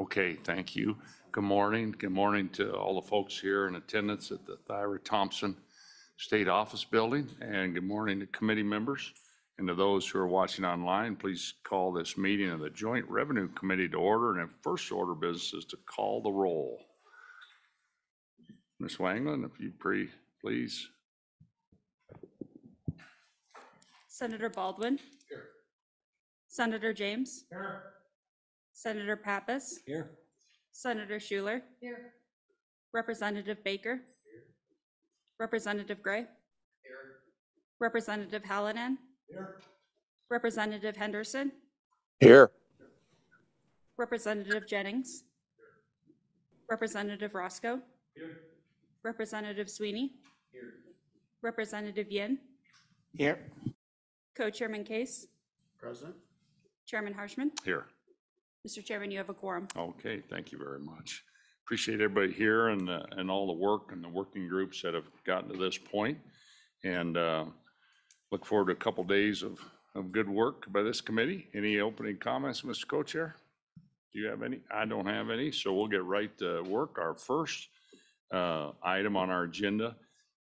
Okay, thank you. Good morning. Good morning to all the folks here in attendance at the Thyra Thomson State Office Building. And good morning to committee members. And to those who are watching online, please call this meeting of the Joint Revenue Committee to order. And first order of business is to call the roll. Ms. Wangland, if you pre, please. Senator Baldwin. Here. Senator James. Here. Senator Pappas. Here. Senator Schuler. Here. Representative Baker. Here. Representative Gray. Here. Representative Hallinan. Representative Henderson. Here. Representative Jennings. Representative Roscoe. Here. Representative Sweeney. Here. Representative Yin. Here. Co-Chairman Case. Present. Chairman Harshman. Here. Mr. Chairman, you have a quorum. Okay, thank you very much. Appreciate everybody here and, uh, and all the work and the working groups that have gotten to this point. And uh, look forward to a couple days of, of good work by this committee. Any opening comments, Mr. Co-Chair? Do you have any? I don't have any, so we'll get right to work. Our first uh, item on our agenda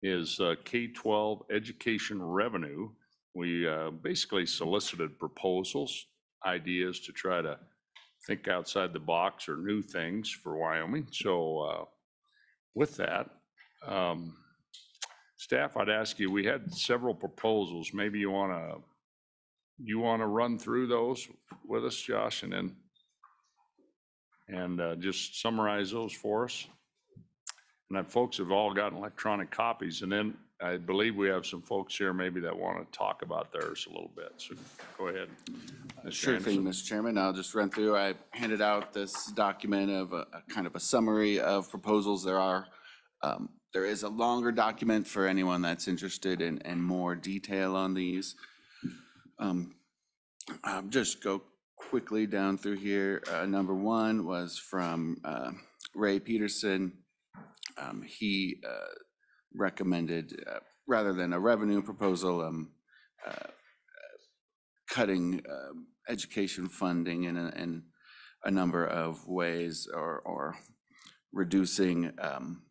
is uh, K-12 education revenue. We uh, basically solicited proposals, ideas to try to think outside the box or new things for Wyoming. So uh, with that, um, staff, I'd ask you, we had several proposals. Maybe you want to, you want to run through those with us, Josh, and then and uh, just summarize those for us. And that folks have all gotten electronic copies. And then I believe we have some folks here maybe that want to talk about theirs a little bit. So go ahead. Sure thing, Anderson. Mr. Chairman. I'll just run through. I handed out this document of a a kind of a summary of proposals. There are, um, there is a longer document for anyone that's interested in, in more detail on these. Um, I'll just go quickly down through here. Uh, Number one was from uh, Ray Peterson. Um, He uh, recommended, uh, rather than a revenue proposal, um, uh, cutting um, education funding in a, in a number of ways or, or reducing, um,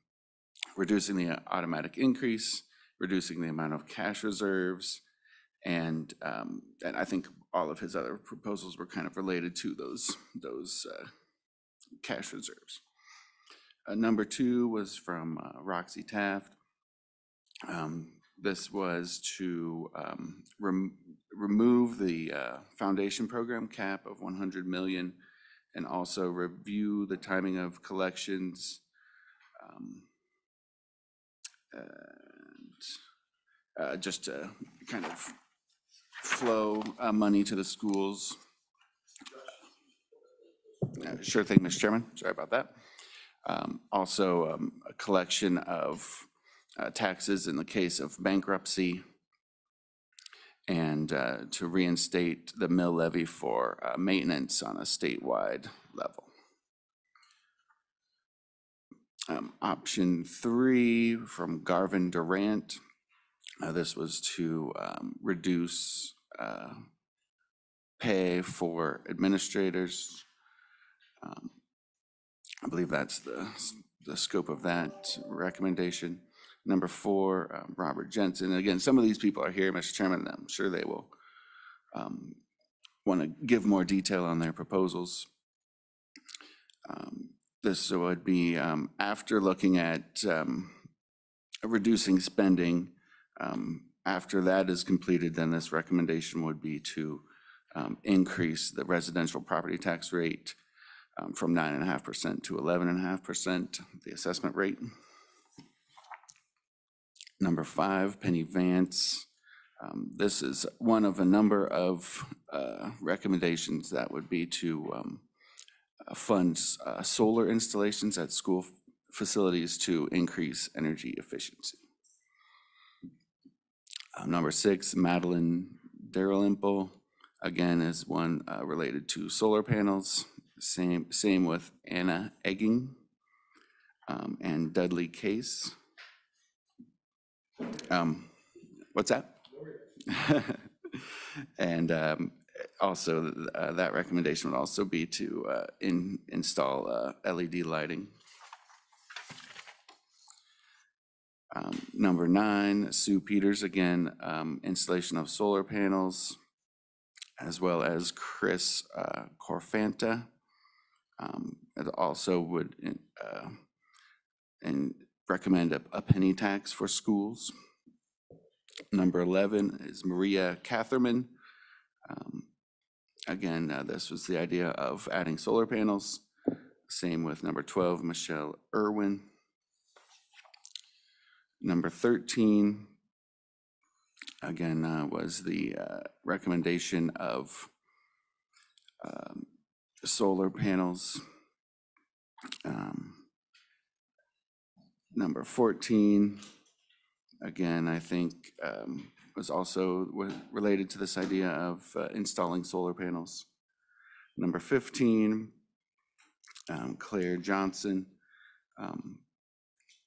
reducing the automatic increase, reducing the amount of cash reserves. And, um, and I think all of his other proposals were kind of related to those, those uh, cash reserves. Uh, Number two was from uh, Roxy Taft. Um, This was to um, rem- remove the uh, foundation program cap of 100 million and also review the timing of collections. um, And uh, just to kind of flow uh, money to the schools. Uh, Sure thing, Mr. Chairman. Sorry about that. Um, Also, um, a collection of uh, taxes in the case of bankruptcy and uh, to reinstate the mill levy for uh, maintenance on a statewide level. Um, Option three from Garvin Durant. uh, This was to um, reduce uh, pay for administrators. Um, I believe that's the, the scope of that recommendation. Number four, um, Robert Jensen. Again, some of these people are here, Mr. Chairman, and I'm sure they will want to give more detail on their proposals. Um, This would be um, after looking at um, reducing spending. um, After that is completed, then this recommendation would be to um, increase the residential property tax rate um, from nine and a half percent to eleven and a half percent, the assessment rate. Number five, Penny Vance. Um, This is one of a number of uh, recommendations that would be to um, uh, fund uh, solar installations at school facilities to increase energy efficiency. Uh, Number six, Madeline Dalrymple, again, is one uh, related to solar panels. Same, same with Anna Egging um, and Dudley Case. Um, What's that? And um, also, uh, that recommendation would also be to uh, in, install uh, LED lighting. Um, Number nine, Sue Peters, again, um, installation of solar panels, as well as Chris uh, Corfanta. um, also would uh, and recommend a a penny tax for schools. Number 11 is Maria Catherman. Um, Again, uh, this was the idea of adding solar panels. Same with number 12, Michelle Irwin. Number 13, again, uh, was the uh, recommendation of um, solar panels. Um, Number 14, again, I think um, was also related to this idea of uh, installing solar panels. Number 15, um, Claire Johnson. um,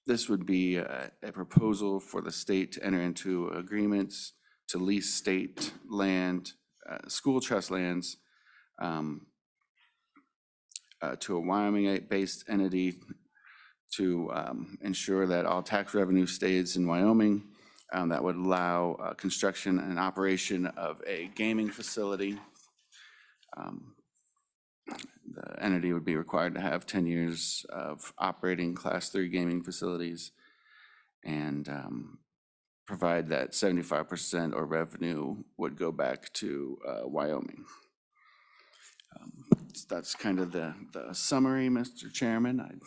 This would be a a proposal for the state to enter into agreements to lease state land, uh, school trust lands um, uh, to a Wyoming-based entity to um, ensure that all tax revenue stays in Wyoming. Um, That would allow uh, construction and operation of a gaming facility. Um, The entity would be required to have 10 years of operating Class 3 gaming facilities and um, provide that 75% or revenue would go back to uh, Wyoming. Um, That's kind of the the summary, Mr. Chairman. I'd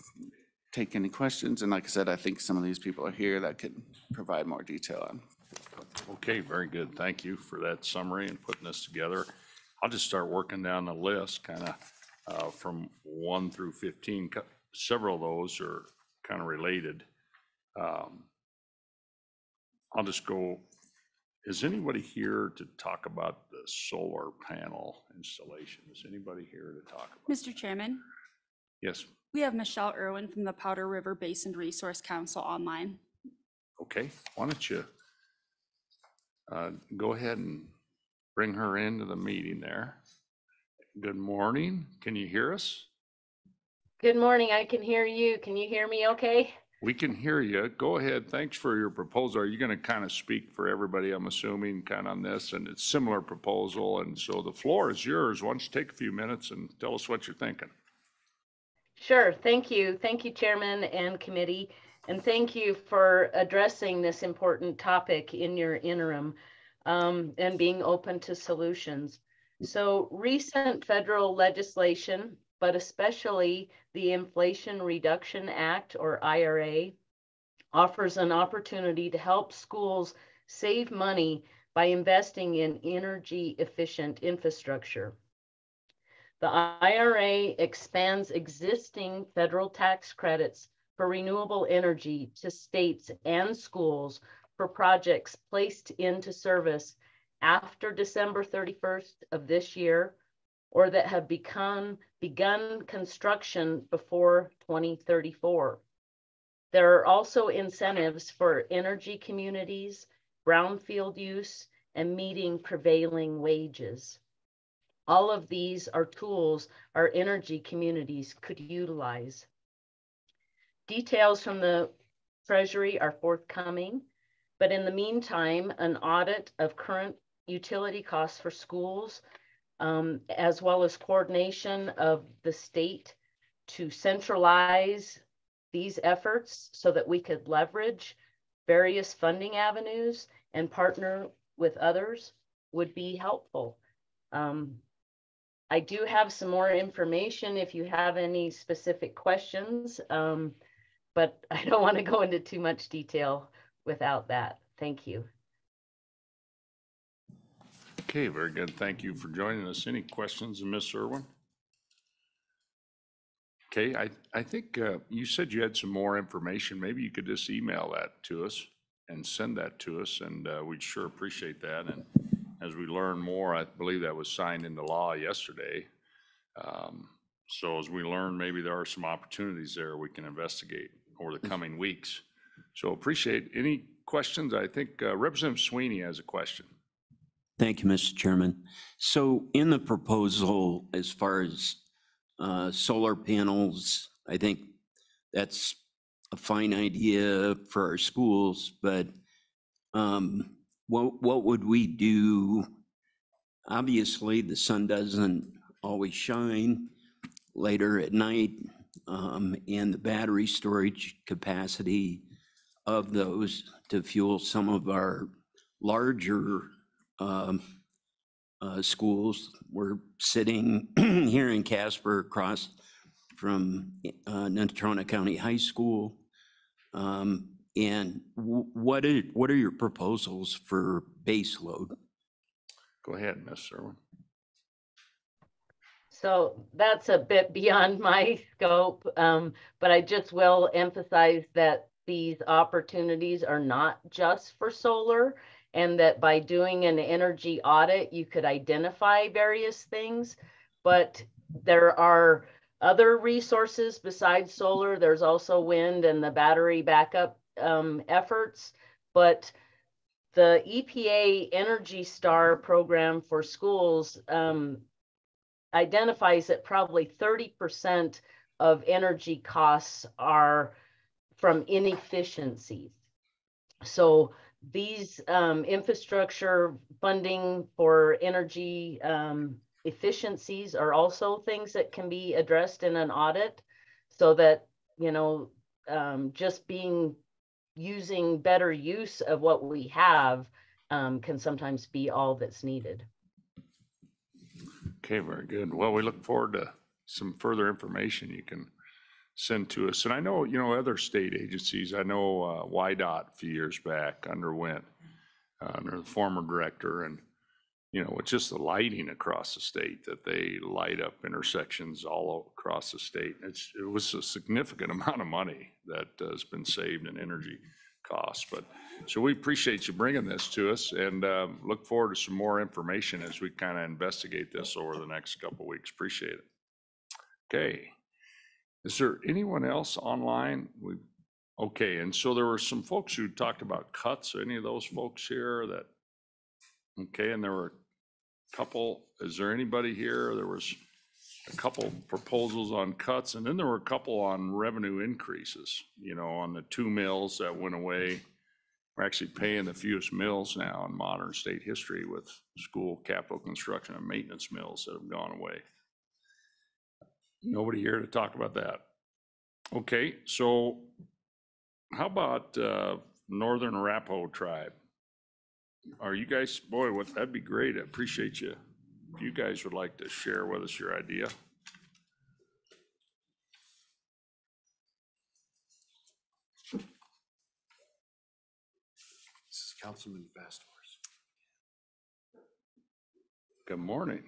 take any questions, and like I said, I think some of these people are here that could provide more detail on. Okay, very good. Thank you for that summary and putting this together. I'll just start working down the list, kind of from one through 15. Co- Several of those are kind of related. Um, I'll just go, is anybody here to talk about the solar panel installation? Is anybody here to talk about? Mr. Chairman, Yes, we have Michelle Irwin from the Powder River Basin Resource Council online. okay, why don't you uh, go ahead and bring her into the meeting there. Good morning, can you hear us? Good morning. I can hear you. Can you hear me okay? We can hear you. Go ahead. Thanks for your proposal. Are you going to kind of speak for everybody, I'm assuming, kind of on this? And it's similar proposal, and so the floor is yours. Why don't you take a few minutes and tell us what you're thinking? Sure. Thank you. Thank you, Chairman and committee. And thank you for addressing this important topic in your interim um, and being open to solutions. So recent federal legislation, but especially the Inflation Reduction Act or IRA, offers an opportunity to help schools save money by investing in energy efficient infrastructure. The IRA expands existing federal tax credits for renewable energy to states and schools for projects placed into service after December 31st of this year or that have become, begun construction before 2034. There are also incentives for energy communities, brownfield use, and meeting prevailing wages. All of these are tools our energy communities could utilize. Details from the Treasury are forthcoming, but in the meantime, an audit of current utility costs for schools, um, as well as coordination of the state to centralize these efforts so that we could leverage various funding avenues and partner with others would be helpful. Um, I do have some more information if you have any specific questions, um, but I don't want to go into too much detail without that. Thank you. Okay, very good. Thank you for joining us. Any questions, Ms. Irwin? Okay, I, I think uh, you said you had some more information. Maybe you could just email that to us and send that to us, and uh, we'd sure appreciate that. And as we learn more, I believe that was signed into law yesterday. Um, So as we learn, maybe there are some opportunities there we can investigate over the coming weeks. So appreciate any questions. I think uh, Representative Sweeney has a question. Thank you, Mr. Chairman. So in the proposal, as far as uh, solar panels, I think that's a fine idea for our schools, but um, what, what would we do? Obviously, the sun doesn't always shine later at night, um, and the battery storage capacity of those to fuel some of our larger um, uh, schools. We're sitting here in Casper across from uh, Natrona County High School. Um, And wh- what are, what are your proposals for base load? Go ahead, Ms. Irwin. So that's a bit beyond my scope, um, but I just will emphasize that these opportunities are not just for solar. And that by doing an energy audit, you could identify various things. But there are other resources besides solar. There's also wind and the battery backup, um, efforts. But the EPA Energy Star program for schools, um, identifies that probably thirty percent of energy costs are from inefficiencies. So these um, infrastructure funding for energy um, efficiencies are also things that can be addressed in an audit so that, you know, um, just being using better use of what we have um, can sometimes be all that's needed. Okay, very good. Well, we look forward to some further information you can send to us. And I know, you know, other state agencies, I know uh, WYDOT a few years back underwent uh, under the former director and, you know, with just the lighting across the state, that they light up intersections all across the state. It's, it was a significant amount of money that uh, has been saved in energy costs. But, so we appreciate you bringing this to us and um, look forward to some more information as we kind of investigate this over the next couple weeks. Appreciate it. Okay. Is there anyone else online? We, okay, and so there were some folks who talked about cuts. Any of those folks here that? Okay, and there were a couple, is there anybody here? There was a couple proposals on cuts, and then there were a couple on revenue increases, you know, on the two mills that went away. We're actually paying the fewest mills now in modern state history with school capital construction and maintenance mills that have gone away. Nobody here to talk about that. Okay, so how about uh, Northern Arapaho Tribe? Are you guys, boy, what, that'd be great. I appreciate you. If you guys would like to share with us your idea. This is Councilman Fasthorse. Good morning.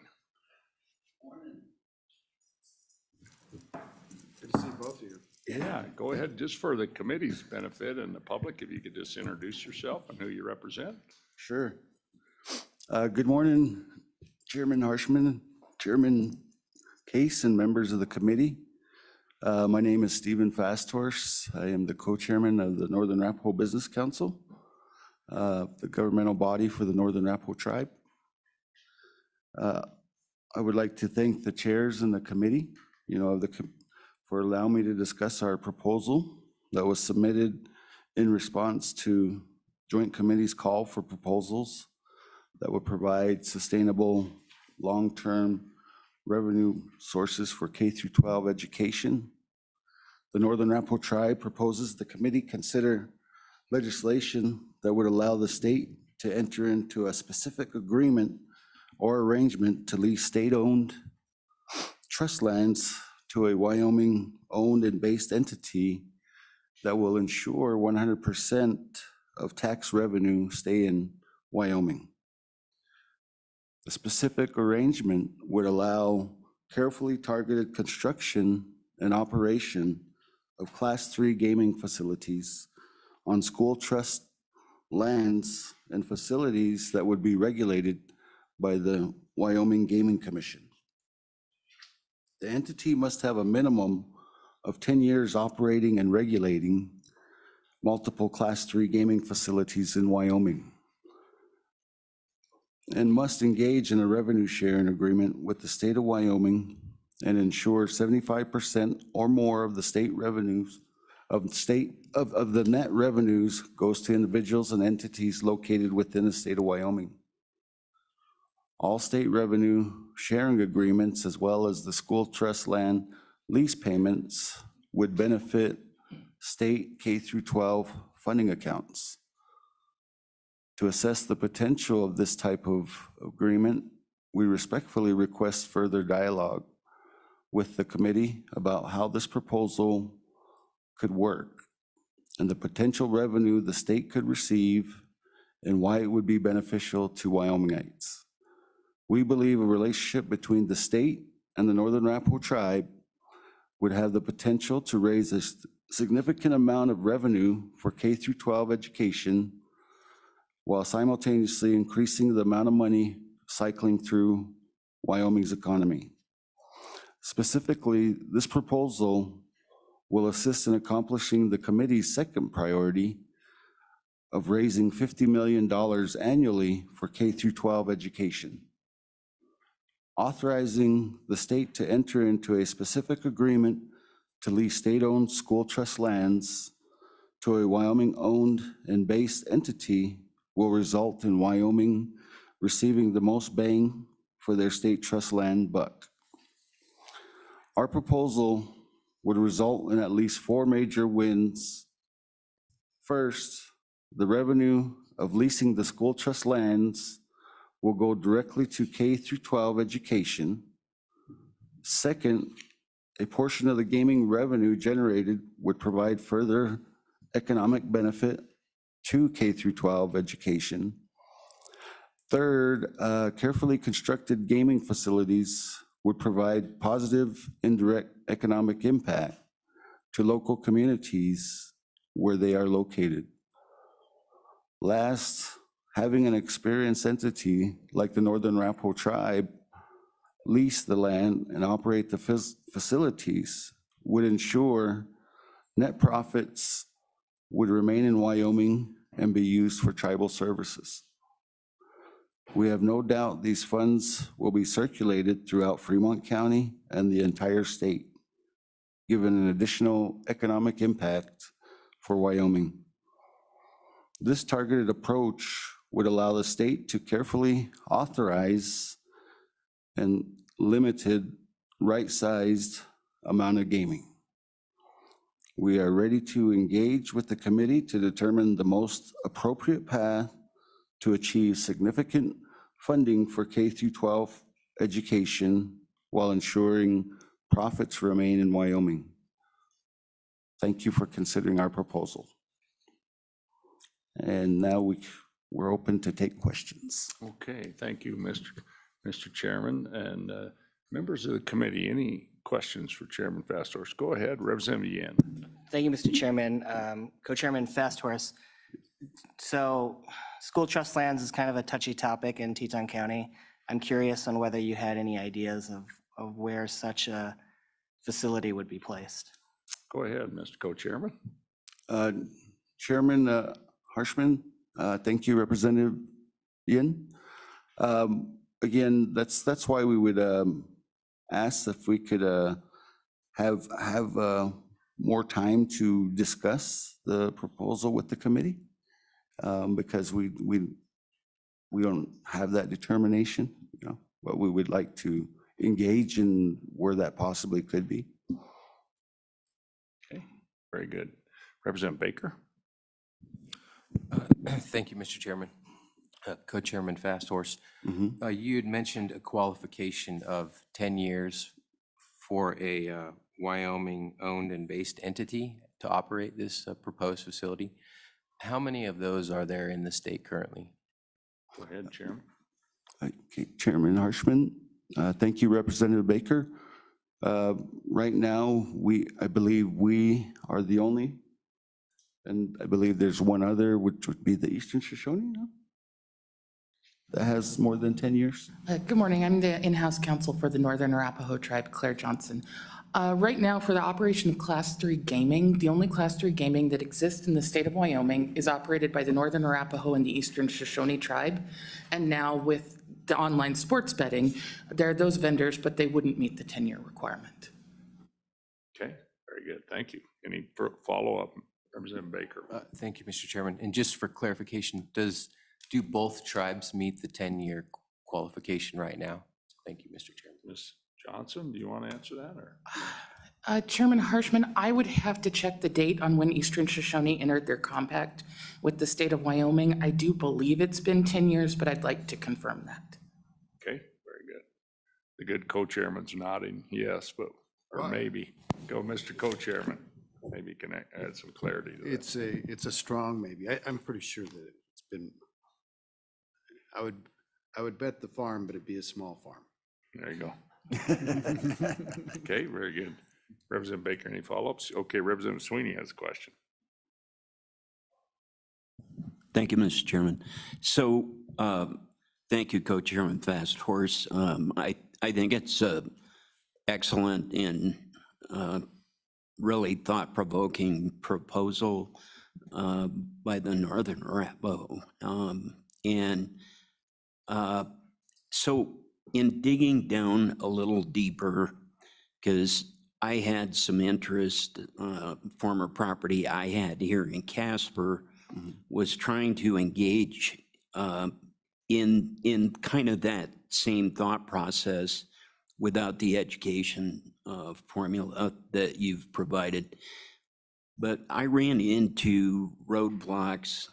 Good to see both of you. Yeah, go ahead, just for the committee's benefit and the public, if you could just introduce yourself and who you represent. Sure. Uh, Good morning, Chairman Harshman, Chairman Case, and members of the committee. Uh, My name is Stephen Fasthorse. I am the co-chairman of the Northern Arapaho Business Council, uh, the governmental body for the Northern Arapaho Tribe. Uh, I would like to thank the chairs and the committee, you know, of the, com- for allowing me to discuss our proposal that was submitted in response to joint committee's call for proposals that would provide sustainable, long-term revenue sources for K through 12 education. The Northern Arapaho Tribe proposes the committee consider legislation that would allow the state to enter into a specific agreement or arrangement to lease state-owned trust lands to a Wyoming-owned and based entity that will ensure 100% of tax revenue stay in Wyoming. The specific arrangement would allow carefully targeted construction and operation of Class 3 gaming facilities on school trust lands and facilities that would be regulated by the Wyoming Gaming Commission. The entity must have a minimum of 10 years operating and regulating multiple Class 3 gaming facilities in Wyoming and must engage in a revenue sharing agreement with the state of Wyoming and ensure 75% or more of the state revenues of state, of, of the net revenues goes to individuals and entities located within the state of Wyoming. All state revenue sharing agreements, as well as the school trust land lease payments, would benefit state K through 12 funding accounts. To assess the potential of this type of agreement, we respectfully request further dialogue with the committee about how this proposal could work and the potential revenue the state could receive and why it would be beneficial to Wyomingites. We believe a relationship between the state and the Northern Rapo tribe would have the potential to raise significant amount of revenue for K through 12 education while simultaneously increasing the amount of money cycling through Wyoming's economy. Specifically, this proposal will assist in accomplishing the committee's second priority of raising $50 million annually for K through 12 education. Authorizing the state to enter into a specific agreement to lease state-owned school trust lands to a Wyoming-owned and based entity will result in Wyoming receiving the most bang for their state trust land buck. Our proposal would result in at least four major wins. First, the revenue of leasing the school trust lands will go directly to K through 12 education. Second, a portion of the gaming revenue generated would provide further economic benefit to K through 12 education. Third, uh, carefully constructed gaming facilities would provide positive indirect economic impact to local communities where they are located. Last, having an experienced entity like the Northern Rapo tribe lease the land and operate the facilities would ensure net profits would remain in Wyoming and be used for tribal services. We have no doubt these funds will be circulated throughout Fremont County and the entire state, given an additional economic impact for Wyoming. This targeted approach would allow the state to carefully authorize and limited, right-sized amount of gaming. We are ready to engage with the committee to determine the most appropriate path to achieve significant funding for K through 12 education while ensuring profits remain in Wyoming. Thank you for considering our proposal. And now we, we're open to take questions. Okay, thank you, Mr. Mr. Chairman. And uh, members of the committee, any questions for Chairman Fasthorse? Go ahead, Representative Yin. Thank you, Mr. Chairman. Um, Co-Chairman Fast Horse. So school trust lands is kind of a touchy topic in Teton County. I'm curious on whether you had any ideas of, of where such a facility would be placed. Go ahead, Mr. Co-Chairman. Uh, Chairman uh, Harshman, uh, thank you, Representative Yin. Um, Again, that's, that's why we would um, ask if we could uh, have, have uh, more time to discuss the proposal with the committee, um, because we, we, we don't have that determination, you know, but we would like to engage in where that possibly could be. Okay, very good. Representative Baker? Thank you, Mr. Chairman. Uh, Co-Chairman Fast Horse, Mhm. uh, you had mentioned a qualification of 10 years for a uh, Wyoming-owned and based entity to operate this uh, proposed facility. How many of those are there in the state currently? Go ahead, Chairman. Okay, Chairman Harshman, uh, thank you, Representative Baker. Uh, Right now, we, I believe we are the only, and I believe there's one other, which would be the Eastern Shoshone, no? That has more than 10 years? Uh, Good morning. I'm the in-house counsel for the Northern Arapaho Tribe, Claire Johnson. Uh, Right now, for the operation of Class 3 gaming, the only Class 3 gaming that exists in the state of Wyoming is operated by the Northern Arapaho and the Eastern Shoshone Tribe. And now with the online sports betting, there are those vendors, but they wouldn't meet the 10-year requirement. Okay, very good. Thank you. Any fir- follow-up? Representative Baker. Uh, Thank you, Mr. Chairman. And just for clarification, does, do both tribes meet the 10-year qualification right now? Thank you, Mr. Chairman. Ms. Johnson, do you want to answer that or? Uh, Chairman Harshman, I would have to check the date on when Eastern Shoshone entered their compact with the state of Wyoming. I do believe it's been 10 years, but I'd like to confirm that. Okay, very good. The good co-chairman's nodding yes, but, or Right. maybe. Go, Mr. Co-chairman. Maybe you can a- add some clarity to that. It's a, it's a strong maybe. I, I'm pretty sure that it's been, I would, I would bet the farm, but it'd be a small farm. There you go. Okay, very good. Representative Baker, any follow-ups? Okay, Representative Sweeney has a question. Thank you, Mr. Chairman. So, um, thank you, Co-Chairman Fast Horse. Um, I, I think it's a excellent and uh, really thought-provoking proposal uh, by the Northern Arapaho. Um, And uh, so in digging down a little deeper, because I had some interest, uh, former property I had here in Casper, was trying to engage uh, in, in kind of that same thought process without the education uh, formula that you've provided. But I ran into roadblocks,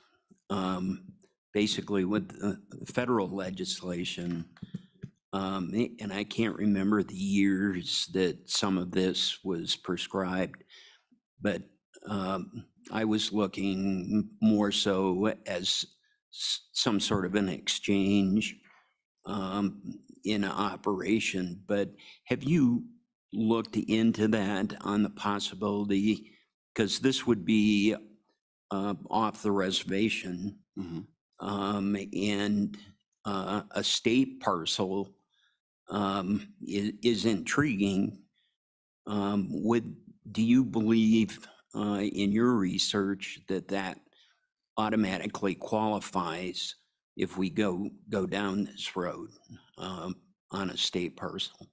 um, basically with the federal legislation. Um, And I can't remember the years that some of this was prescribed. But um, I was looking more so as some sort of an exchange um, in operation. But have you looked into that on the possibility? Because this would be uh, off the reservation. Mhm. Um, And uh, a state parcel um, i- is intriguing. Um, Would, do you believe uh, in your research that that automatically qualifies if we go, go down this road um, on a state parcel?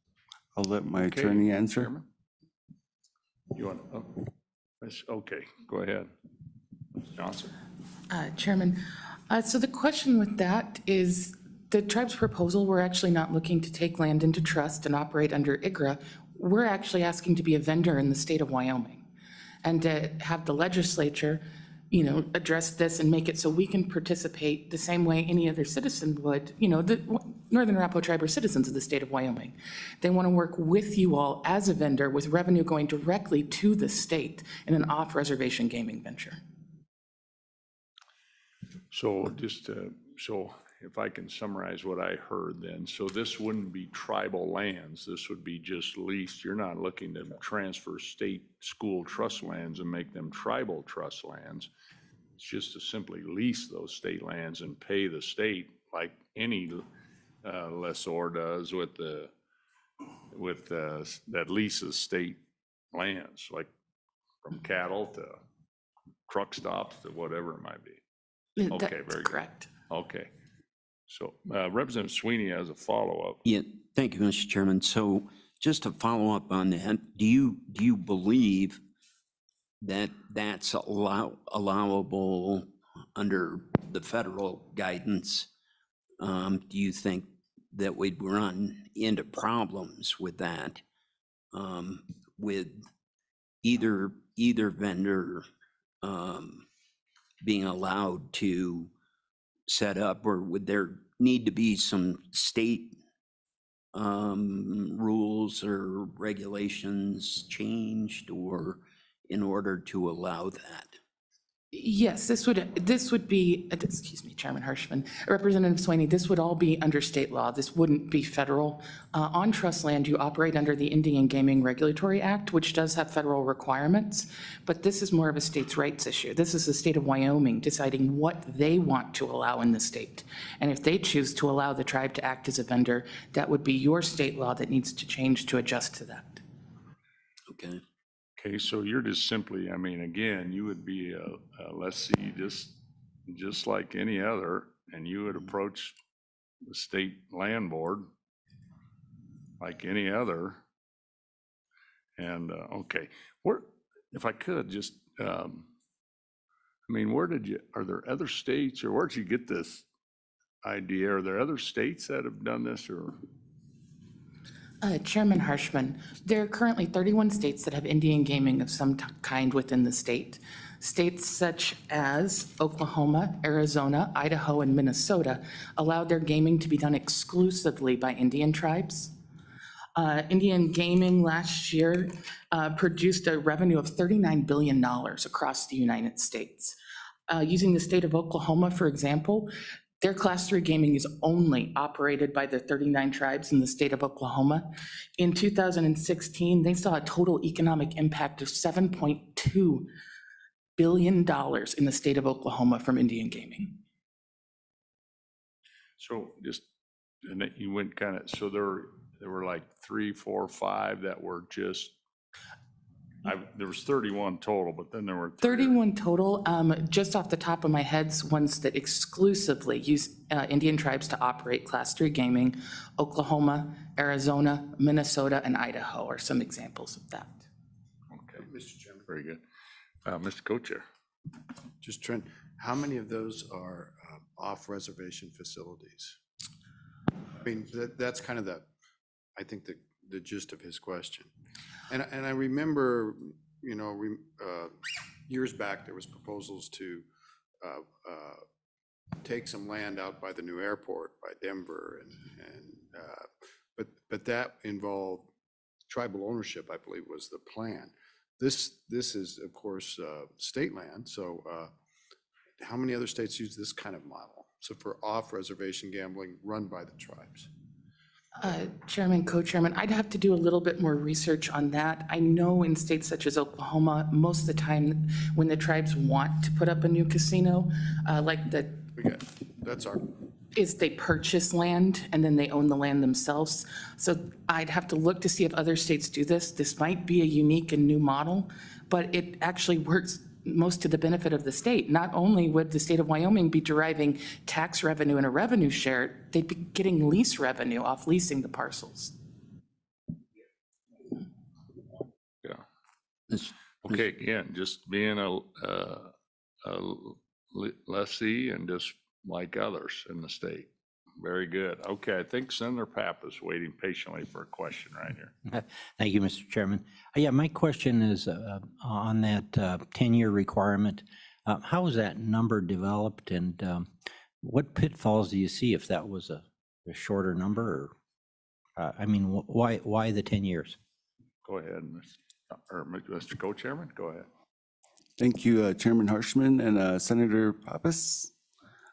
I'll let my Okay, attorney answer. Chairman? You want, oh, okay, go ahead. Ms. Johnson? Uh, Chairman, uh, so the question with that is, the tribe's proposal, we're actually not looking to take land into trust and operate under IGRA. We're actually asking to be a vendor in the state of Wyoming and to have the legislature, you know, address this and make it so we can participate the same way any other citizen would. You know, the Northern Arapaho Tribe are citizens of the state of Wyoming. They want to work with you all as a vendor with revenue going directly to the state in an off-reservation gaming venture. So just, so if I can summarize what I heard then, so this wouldn't be tribal lands, this would be just leased. You're not looking to transfer state school trust lands and make them tribal trust lands. It's just to simply lease those state lands and pay the state like any uh, lessor does with the, with, uh, that leases state lands, like from cattle to truck stops to whatever it might be. Okay, That's very good. correct. Okay. So uh, Representative Sweeney has a follow-up. Yeah, thank you, Mr. Chairman. So just to follow up on that, do you, do you believe that that's allow, allowable under the federal guidance? Um, Do you think that we'd run into problems with that? um, With either, either vendor um, being allowed to set up, or would there need to be some state um, rules or regulations changed or in order to allow that? Yes, this would, this would be, excuse me, Chairman Harshman, Representative Sweeney, this would all be under state law. This wouldn't be federal. Uh, On trust land, you operate under the Indian Gaming Regulatory Act, which does have federal requirements, but this is more of a states' rights issue. This is the state of Wyoming deciding what they want to allow in the state. And if they choose to allow the tribe to act as a vendor, that would be your state law that needs to change to adjust to that. Okay. Okay, so you're just simply, I mean, again, you would be a, a lessee just, just like any other, and you would approach the state land board like any other. And, uh, okay, where, if I could, just, um, I mean, where did you, are there other states, or where'd you get this idea? Are there other states that have done this, or? Uh, Chairman Harshman, there are currently 31 states that have Indian gaming of some t- kind within the state. States such as Oklahoma, Arizona, Idaho, and Minnesota allowed their gaming to be done exclusively by Indian tribes. Uh, Indian gaming last year uh, produced a revenue of $39 billion across the United States. Uh, Using the state of Oklahoma, for example, their Class 3 gaming is only operated by the 39 tribes in the state of Oklahoma. In 2016, they saw a total economic impact of $7.2 billion in the state of Oklahoma from Indian gaming. So just, and you went kind of, so there, there were like three, four, five that were just, I, there was 31 total, but then there were. three- 31 total, um, just off the top of my head, ones that exclusively use uh, Indian tribes to operate Class 3 gaming, Oklahoma, Arizona, Minnesota, and Idaho are some examples of that. Okay, Mr. Chairman, very good. Uh, Mr. Co-Chair, just Trent, how many of those are uh, off-reservation facilities? I mean, that, that's kind of the, I think the, the gist of his question. And, and I remember, you know, re- uh, years back, there was proposals to uh, uh, take some land out by the new airport, by Denver, and, and, uh, but, but that involved tribal ownership, I believe, was the plan. This, this is, of course, uh, state land, so uh, how many other states use this kind of model? So for off-reservation gambling run by the tribes? Uh, Chairman, co-chairman, I'd have to do a little bit more research on that. I know in states such as Oklahoma, most of the time, when the tribes want to put up a new casino, uh, like the We got, that's our, is they purchase land and then they own the land themselves. So I'd have to look to see if other states do this. This might be a unique and new model, but it actually works most to the benefit of the state. Not only would the state of Wyoming be deriving tax revenue and a revenue share, they'd be getting lease revenue off leasing the parcels. yeah. Ms. Okay, again, just being a, uh, a lessee and just like others in the state. Very good. Okay, I think Senator Pappas waiting patiently for a question right here. Thank you, Mr. Chairman. Uh, Yeah, my question is uh, on that 10-year requirement. uh, How is that number developed and um, what pitfalls do you see if that was a a shorter number? or, uh, I mean, wh- why, why the 10 years? Go ahead, Ms. or Mr. Co-Chairman, go ahead. Thank you, uh, Chairman Harshman and uh, Senator Pappas.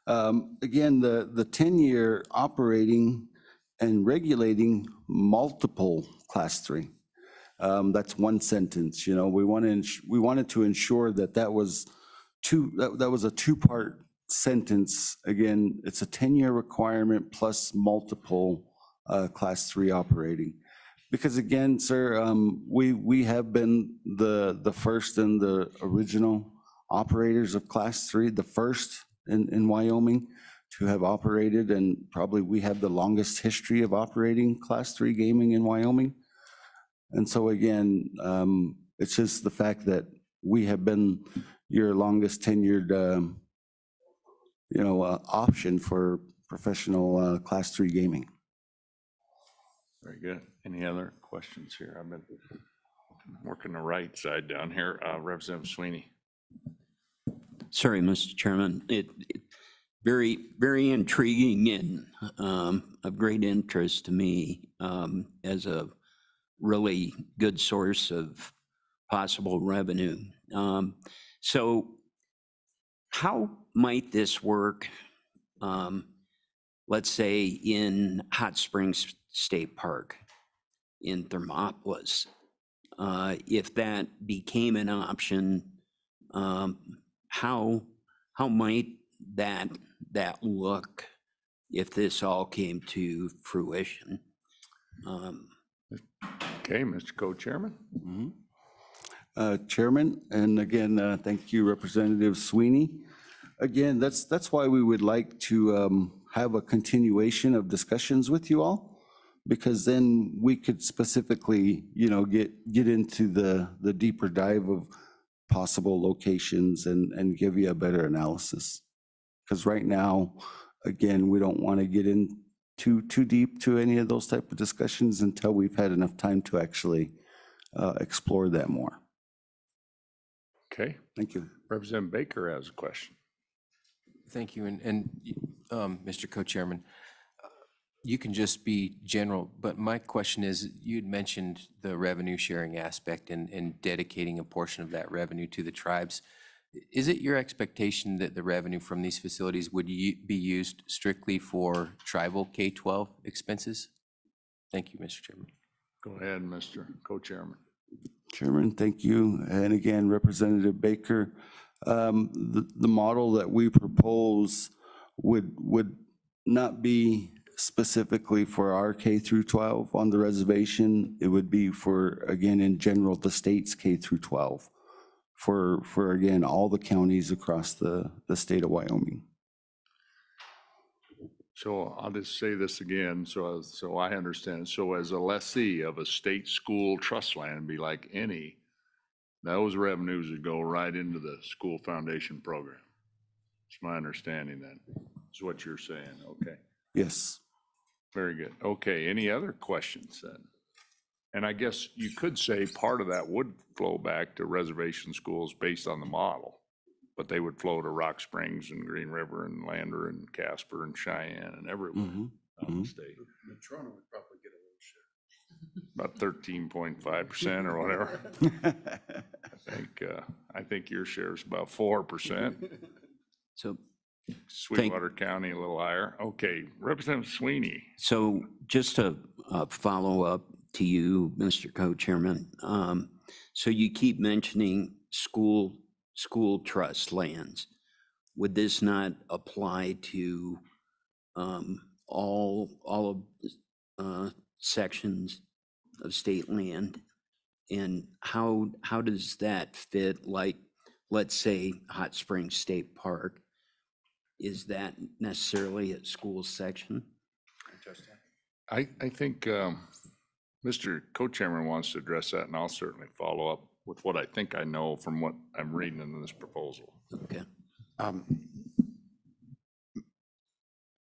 Um, Again, the, the 10-year operating and regulating multiple Class 3. Um, That's one sentence, you know, we want to, we wanted to ensure that that was two, that, that was a two-part sentence. Again, it's a 10-year requirement plus multiple uh, Class 3 operating. Because again, sir, um, we, we have been the, the first and the original operators of Class 3, the first in, in Wyoming to have operated, and probably we have the longest history of operating Class 3 gaming in Wyoming. And so again, um, it's just the fact that we have been your longest tenured, um, you know, uh, option for professional uh, Class 3 gaming. Very good. Any other questions here? I've been working the right side down here. Uh, Representative Sweeney. Sorry, Mr. Chairman. It, it- very, very intriguing and um, of great interest to me um, as a really good source of possible revenue. Um, So how might this work, um, let's say in Hot Springs State Park in Thermopolis? Uh, If that became an option, um, how, how might that, that look if this all came to fruition? Um, Okay, Mr. Co-Chairman? Mhm. Uh, Chairman, and again, uh, thank you Representative Sweeney. Again, that's, that's why we would like to um, have a continuation of discussions with you all, because then we could specifically, you know, get, get into the, the deeper dive of possible locations and, and give you a better analysis. Because right now, again, we don't want to get in too, too deep to any of those type of discussions until we've had enough time to actually uh, explore that more. Okay, Thank you. Representative Baker has a question. Thank you. And, and um, Mr. Co-Chairman, uh, you can just be general, but my question is, you'd mentioned the revenue sharing aspect and, and dedicating a portion of that revenue to the tribes. Is it your expectation that the revenue from these facilities would be used strictly for tribal K-12 expenses? Thank you, Mr. Chairman. Go ahead, Mr. Co-Chairman. Chairman, thank you. And again, Representative Baker, um, the, the model that we propose would, would not be specifically for our K through 12 on the reservation. It would be for, again, in general, the state's K through 12, for, for, again, all the counties across the, the state of Wyoming. So I'll just say this again, so, so I understand. So as a lessee of a state school trust land, be like any, those revenues would go right into the school foundation program. It's my understanding then, is what you're saying. Okay, Yes. Very good. Okay, any other questions then? And I guess you could say part of that would flow back to reservation schools based on the model. But they would flow to Rock Springs and Green River and Lander and Casper and Cheyenne and everywhere Mhm, out the state. Torrington would probably get a little share. About thirteen point five percent or whatever. I think, uh, I think your share's about four percent. So, Sweetwater County a little higher. Okay, Representative Sweeney. so just to uh, follow up to you, Mr. Co-Chairman, um, so you keep mentioning school, school trust lands. Would this not apply to um, all, all of uh, sections of state land? And how, how does that fit, like, let's say Hot Springs State Park? Is that necessarily a school section? I, I think um, Mr. Co-Chairman wants to address that, and I'll certainly follow up with what I think I know from what I'm reading in this proposal. Okay. Um,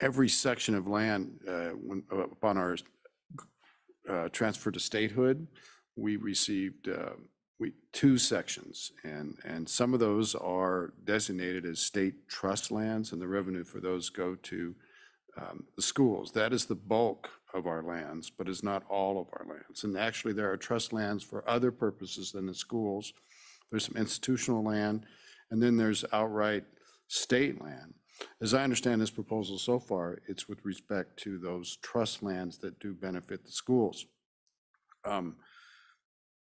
Every section of land, uh, when, uh, upon our uh, transfer to statehood, we received uh, we, two sections, and, and some of those are designated as state trust lands, and the revenue for those go to um, the schools. That is the bulk of our lands, but is not all of our lands. And actually, there are trust lands for other purposes than the schools. There's some institutional land, and then there's outright state land. As I understand this proposal so far, it's with respect to those trust lands that do benefit the schools. Um,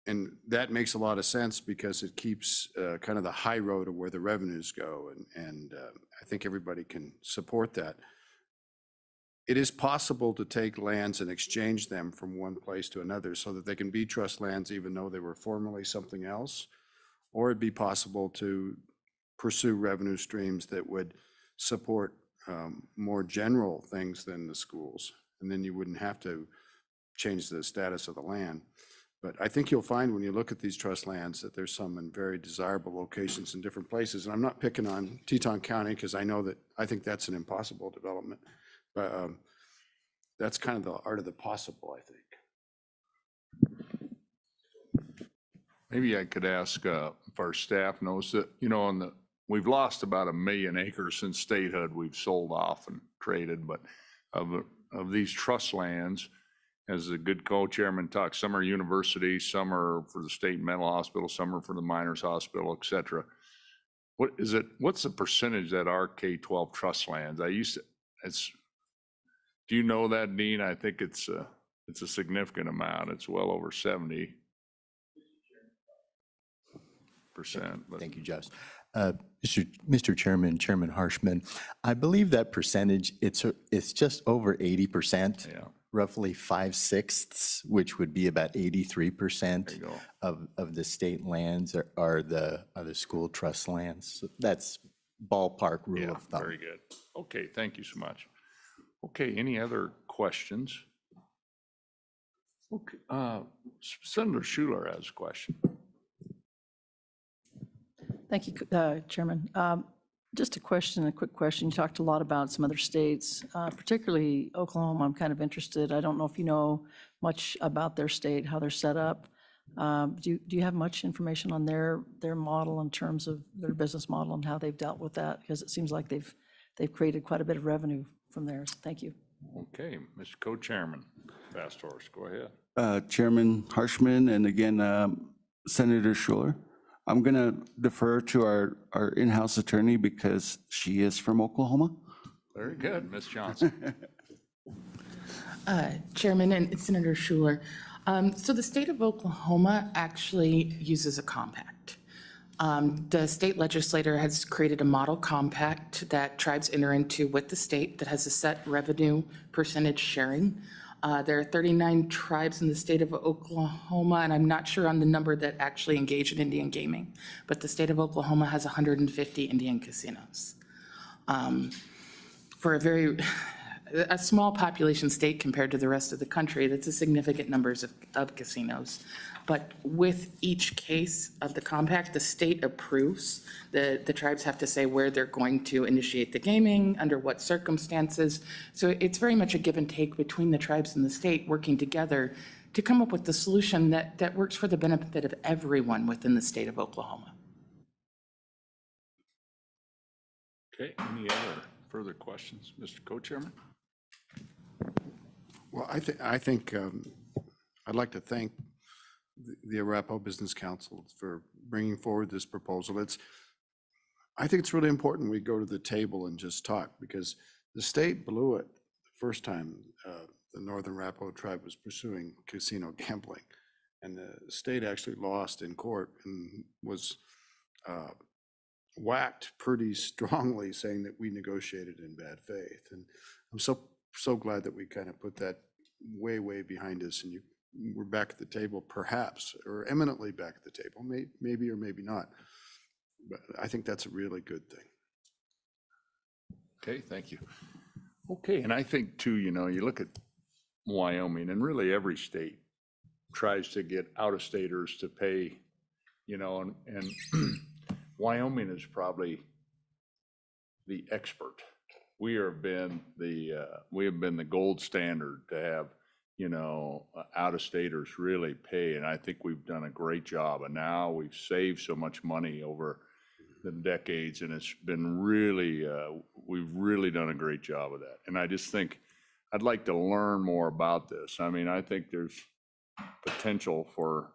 And that makes a lot of sense because it keeps uh, kind of the high road of where the revenues go, and, uh, I think everybody can support that. It is possible to take lands and exchange them from one place to another so that they can be trust lands even though they were formerly something else. Or it'd be possible to pursue revenue streams that would support um, more general things than the schools. And then you wouldn't have to change the status of the land. But I think you'll find when you look at these trust lands that there's some in very desirable locations in different places. And I'm not picking on Teton County because I know that, I think that's an impossible development. But um, that's kind of the art of the possible, I think. Maybe I could ask uh, if our staff knows that, you know, on the, we've lost about a million acres since statehood we've sold off and traded, but of, of these trust lands, as a good co-chairman talks, some are universities, some are for the state mental hospital, some are for the miners hospital, et cetera. What is it, what's the percentage that are K-12 trust lands? I used to, it's, do you know that, Dean? I think it's, a, it's a significant amount. It's well over 70 percent. Thank you, Jess. Uh, Mr. Mr. Chairman, Chairman Harshman, I believe that percentage, it's, it's just over 80%. Yeah. Roughly five sixths, which would be about 83% you go. of, of the state lands are, are the, are the school trust lands. So That's ballpark rule Yeah, of thumb. very good. Okay, thank you so much. Okay, any other questions? Okay, uh, Senator Schuler has a question. Thank you, uh, Chairman. Um, Just a question, a quick question. You talked a lot about some other states, uh, particularly Oklahoma. I'm kind of interested. I don't know if you know much about their state, how they're set up. Um, Do you, do you have much information on their, their model in terms of their business model and how they've dealt with that? Because it seems like they've, they've created quite a bit of revenue from theirs. Thank you. Okay, Mr. Co-Chairman, Fast Horse, go ahead. Uh, Chairman Harshman, and again, um, Senator Schuler. I'm going to defer to our, our in-house attorney because she is from Oklahoma. Very good, Ms. Johnson. Uh, Chairman and Senator Schuler, um, so the state of Oklahoma actually uses a compact. Um, The state legislator has created a model compact that tribes enter into with the state that has a set revenue percentage sharing. Uh, There are 39 tribes in the state of Oklahoma, and I'm not sure on the number that actually engage in Indian gaming, but the state of Oklahoma has 150 Indian casinos. Um, For a very, a small population state compared to the rest of the country, that's a significant numbers of, of casinos. But with each case of the compact, the state approves. The, the tribes have to say where they're going to initiate the gaming, under what circumstances. So it's very much a give and take between the tribes and the state working together to come up with the solution that, that works for the benefit of everyone within the state of Oklahoma. Okay, any other further questions? Mr. Co-Chairman? Well, I think, I think, um, I'd like to thank the- Arapaho Business Council for bringing forward this proposal. It's, I think it's really important we go to the table and just talk, because the state blew it the first time uh, the Northern Arapaho tribe was pursuing casino gambling. And the state actually lost in court and was uh, whacked pretty strongly, saying that we negotiated in bad faith. And I'm so, so glad that we kind of put that way, way behind us and you, we're back at the table perhaps, or eminently back at the table, may, maybe or maybe not. But I think that's a really good thing. Okay, thank you. Okay, and I think too, you know, you look at Wyoming and really every state tries to get out-of-staters to pay, you know, and, and Wyoming is probably the expert. We have been the, uh, we have been the gold standard to have, you know, uh, out-of-staters really pay, and I think we've done a great job. And now we've saved so much money over the decades, and it's been really, uh, we've really done a great job of that. And I just think, I'd like to learn more about this. I mean, I think there's potential for,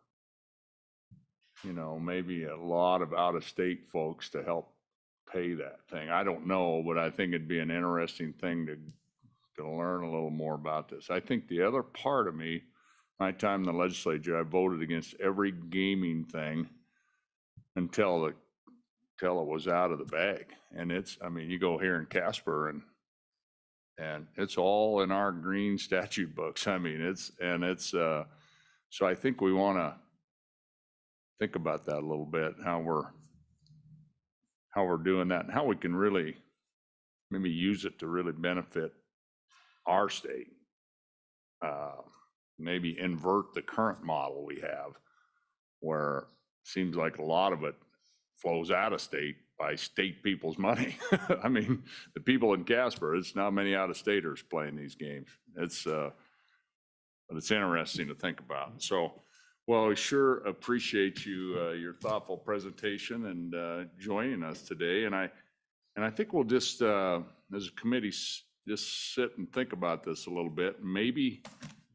you know, maybe a lot of out-of-state folks to help pay that thing. I don't know, but I think it'd be an interesting thing to, to learn a little more about this. I think the other part of me, my time in the legislature, I voted against every gaming thing until the, till it was out of the bag. And it's, I mean, you go here in Casper and, and it's all in our green statute books. I mean, it's, and it's, uh, so I think we want to think about that a little bit, how we're, how we're doing that and how we can really maybe use it to really benefit our state. Uh, Maybe invert the current model we have where it seems like a lot of it flows out of state by state people's money. I mean, the people in Casper, it's not many out-of-staters playing these games. It's, uh, but it's interesting to think about. So, well, we sure appreciate you, uh, your thoughtful presentation and, uh, joining us today. And I, and I think we'll just, uh, as a committee, just sit and think about this a little bit. Maybe,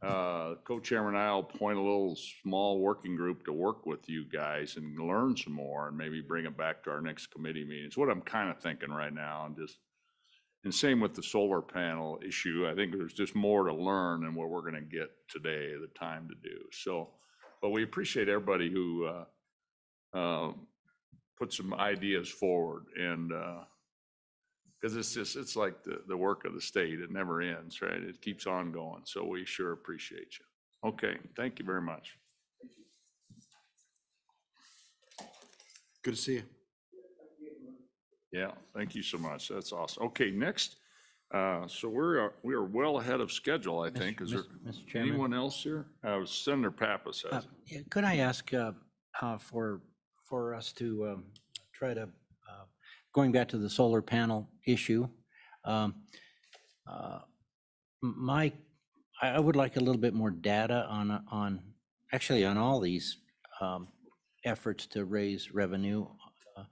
uh, co-chairman and I'll point a little small working group to work with you guys and learn some more and maybe bring it back to our next committee meeting. It's what I'm kind of thinking right now and just, and same with the solar panel issue. I think there's just more to learn than what we're going to get today, the time to do. So, but we appreciate everybody who, uh, uh, put some ideas forward and, uh, because it's just, it's like the, the work of the state. It never ends, right? It keeps on going. So we sure appreciate you. Okay, thank you very much. Good to see you. Yeah, thank you so much. That's awesome. Okay, next, uh, so we're, uh, we are well ahead of schedule, I think. Is there Mr. Chairman? anyone else here? Uh, Senator Pappas Uh, has. it. yeah, Could I ask uh, uh, for, for us to um, try to, uh, going back to the solar panel issue, um, uh, my, I would like a little bit more data on, on, actually on all these um, efforts to raise revenue. Uh,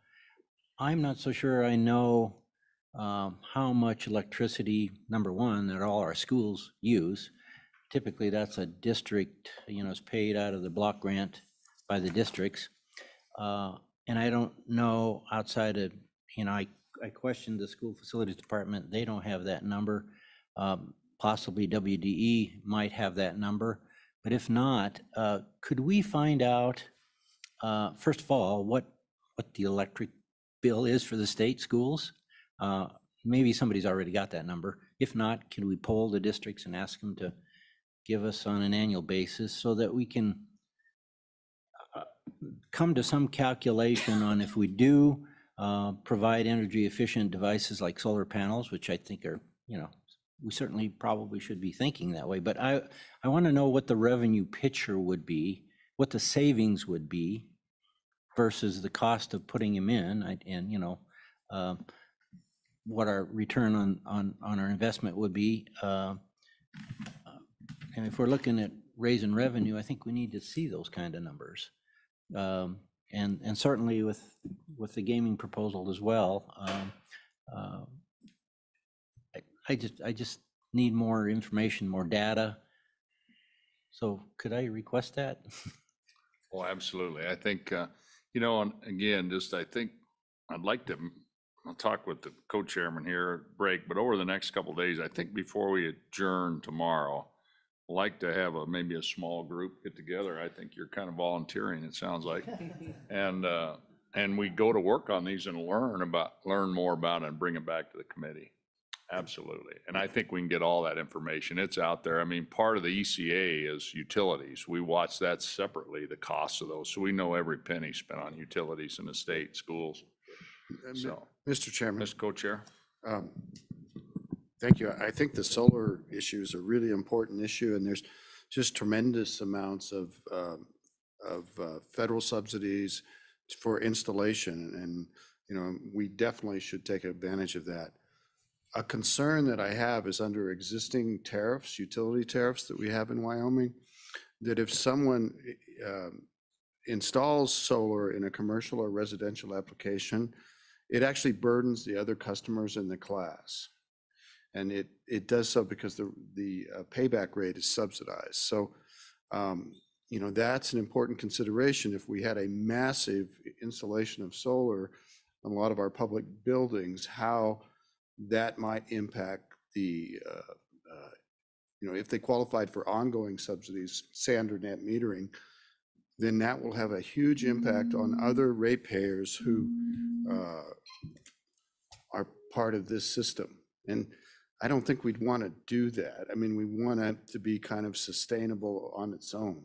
I'm not so sure I know um, how much electricity, number one, that all our schools use. Typically, that's a district, you know, is paid out of the block grant by the districts. Uh, And I don't know outside of, you know, I, I questioned the school facilities department, they don't have that number. Um, Possibly WDE might have that number, but if not, uh, could we find out, uh, first of all, what, what the electric bill is for the state schools? Uh, Maybe somebody's already got that number. If not, can we poll the districts and ask them to give us on an annual basis so that we can uh, come to some calculation on if we do uh, provide energy efficient devices like solar panels, which I think are, you know, we certainly probably should be thinking that way, but I, I want to know what the revenue picture would be, what the savings would be versus the cost of putting them in, and, you know, uh, what our return on, on, on our investment would be. uh, And if we're looking at raising revenue, I think we need to see those kind of numbers. Um, And, and certainly with, with the gaming proposal as well. um, uh, I- I just, I just need more information, more data. So could I request that? Oh, absolutely. I think, uh, you know, and again, just I think I'd like to, I'll talk with the co-chairman here break, but over the next couple days, I think before we adjourn tomorrow, like to have a, maybe a small group get together. I think you're kind of volunteering, it sounds like. And, uh, and we go to work on these and learn about, learn more about it and bring it back to the committee. Absolutely. And I think we can get all that information. It's out there. I mean, part of the ECA is utilities. We watch that separately, the costs of those. So we know every penny spent on utilities in the state, schools. Uh, So, Mr. Chairman. Mr. Co-Chair? Um, Thank you. I think the solar issue is a really important issue, and there's just tremendous amounts of, um, of uh, federal subsidies for installation, and, you know, we definitely should take advantage of that. A concern that I have is under existing tariffs, utility tariffs that we have in Wyoming, that if someone um, installs solar in a commercial or residential application, it actually burdens the other customers in the class. And it, it does so because the, the uh, payback rate is subsidized. So, um, you know, that's an important consideration. If we had a massive installation of solar on a lot of our public buildings, how that might impact the, uh, uh, you know, if they qualified for ongoing subsidies, say under net metering, then that will have a huge impact on other ratepayers who uh, are part of this system. And I don't think we'd want to do that. I mean, we want it to be kind of sustainable on its own.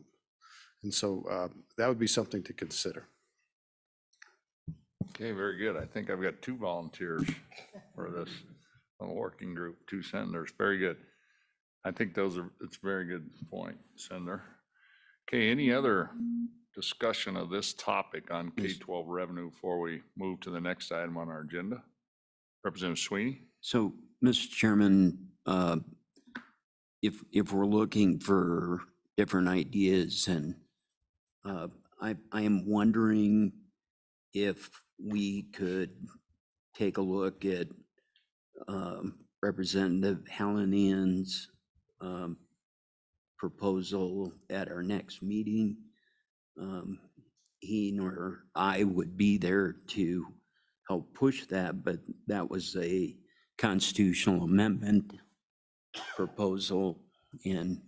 And so um, that would be something to consider. Okay, very good. I think I've got two volunteers for this uh, working group, two senators. Very good. I think those are, it's a very good point, Senator. Okay, any other discussion of this topic on K-12 revenue before we move to the next item on our agenda? Representative Sweeney? So, Mr. Chairman, uh, if, if we're looking for different ideas and uh, I, I am wondering if we could take a look at um, Representative Hallinan's um, proposal at our next meeting. Um, He nor I would be there to help push that, but that was a constitutional amendment proposal. And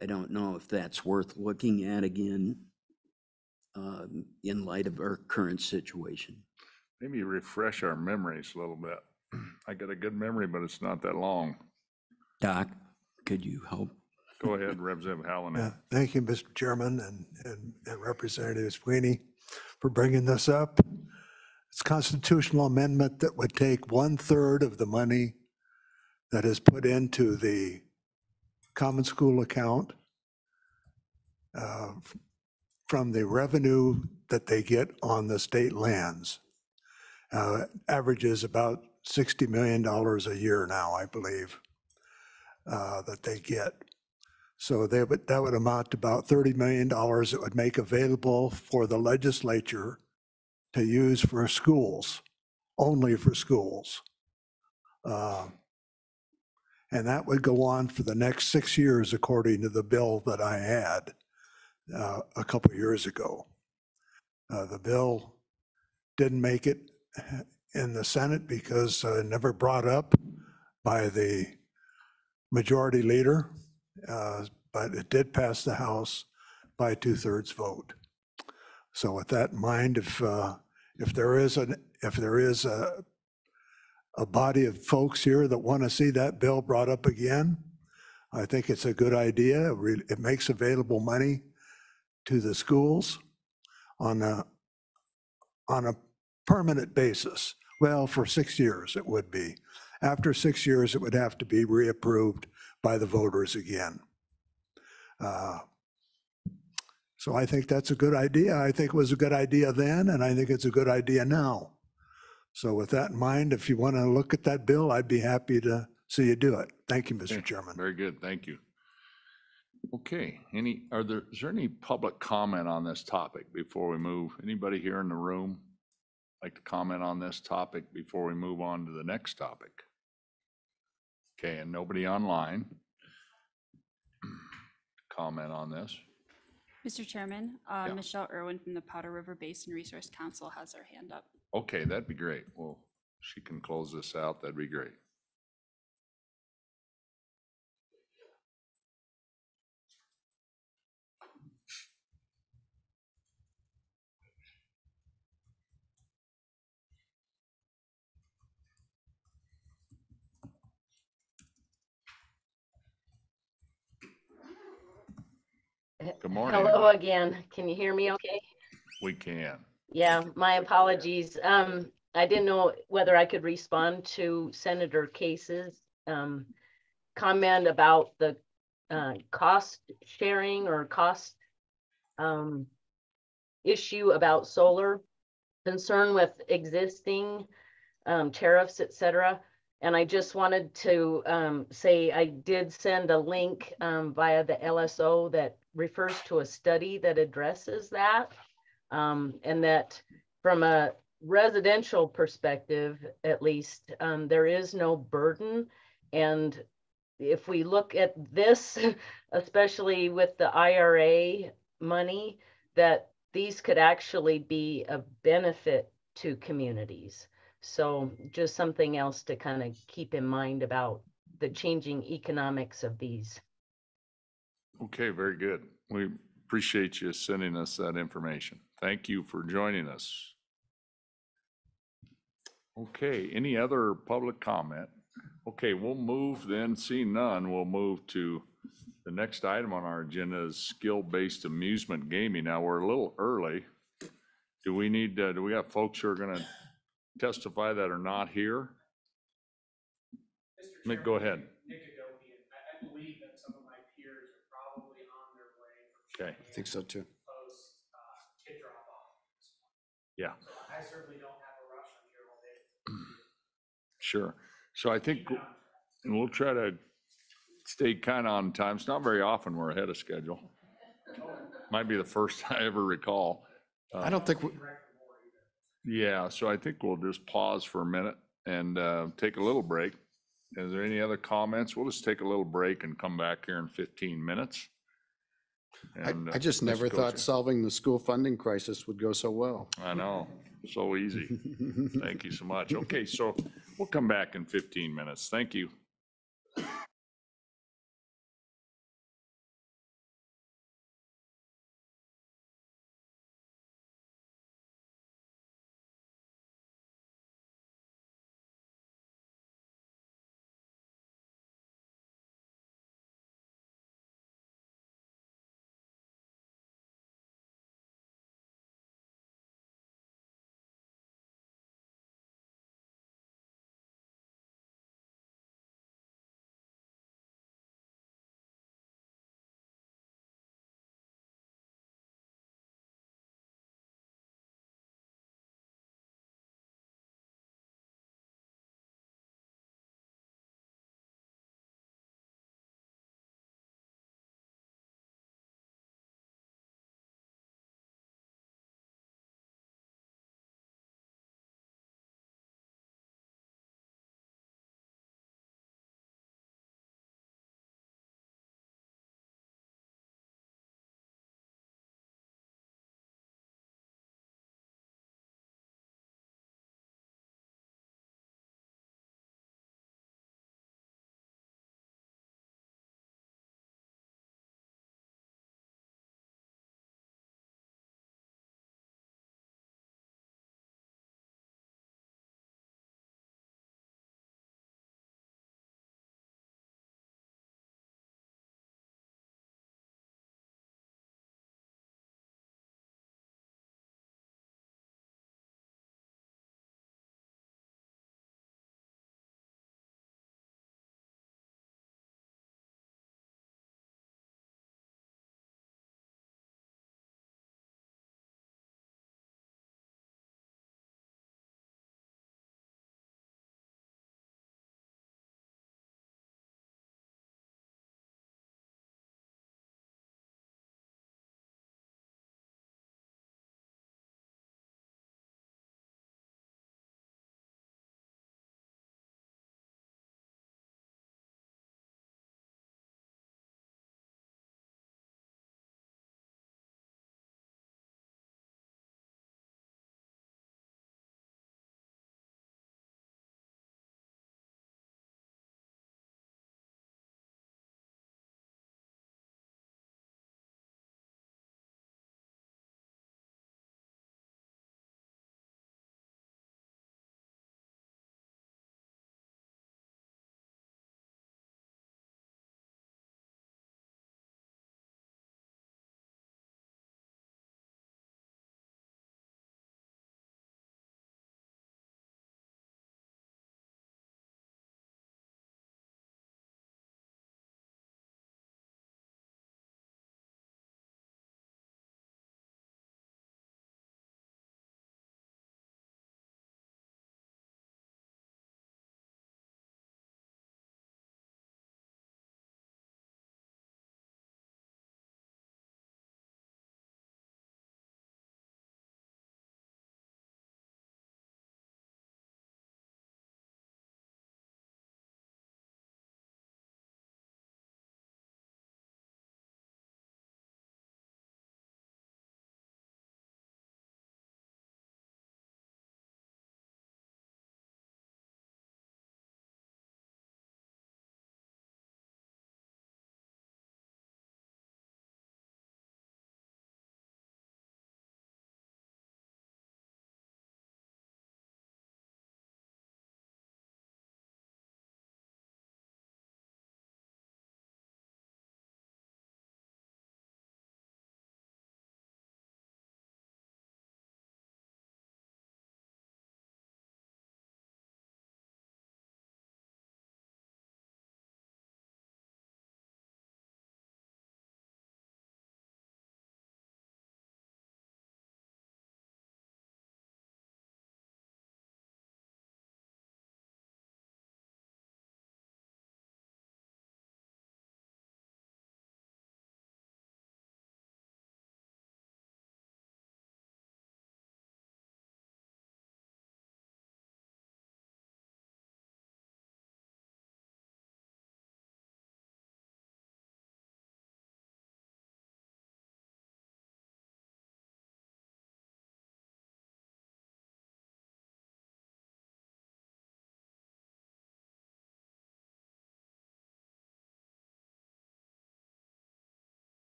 I don't know if that's worth looking at again um, in light of our current situation. Maybe refresh our memories a little bit. I got a good memory, but it's not that long. Doc, could you help? Go ahead, Representative Yeah, Hallinan. thank you, Mr. Chairman and, and and Representative Sweeney for bringing this up. It's a constitutional amendment that would take one-third of the money that is put into the common school account uh, from the revenue that they get on the state lands. Uh, Averages about $60 million a year now, I believe, uh, that they get. So they would, that would amount to about $30 million it would make available for the legislature to use for schools, only for schools. Uh, And that would go on for the next six years, according to the bill that I had uh, a couple years ago. Uh, The bill didn't make it in the Senate because uh, never brought up by the majority leader uh, but it did pass the House by two-thirds vote. So with that in mind, if, uh, if there is an, if there is a, a body of folks here that want to see that bill brought up again, I think it's a good idea. It makes available money to the schools on a, on a permanent basis. Well, for six years, it would be. After six years, it would have to be reapproved by the voters again. Uh, So I think that's a good idea. I think it was a good idea then, and I think it's a good idea now. So with that in mind, if you want to look at that bill, I'd be happy to see you do it. Thank you, Mr. Chairman. Very good, thank you. Okay, any, are there, is there any public comment on this topic before we move? Anybody here in the room like to comment on this topic before we move on to the next topic? Okay, and nobody online? Comment on this? Mr. Chairman, uh, Yeah. Michelle Irwin from the Powder River Basin Resource Council has her hand up. Okay, that'd be great. Well, she can close this out, that'd be great. morning. Hello again. Can you hear me okay? We can. Yeah, my apologies. Um, I didn't know whether I could respond to Senator Case's um, comment about the uh, cost sharing or cost um, issue about solar, concern with existing um, tariffs, et cetera. And I just wanted to um, say I did send a link um, via the LSO that refers to a study that addresses that. Um, and that from a residential perspective, at least, um, there is no burden. And if we look at this, especially with the IRA money, that these could actually be a benefit to communities. So just something else to kind of keep in mind about the changing economics of these. Okay, very good. We appreciate you sending us that information. Thank you for joining us. Okay, any other public comment? Okay, we'll move then, seeing none, we'll move to the next item on our agenda is skill-based amusement gaming. Now, we're a little early. Do we need, uh, do we have folks who are gonna testify that are not here? Mick, go ahead. Nick Adopian. I, I believe that some of my peers are probably on their way from Okay, I think so too. post, uh, kid drop off. yeah. So I certainly don't have a rush. I'm here all day. Sure. So I think, and we'll try to stay kind of on time. It's not very often we're ahead of schedule. Might be the first I ever recall. I don't think, we- Yeah, so I think we'll just pause for a minute and uh, take a little break. Is there any other comments? We'll just take a little break and come back here in 15 minutes. I, And, uh, I just Mr. never thought solving the school funding crisis would go so well. I know, so easy. Thank you so much. Okay, so we'll come back in 15 minutes. Thank you.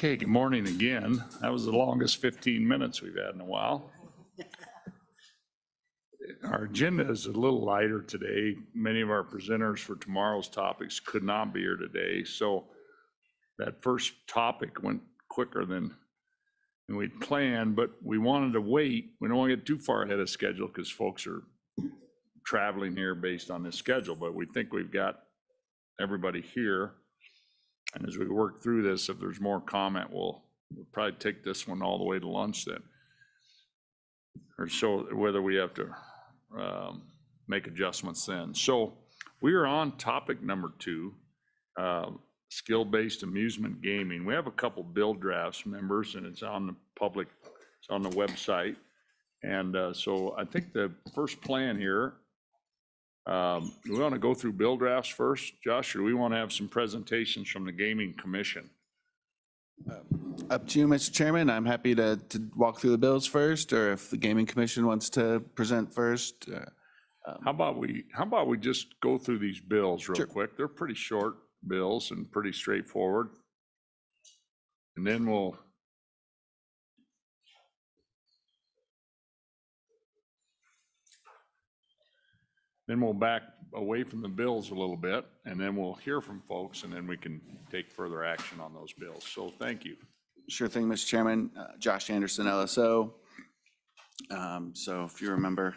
Okay, good morning again. That was the longest 15 minutes we've had in a while. Our agenda is a little lighter today. Many of our presenters for tomorrow's topics could not be here today, so that first topic went quicker than than we'd planned, but we wanted to wait. We don't want to get too far ahead of schedule because folks are traveling here based on this schedule, but we think we've got everybody here. And as we work through this, if there's more comment, we'll we'll probably take this one all the way to lunch then. Or so, whether we have to um, make adjustments then. So we are on topic number two, uh, skill-based amusement gaming. We have a couple bill drafts, members, and it's on the public, it's on the website. And uh, so I think the first plan here, um, do we want to go through bill drafts first, Josh, or do we want to have some presentations from the gaming commission? Up to you, Mr. Chairman. I'm happy to, to walk through the bills first, or if the Gaming Commission wants to present first. uh, How about we, how about we just go through these bills real quick? They're pretty short bills and pretty straightforward. And then we'll. Then we'll back away from the bills a little bit, and then we'll hear from folks, and then we can take further action on those bills. So thank you. Sure thing, Mr. Chairman. Uh, Josh Anderson, LSO. Um, So if you remember,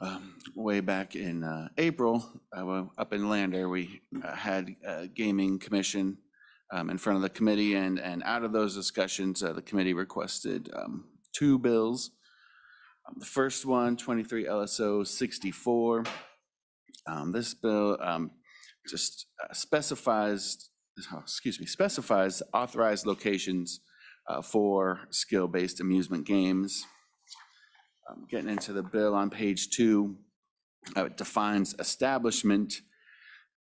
um, way back in uh, April, uh, up in Lander, we uh, had a gaming commission um, in front of the committee, and, and out of those discussions, uh, the committee requested um, two bills. Um, The first one, 23 LSO 64. Um, This bill um, just uh, specifies, oh, excuse me, specifies authorized locations uh, for skill-based amusement games. Um, Getting into the bill on page two, uh, it defines establishment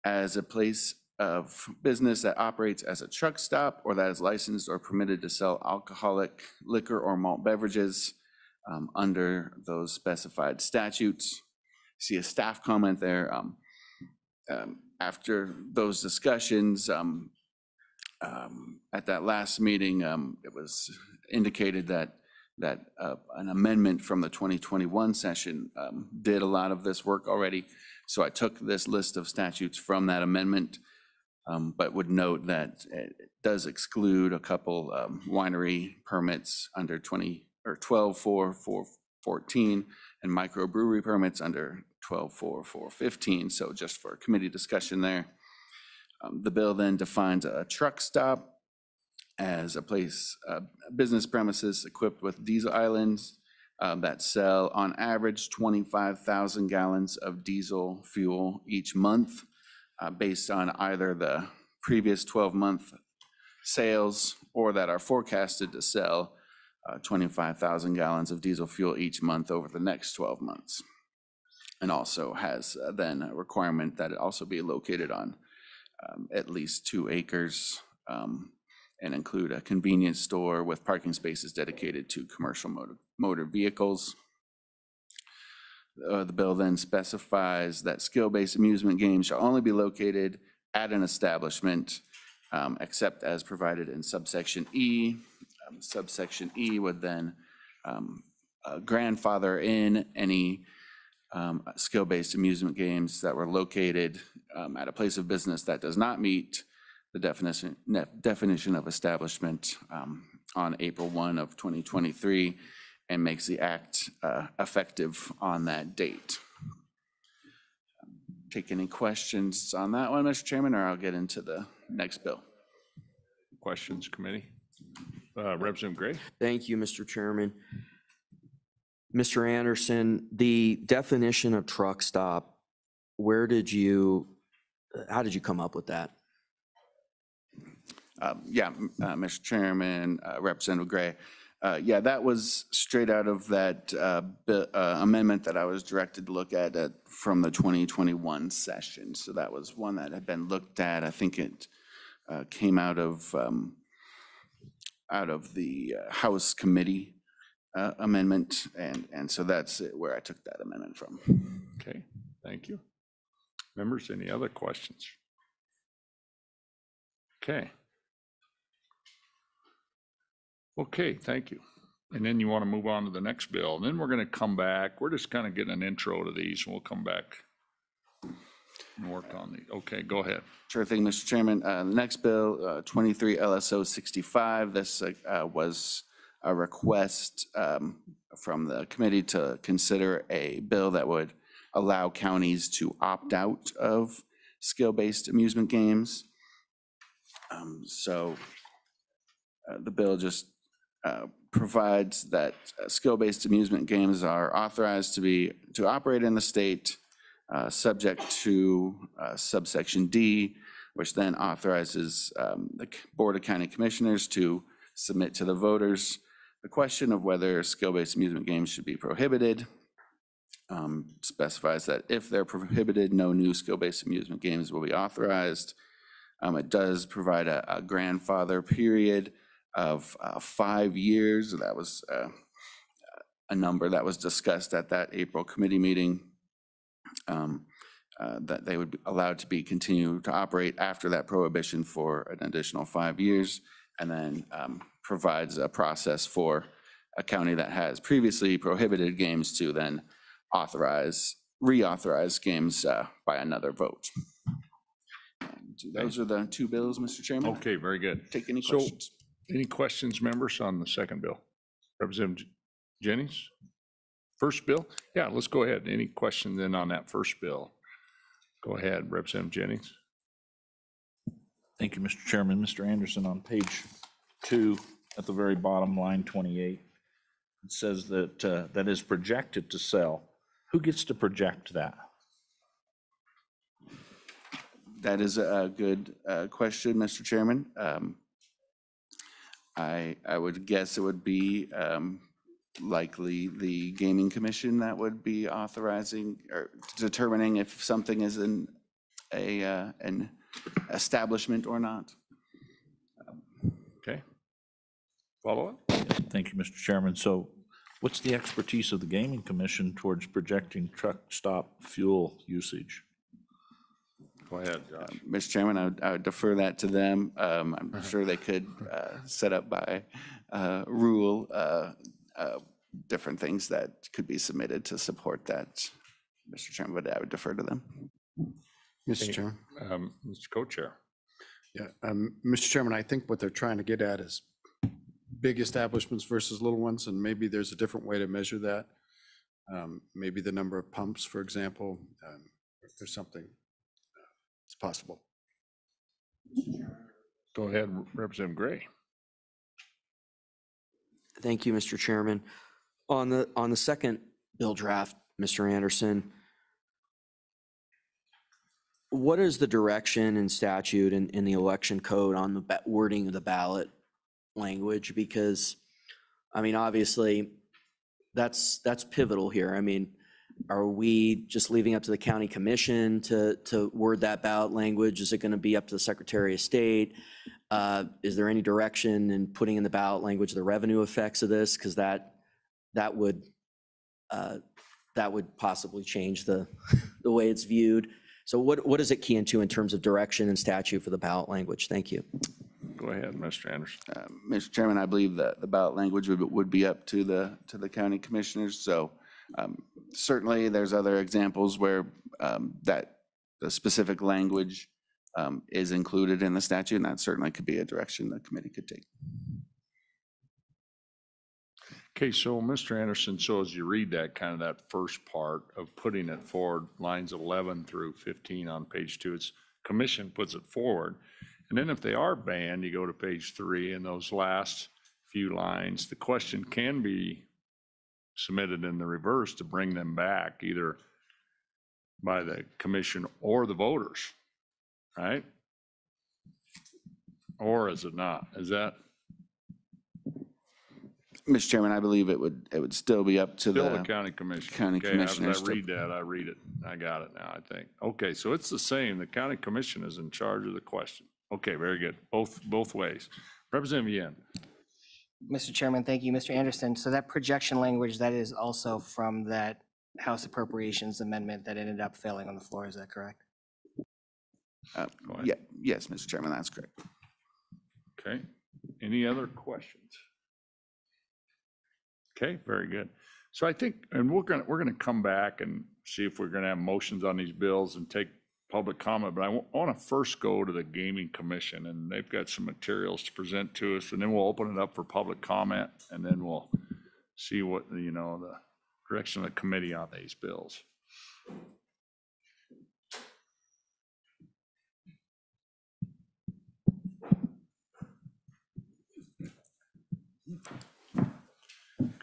as a place of business that operates as a truck stop or that is licensed or permitted to sell alcoholic liquor or malt beverages um, under those specified statutes. See a staff comment there. um, um, After those discussions, um, um, at that last meeting, um, it was indicated that, that uh, an amendment from the 2021 session did a lot of this work already. So I took this list of statutes from that amendment, but would note that it does exclude a couple winery permits under 20, or 12-4-4-14, and microbrewery permits under 12-4-4-15. So just for committee discussion there. Um, The bill then defines a truck stop as a place, uh, business premises equipped with diesel islands uh, that sell on average 25,000 gallons of diesel fuel each month uh, based on either the previous 12-month sales or that are forecasted to sell uh, 25,000 gallons of diesel fuel each month over the next 12 months. And also has uh, then a requirement that it also be located on um, at least two acres um, and include a convenience store with parking spaces dedicated to commercial motor, motor vehicles. Uh, The bill then specifies that skill-based amusement games shall only be located at an establishment um, except as provided in subsection E. Um, Subsection E would then um, uh, grandfather in any um, skill-based amusement games that were located um, at a place of business that does not meet the definition, ne- definition of establishment um, on April 1 of 2023 and makes the act uh, effective on that date. Take any questions on that one, Mr. Chairman, or I'll get into the next bill. Questions, committee? Uh, Representative Gray? Thank you, Mr. Chairman. Mr. Anderson, the definition of truck stop, where did you, how did you come up with that? Um, Yeah, m- uh, Mr. Chairman, uh, Representative Gray. Uh, Yeah, that was straight out of that uh, bi- uh, amendment that I was directed to look at uh, from the 2021 session. So that was one that had been looked at. I think it uh, came out of, um, out of the uh, House Committee uh, amendment. And, and so that's where I took that amendment from. Okay, thank you. Members, any other questions? Okay. Okay, thank you. And then you want to move on to the next bill, and then we're going to come back. We're just kind of getting an intro to these, and we'll come back and work on the, okay, go ahead. Sure thing, Mr. Chairman. Uh, The next bill, uh, 23 LSO 65, this uh, uh, was a request um, from the committee to consider a bill that would allow counties to opt out of skill-based amusement games. Um, So uh, the bill just uh, provides that uh, skill-based amusement games are authorized to be, to operate in the state, uh, subject to uh, subsection D, which then authorizes um, the Board of County Commissioners to submit to the voters the question of whether skill-based amusement games should be prohibited. Um, Specifies that if they're prohibited, no new skill-based amusement games will be authorized. Um, It does provide a a grandfather period of uh, five years. That was uh, a number that was discussed at that April committee meeting. Um, uh, That they would be allowed to be, continue to operate after that prohibition for an additional five years. And then um, provides a process for a county that has previously prohibited games to then authorize, reauthorize games uh, by another vote. And Those are the two bills, Mr. Chairman. Okay, very good. Take any So, questions. any questions, members, on the second bill? Representative Jennings? First bill? Yeah, let's go ahead. Any questions then on that first bill? Go ahead, Representative Jennings. Thank you, Mr. Chairman. Mr. Anderson, on page two, at the very bottom, line 28, it says that, uh, that is projected to sell. Who gets to project that? That is a a good uh, question, Mr. Chairman. Um, I, I would guess it would be um, likely the Gaming Commission that would be authorizing or determining if something is in a, uh, an establishment or not. Okay. Follow up? Thank you, Mr. Chairman. So what's the expertise of the Gaming Commission towards projecting truck stop fuel usage? Go ahead, Josh. Mr. Chairman, I would- I would defer that to them. Um, I'm sure they could uh, set up by uh, rule uh, uh, different things that could be submitted to support that, Mr. Chairman, but I would defer to them. Mr. Chairman? Um, Mr. Co-Chair. Yeah, um, Mr. Chairman, I think what they're trying to get at is big establishments versus little ones, and maybe there's a different way to measure that. Um, Maybe the number of pumps, for example, um, if there's something, uh, it's possible. Go ahead, Representative Gray. Thank you, Mr. Chairman. On the, on the second bill draft, Mr. Anderson, what is the direction and statute in, in the election code on the wording of the ballot language? Because, I mean, obviously, that's, that's pivotal here. I mean, are we just leaving up to the county commission to, to word that ballot language? Is it going to be up to the Secretary of State? Uh, Is there any direction in putting in the ballot language the revenue effects of this? Because that, that would, uh, that would possibly change the, the way it's viewed. So what, what is it key into in terms of direction and statute for the ballot language? Thank you. Go ahead, Mr. Anderson. Uh, Mr. Chairman, I believe that the ballot language would, would be up to the, to the county commissioners. So um, certainly, there's other examples where um, that, the specific language um, is included in the statute, and that certainly could be a direction the committee could take. Okay, so Mr. Anderson, so as you read that, kind of that first part of putting it forward, lines 11 through 15 on page two, it's commission puts it forward. And then if they are banned, you go to page three, and those last few lines, the question can be submitted in the reverse to bring them back, either by the commission or the voters, right? Or is it not? Is that Mr. Chairman, I believe it would, it would still be up to Still the the, county commission. county Okay, as commissioners I to- read that, I read it. I got it now, I think. Okay, so it's the same. The county commission is in charge of the question. Okay, very good. Both, both ways. Representative Yin. Mr. Chairman, thank you. Mr. Anderson, so that projection language, that is also from that House Appropriations Amendment that ended up failing on the floor, is that correct? Uh, yeah, yes, Mr. Chairman, that's correct. Okay, any other questions? Okay, very good. So I think, and we're gonna, we're gonna come back and see if we're gonna have motions on these bills and take public comment, but I want to first go to the Gaming Commission, and they've got some materials to present to us, and then we'll open it up for public comment, and then we'll see what, you know, the direction of the committee on these bills.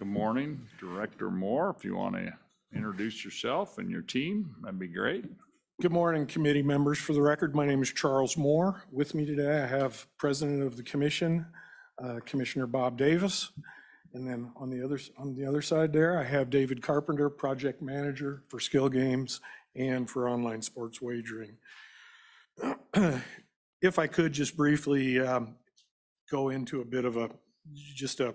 Good morning, Director Moore. If you want to introduce yourself and your team, that'd be great. Good morning, committee members. For the record, my name is Charles Moore. With me today, I have President of the Commission, uh, Commissioner Bob Davis. And then on the other, on the other side there, I have David Carpenter, Project Manager for Skill Games and for online sports wagering. If I could just briefly um, go into a bit of a, just a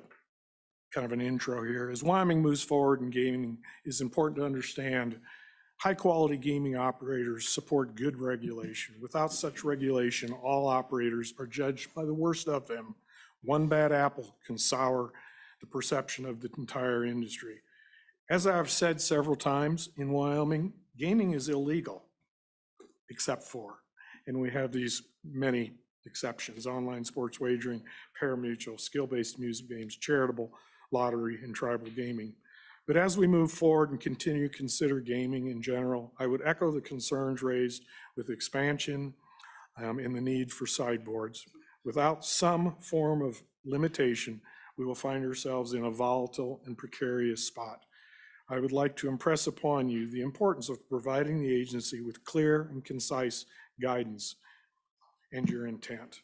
kind of an intro here. As Wyoming moves forward in gaming, it's important to understand high-quality gaming operators support good regulation. Without such regulation, all operators are judged by the worst of them. One bad apple can sour the perception of the entire industry. As I've said several times, in Wyoming, gaming is illegal, except for, and we have these many exceptions, online sports wagering, parimutuel, skill-based amusement games, charitable, lottery, and tribal gaming. But as we move forward and continue to consider gaming in general, I would echo the concerns raised with expansion um, and the need for sideboards. Without some form of limitation, we will find ourselves in a volatile and precarious spot. I would like to impress upon you the importance of providing the agency with clear and concise guidance and your intent.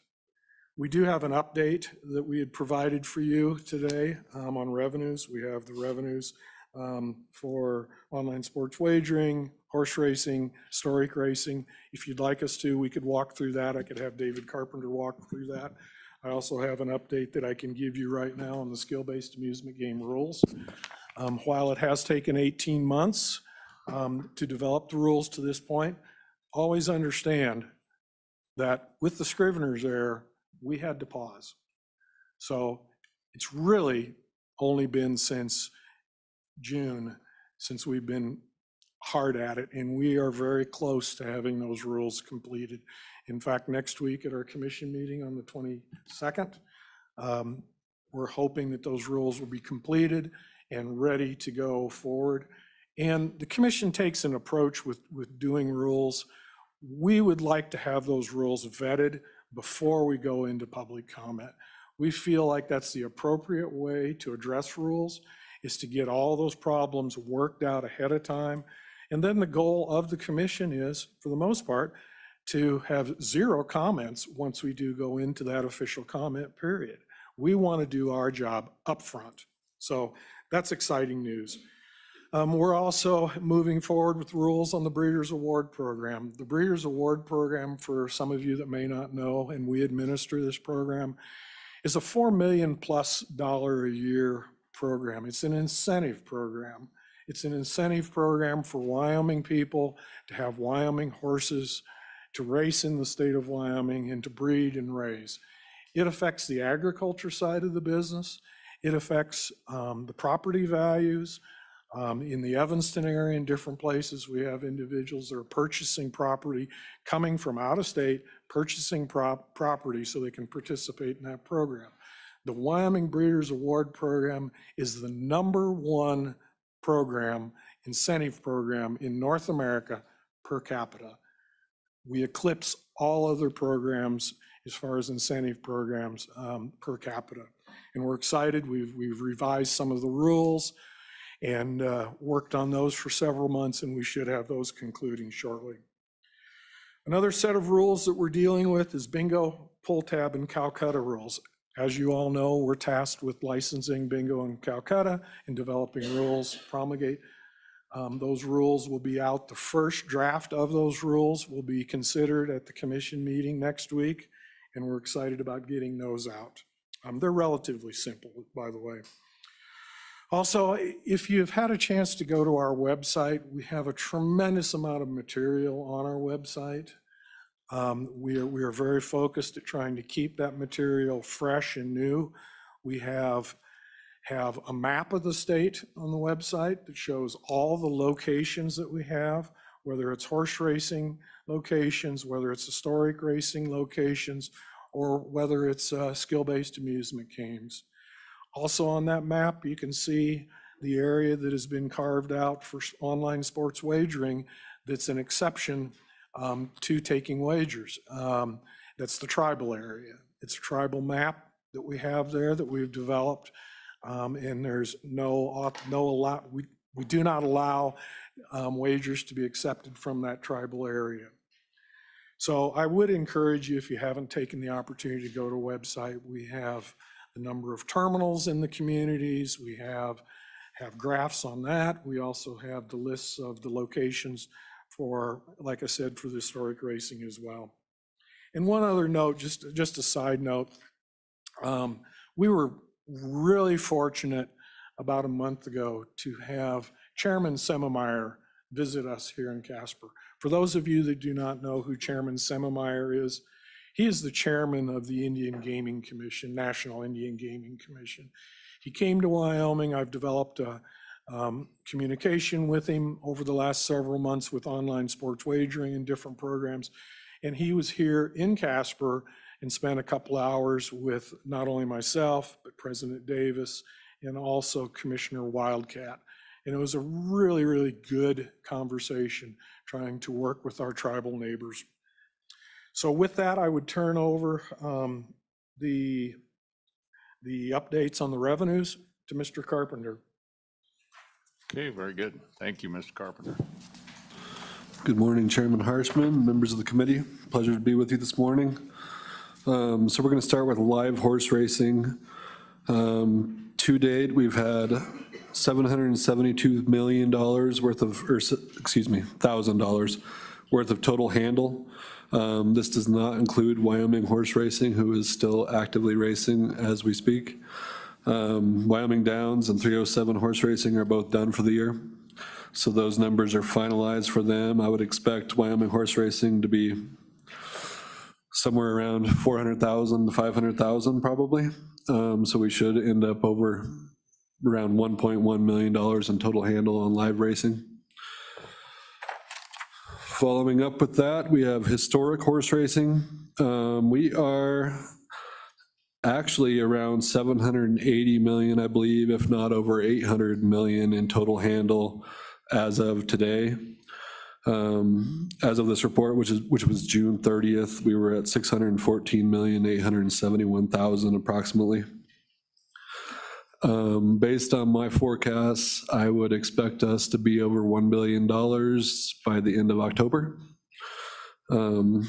We do have an update that we had provided for you today um, on revenues. We have the revenues um, for online sports wagering, horse racing, historic racing. If you'd like us to, we could walk through that. I could have David Carpenter walk through that. I also have an update that I can give you right now on the skill-based amusement game rules. Um, While it has taken 18 months to develop the rules to this point, always understand that with the Scrivener's error, we had to pause. So it's really only been since June, since we've been hard at it, and we are very close to having those rules completed. In fact, next week at our commission meeting on the 22nd, um, we're hoping that those rules will be completed and ready to go forward. And the commission takes an approach with, with doing rules. We would like to have those rules vetted before we go into public comment. We feel like that's the appropriate way to address rules, is to get all those problems worked out ahead of time. And then the goal of the commission is, for the most part, to have zero comments once we do go into that official comment period. We want to do our job upfront. So that's exciting news. Um, We're also moving forward with rules on the Breeders' Award Program. The Breeders' Award Program, for some of you that may not know, and we administer this program, is a four million plus dollar a year program. It's an incentive program. It's an incentive program for Wyoming people to have Wyoming horses, to race in the state of Wyoming, and to breed and raise. It affects the agriculture side of the business. It affects um, the property values. Um, In the Evanston area and different places, we have individuals that are purchasing property, coming from out of state, purchasing prop, property so they can participate in that program. The Wyoming Breeders' Award Program is the number one program, incentive program in North America per capita. We eclipse all other programs as far as incentive programs um, per capita. And we're excited. We've, we've revised some of the rules and uh, worked on those for several months, and we should have those concluding shortly. Another set of rules that we're dealing with is bingo, pull tab, and Calcutta rules. As you all know, we're tasked with licensing bingo and Calcutta and developing rules, promulgate. Um, Those rules will be out, the first draft of those rules will be considered at the commission meeting next week, and we're excited about getting those out. Um, They're relatively simple, by the way. Also, if you've had a chance to go to our website, we have a tremendous amount of material on our website. Um, We are, we are very focused at trying to keep that material fresh and new. We have have a map of the state on the website that shows all the locations that we have, whether it's horse racing locations, whether it's historic racing locations, or whether it's uh, skill-based amusement games. Also on that map, you can see the area that has been carved out for online sports wagering that's an exception um, to taking wagers. Um, That's the tribal area. It's a tribal map that we have there that we've developed. um, And there's no, no allow, we, we do not allow um, wagers to be accepted from that tribal area. So I would encourage you, if you haven't taken the opportunity to go to a website, we have the number of terminals in the communities. We have, have graphs on that. We also have the lists of the locations for, like I said, for the historic racing as well. And one other note, just, just a side note. um, We were really fortunate about a month ago to have Chairman Simermeyer visit us here in Casper. For those of you that do not know who Chairman Simermeyer is, he is the chairman of the Indian Gaming Commission, National Indian Gaming Commission. He came to Wyoming. I've developed a um, communication with him over the last several months with online sports wagering and different programs. And he was here in Casper and spent a couple hours with not only myself, but President Davis and also Commissioner Wildcat. And it was a really, really good conversation trying to work with our tribal neighbors. So with that, I would turn over um, the, the updates on the revenues to Mr. Carpenter. Okay, very good. Thank you, Mr. Carpenter. Good morning, Chairman Harshman, members of the committee. Pleasure to be with you this morning. Um, So we're going to start with live horse racing. Um, To date, we've had $772 million worth of, or, excuse me, $1,000 worth of total handle. Um, This does not include Wyoming Horse Racing, who is still actively racing as we speak. Um, Wyoming Downs and 307 Horse Racing are both done for the year. So those numbers are finalized for them. I would expect Wyoming Horse Racing to be somewhere around 400,000 to 500,000 probably. Um, So we should end up over around $1.1 million in total handle on live racing. Following up with that, we have historic horse racing. Um, We are actually around 780 million, I believe, if not over 800 million in total handle as of today. Um, As of this report, which is, which was June 30th, we were at 614 million, 871,000 approximately. Um, Based on my forecasts, I would expect us to be over $1 billion by the end of October. Um,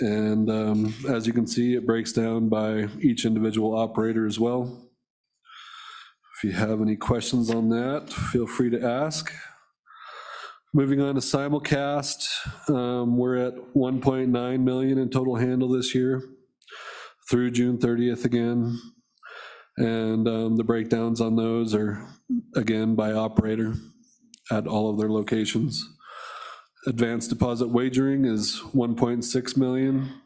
And um, as you can see, it breaks down by each individual operator as well. If you have any questions on that, feel free to ask. Moving on to simulcast, um, we're at 1.9 million in total handle this year through June 30th again. And um, the breakdowns on those are, again, by operator at all of their locations. Advanced deposit wagering is 1.6 million.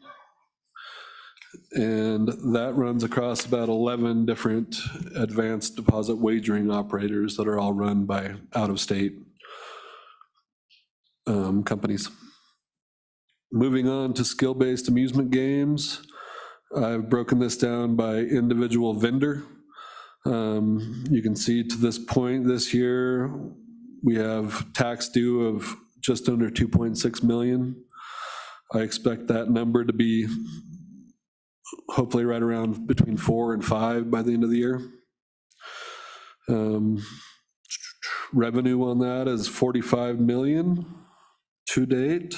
And that runs across about 11 different advanced deposit wagering operators that are all run by out-of-state um, companies. Moving on to skill-based amusement games, I've broken this down by individual vendor. Um, You can see to this point this year, we have tax due of just under 2.6 million. I expect that number to be hopefully right around between four and five by the end of the year. Um, Revenue on that is 45 million to date.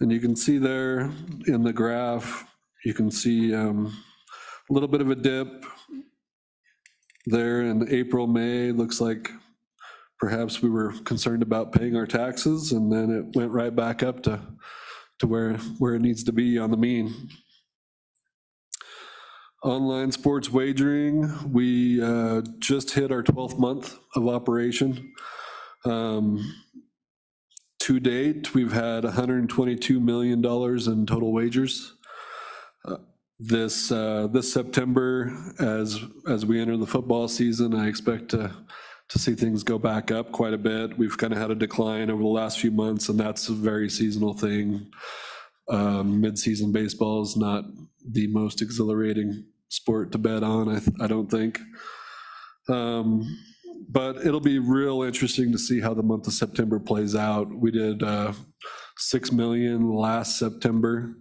And you can see there in the graph, you can see um, a little bit of a dip there in April, May. Looks like perhaps we were concerned about paying our taxes, and then it went right back up to, to where, where it needs to be on the mean. Online sports wagering, we uh, just hit our 12th month of operation. Um, To date, we've had $122 million in total wagers. This, uh, this September, as, as we enter the football season, I expect to, to see things go back up quite a bit. We've kind of had a decline over the last few months, and that's a very seasonal thing. Um, Mid-season baseball is not the most exhilarating sport to bet on, I, I don't think. Um, But it'll be real interesting to see how the month of September plays out. We did uh, 6 million last September.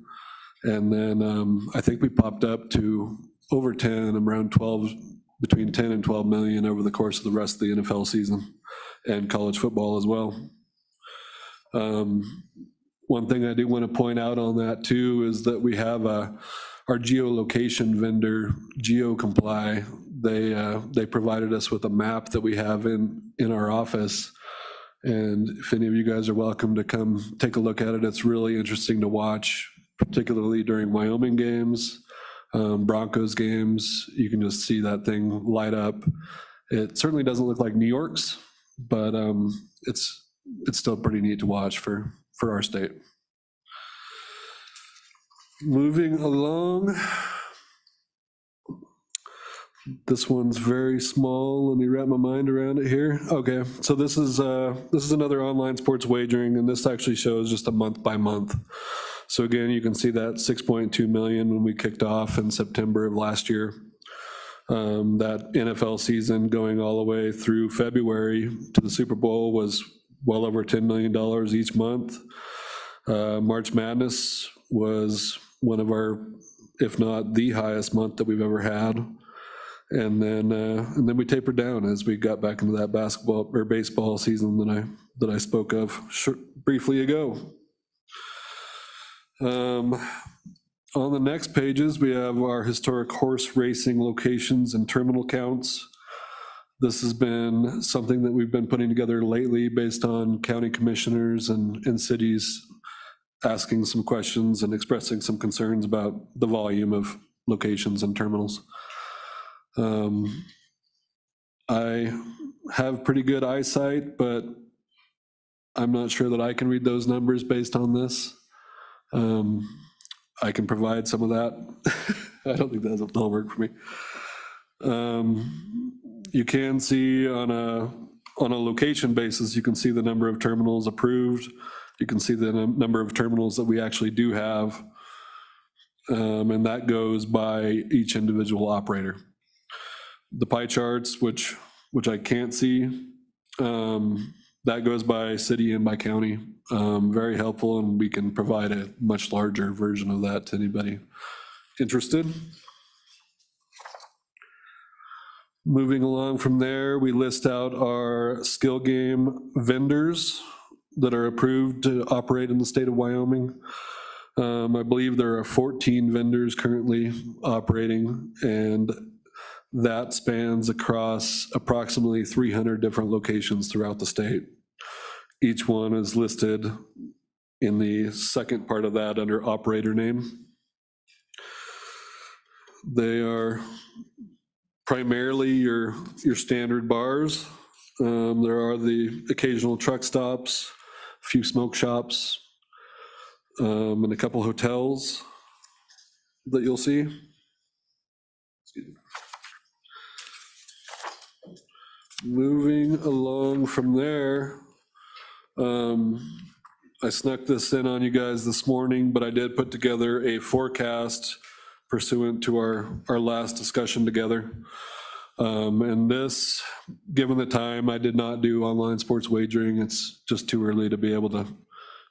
And then um, I think we popped up to over 10, around 12, between 10 and 12 million over the course of the rest of the NFL season and college football as well. Um, One thing I do want to point out on that too is that we have a, our geolocation vendor, GeoComply. They, uh, they provided us with a map that we have in, in our office. And if any of you guys are welcome to come take a look at it, it's really interesting to watch, particularly during Wyoming games, um, Broncos games. You can just see that thing light up. It certainly doesn't look like New York's, but um, it's it's still pretty neat to watch for for our state. Moving along. This one's very small. Let me wrap my mind around it here. Okay, so this is, uh, this is another online sports wagering, and this actually shows just a month by month. So again, you can see that 6.2 million when we kicked off in September of last year. Um, That NFL season going all the way through February to the Super Bowl was well over $10 million each month. Uh, March Madness was one of our, if not the highest month that we've ever had. And then, uh, and then we tapered down as we got back into that basketball or baseball season that I, that I spoke of briefly ago. Um, On the next pages, we have our historic horse racing locations and terminal counts. This has been something that we've been putting together lately based on county commissioners and, and cities asking some questions and expressing some concerns about the volume of locations and terminals. Um, I have pretty good eyesight, but I'm not sure that I can read those numbers based on this. Um, I can provide some of that. I don't think that'll work for me. Um, You can see on a, on a location basis, you can see the number of terminals approved. You can see the num- number of terminals that we actually do have. Um, And that goes by each individual operator. The pie charts, which, which I can't see, um, that goes by city and by county. Um, Very helpful, and we can provide a much larger version of that to anybody interested. Moving along from there, we list out our skill game vendors that are approved to operate in the state of Wyoming. Um, I believe there are 14 vendors currently operating, and that spans across approximately 300 different locations throughout the state. Each one is listed in the second part of that under operator name. They are primarily your, your standard bars. Um, There are the occasional truck stops, a few smoke shops, um, and a couple hotels that you'll see. Moving along from there, um, I snuck this in on you guys this morning, but I did put together a forecast pursuant to our, our last discussion together. Um, And this, given the time, I did not do online sports wagering. It's just too early to be able to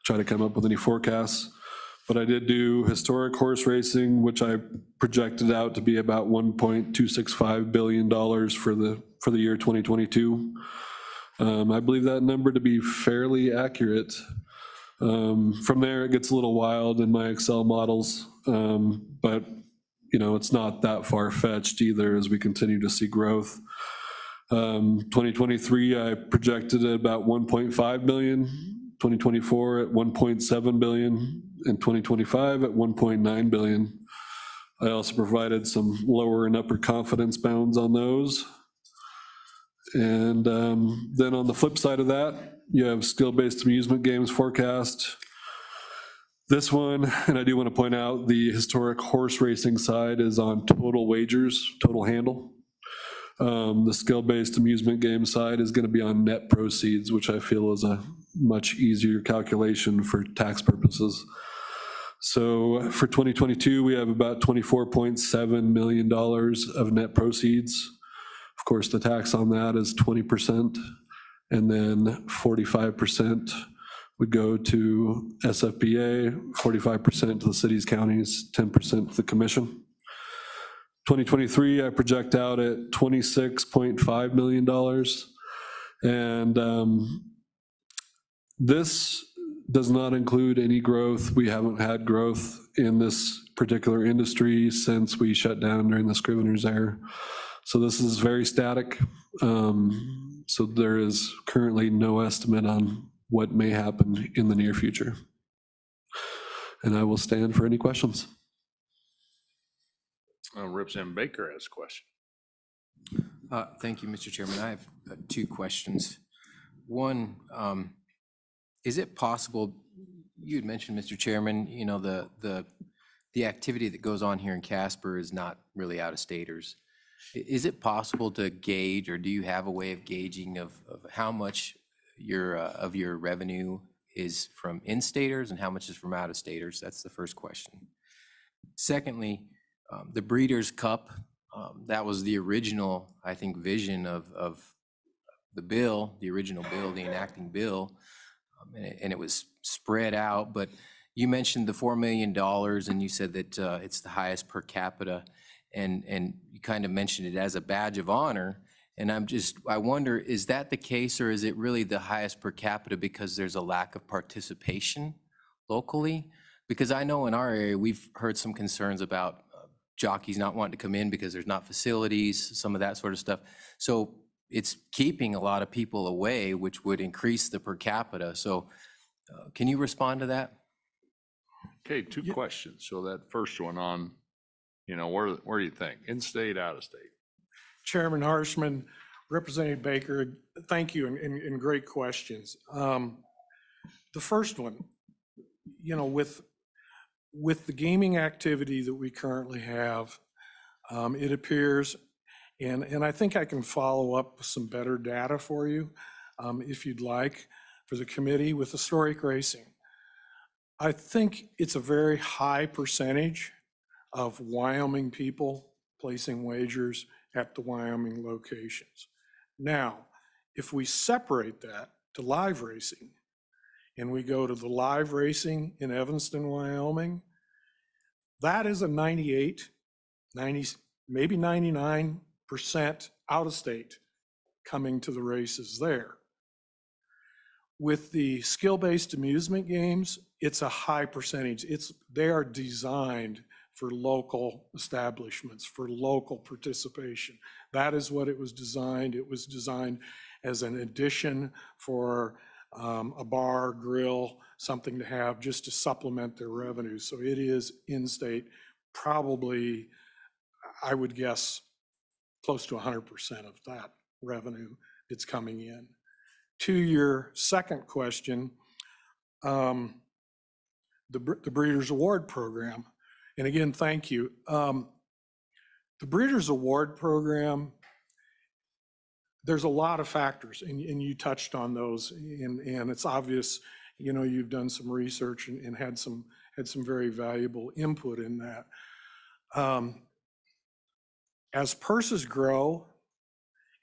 try to come up with any forecasts. But I did do historic horse racing, which I projected out to be about $1.265 billion for the, for the year 2022. Um, I believe that number to be fairly accurate. Um, From there, it gets a little wild in my Excel models, um, but, you know, it's not that far-fetched either as we continue to see growth. Um, 2023, I projected at about 1.5 billion, 2024 at 1.7 billion, and 2025 at 1.9 billion. I also provided some lower and upper confidence bounds on those. And um, then on the flip side of that, you have skill-based amusement games forecast. This one, and I do want to point out, the historic horse racing side is on total wagers, total handle. Um, The skill-based amusement game side is going to be on net proceeds, which I feel is a much easier calculation for tax purposes. So for 2022, we have about $24.7 million of net proceeds. Of course, the tax on that is 20%, and then 45% would go to SFBA, 45% to the cities, counties, 10% to the commission. 2023, I project out at $26.5 million. And um, this does not include any growth. We haven't had growth in this particular industry since we shut down during the Scrivener's error. So this is very static. Um, So there is currently no estimate on what may happen in the near future. And I will stand for any questions. Uh, Representative Baker has a question. Uh, Thank you, Mr. Chairman. I have uh, two questions. One, um, is it possible, you had mentioned, Mr. Chairman, you know, the, the, the activity that goes on here in Casper is not really out-of-staters. I- Is it possible to gauge, or do you have a way of gauging of, how much your, uh, of your revenue is from in-staters and how much is from out-of-staters? That's the first question. Secondly, um, the Breeders' Cup, um, that was the original, I think, vision of, of the bill, the original bill, the enacting bill, um, and it, was spread out. But you mentioned the $4 million, and you said that uh, it's the highest per capita, and, and you kind of mentioned it as a badge of honor. And I'm just, I wonder, is that the case, or is it really the highest per capita because there's a lack of participation locally? Because I know in our area, we've heard some concerns about uh, jockeys not wanting to come in because there's not facilities, some of that sort of stuff. So it's keeping a lot of people away, which would increase the per capita. So uh, can you respond to that? Okay, two questions. So that first one on, you know, where, where do you think? In-state, out-of-state? Chairman Harshman, Representative Baker, thank you and, and, and great questions. Um, The first one, you know, with, with the gaming activity that we currently have, um, it appears, and, and I think I can follow up with some better data for you, um, if you'd like, for the committee with historic racing. I think it's a very high percentage of Wyoming people placing wagers at the Wyoming locations. Now, if we separate that to live racing, and we go to the live racing in Evanston, Wyoming, that is a 98, 90, maybe 99% out of state coming to the races there. With the skill-based amusement games, it's a high percentage. It's, they are designed for local establishments, for local participation. That is what it was designed. It was designed as an addition for um, a bar, grill, something to have just to supplement their revenue. So it is in-state, probably, I would guess, close to 100% of that revenue that's coming in. To your second question, um, the the Breeders' Award Program, and again, thank you. Um, The Breeders' Award Program, there's a lot of factors, and, and you touched on those, and, and it's obvious, you know, you've done some research and, and had some, had some very valuable input in that. Um, As purses grow,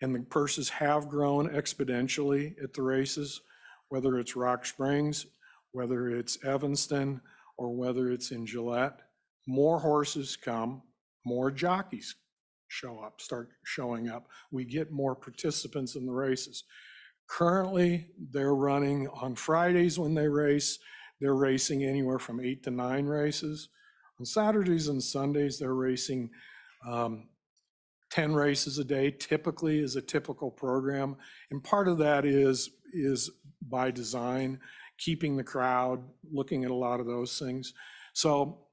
and the purses have grown exponentially at the races, whether it's Rock Springs, whether it's Evanston, or whether it's in Gillette, more horses come, more jockeys show up, start showing up. We get more participants in the races. Currently, they're running on Fridays when they race, they're racing anywhere from eight to nine races. On Saturdays and Sundays, they're racing um, 10 races a day typically is a typical program. And part of that is, is by design, keeping the crowd, looking at a lot of those things. So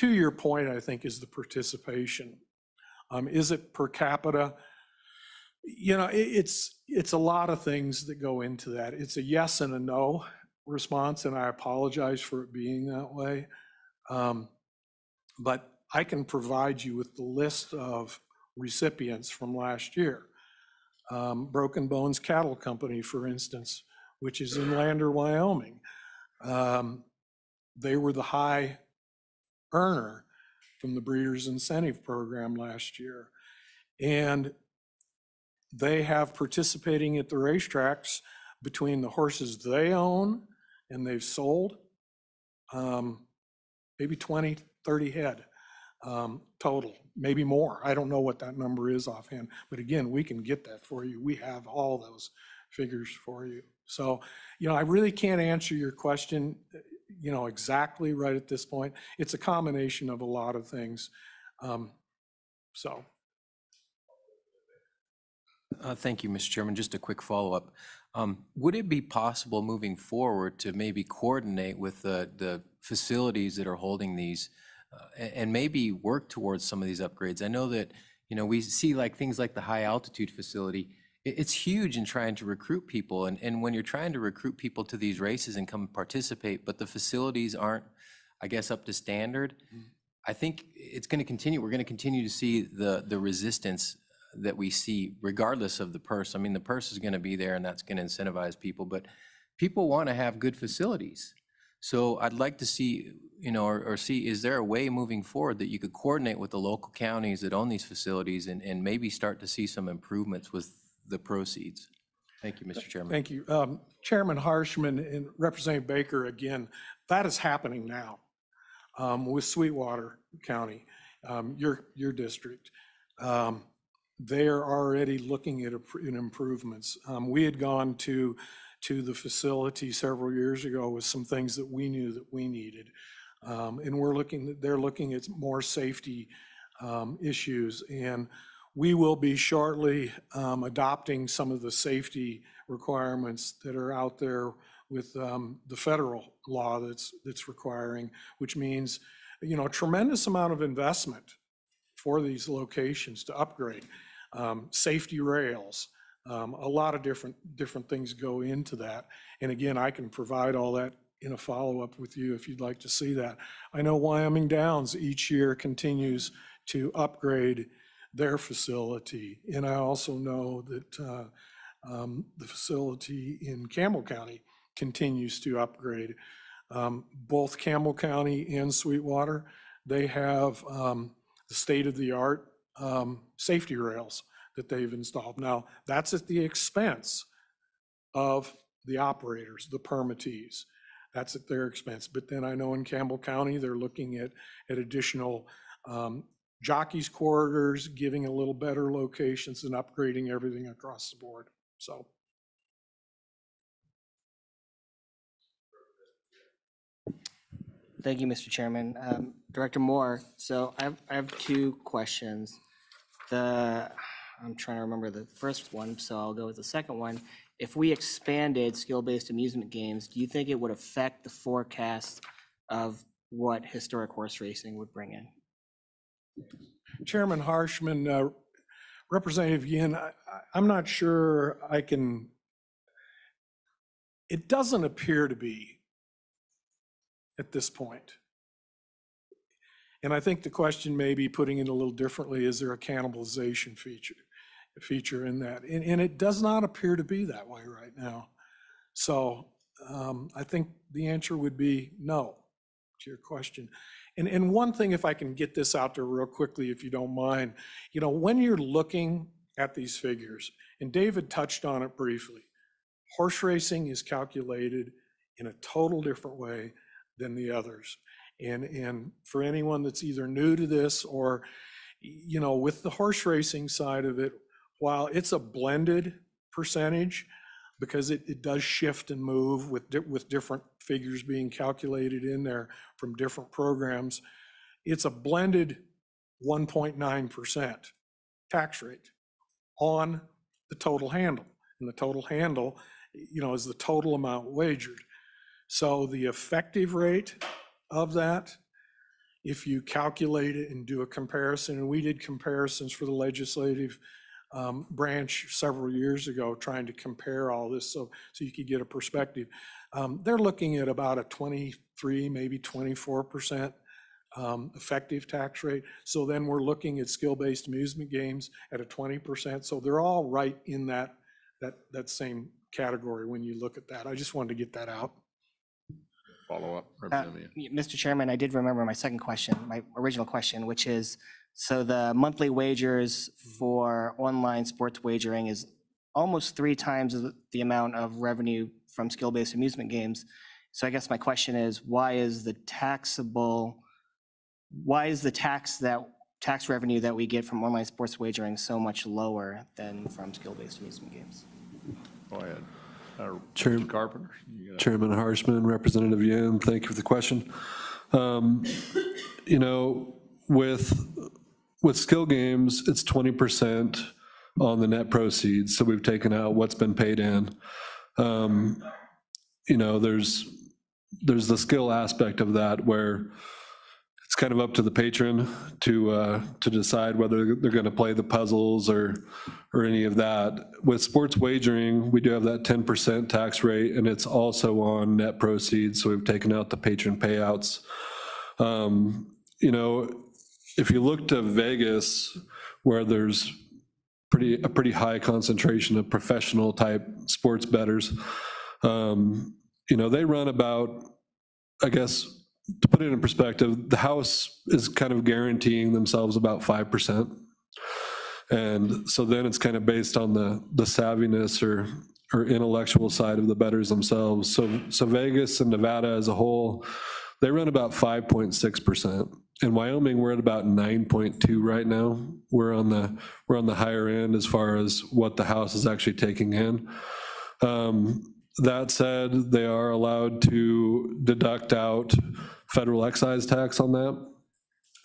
to your point, I think, is the participation. Um, Is it per capita? You know, it- it's, it's a lot of things that go into that. It's a yes and a no response, and I apologize for it being that way. Um, But I can provide you with the list of recipients from last year. Um, Broken Bones Cattle Company, for instance, which is in Lander, Wyoming. Um, They were the high earner from the Breeders' Incentive Program last year. And they have participating at the racetracks between the horses they own and they've sold, um, maybe 20, 30 head um, total, maybe more. I don't know what that number is offhand, but again, we can get that for you. We have all those figures for you. So, you know, I really can't answer your question, you know, exactly right at this point. It's a combination of a lot of things. Um, So, Uh, Thank you, Mr. Chairman. Just a quick follow-up. Um, Would it be possible moving forward to maybe coordinate with the, the facilities that are holding these uh, and maybe work towards some of these upgrades? I know that, you know, we see like things like the high altitude facility. It's huge in trying to recruit people. And, and when you're trying to recruit people to these races and come participate, but the facilities aren't, I guess, up to standard, mm-hmm. I think it's going to continue, we're going to continue to see the, the resistance that we see regardless of the purse. I mean, the purse is going to be there and that's going to incentivize people, but people want to have good facilities. So I'd like to see, you know, or, or see, is there a way moving forward that you could coordinate with the local counties that own these facilities and, and maybe start to see some improvements with the proceeds? Thank you, Mr. Chairman. Thank you. Um, Chairman Harshman and Representative Baker, again, that is happening now um, with Sweetwater County, um, your, your district. Um, They're already looking at improvements. Um, We had gone to, to the facility several years ago with some things that we knew that we needed. Um, And we're looking, they're looking at more safety issues. And we will be shortly um, adopting some of the safety requirements that are out there with um, the federal law that's, that's requiring, which means, you know, a tremendous amount of investment for these locations to upgrade. Um, Safety rails, um, a lot of different, different things go into that. And again, I can provide all that in a follow-up with you if you'd like to see that. I know Wyoming Downs each year continues to upgrade their facility. And I also know that uh, um, the facility in Campbell County continues to upgrade. Um, Both Campbell County and Sweetwater, they have um, the state-of-the-art um, safety rails that they've installed. Now, that's at the expense of the operators, the permittees. That's at their expense. But then I know in Campbell County, they're looking at, at additional um, jockeys corridors, giving a little better locations and upgrading everything across the board. So Thank you, Mr. Chairman. Um, Director Moore, so I have, I have two questions. The, I'm trying to remember the first one, so I'll go with the second one. If we expanded skill-based amusement games, do you think it would affect the forecast of what historic horse racing would bring in? Chairman Harshman, uh, Representative Yin, I, I'm not sure I can, it doesn't appear to be at this point. And I think the question may be putting it a little differently, is there a cannibalization feature, feature in that? And, and it does not appear to be that way right now. So um, I think the answer would be no to your question. And, one thing, if I can get this out there real quickly, if you don't mind, you know, when you're looking at these figures, and David touched on it briefly, horse racing is calculated in a total different way than the others. And, and for anyone that's either new to this or, you know, with the horse racing side of it, while it's a blended percentage, because it, it does shift and move with, di- with different figures being calculated in there from different programs, it's a blended 1.9% tax rate on the total handle. And the total handle, you know, is the total amount wagered. So the effective rate of that, if you calculate it and do a comparison, and we did comparisons for the legislative um, branch several years ago, trying to compare all this so, so you could get a perspective. Um, They're looking at about a 23, maybe 24% um, effective tax rate. So then we're looking at skill-based amusement games at a 20%. So they're all right in that, that, that same category when you look at that. I just wanted to get that out. Follow up, Uh, Representative. Mr. Chairman, I did remember my second question, my original question, which is, so the monthly wagers for online sports wagering is almost three times the- the amount of revenue from skill-based amusement games. So I guess my question is, why is the taxable, why is the tax that, tax revenue that we get from online sports wagering so much lower than from skill-based amusement games? Go ahead. Uh, Chair- Mr. Carpenter? you got- Chairman Harshman, Representative Yin, thank you for the question. Um, You know, with, with skill games, it's 20% on the net proceeds, so we've taken out what's been paid in. Um, You know, there's, there's the skill aspect of that where it's kind of up to the patron to, uh, to decide whether they're going to play the puzzles or, or any of that. With sports wagering, we do have that 10% tax rate, and it's also on net proceeds, so we've taken out the patron payouts. Um, You know, if you look to Vegas, where there's pretty, a pretty high concentration of professional-type sports bettors, um, you know, they run about, I guess, to put it in perspective, the house is kind of guaranteeing themselves about 5%. And so then it's kind of based on the, the savviness or, or intellectual side of the bettors themselves. So, so Vegas and Nevada as a whole, they run about 5.6%. In Wyoming, we're at about 9.2 right now. We're on the, we're on the higher end as far as what the house is actually taking in. Um, That said, they are allowed to deduct out federal excise tax on that.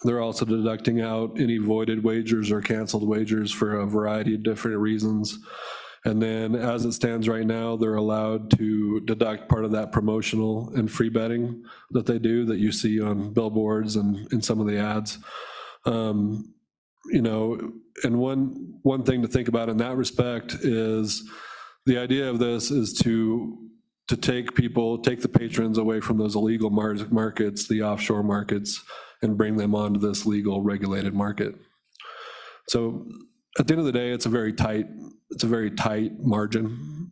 They're also deducting out any voided wagers or canceled wagers for a variety of different reasons. And then, as it stands right now, they're allowed to deduct part of that promotional and free betting that they do that you see on billboards and in some of the ads. Um, You know, and one, one thing to think about in that respect is the idea of this is to, to take people, take the patrons away from those illegal mar- markets, the offshore markets, and bring them onto this legal regulated market. So at the end of the day, it's a very tight, it's a very tight margin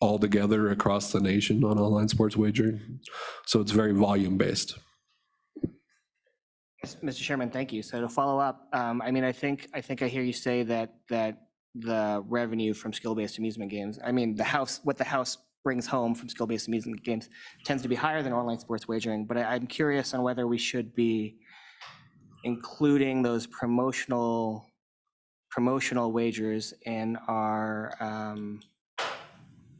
altogether across the nation on online sports wagering. So it's very volume based. Mr. Chairman, thank you. So to follow up, um, I mean, I think, I think I hear you say that, that the revenue from skill-based amusement games, I mean, the house, what the house brings home from skill-based amusement games tends to be higher than online sports wagering, but I- I'm curious on whether we should be including those promotional, promotional wagers in our, um,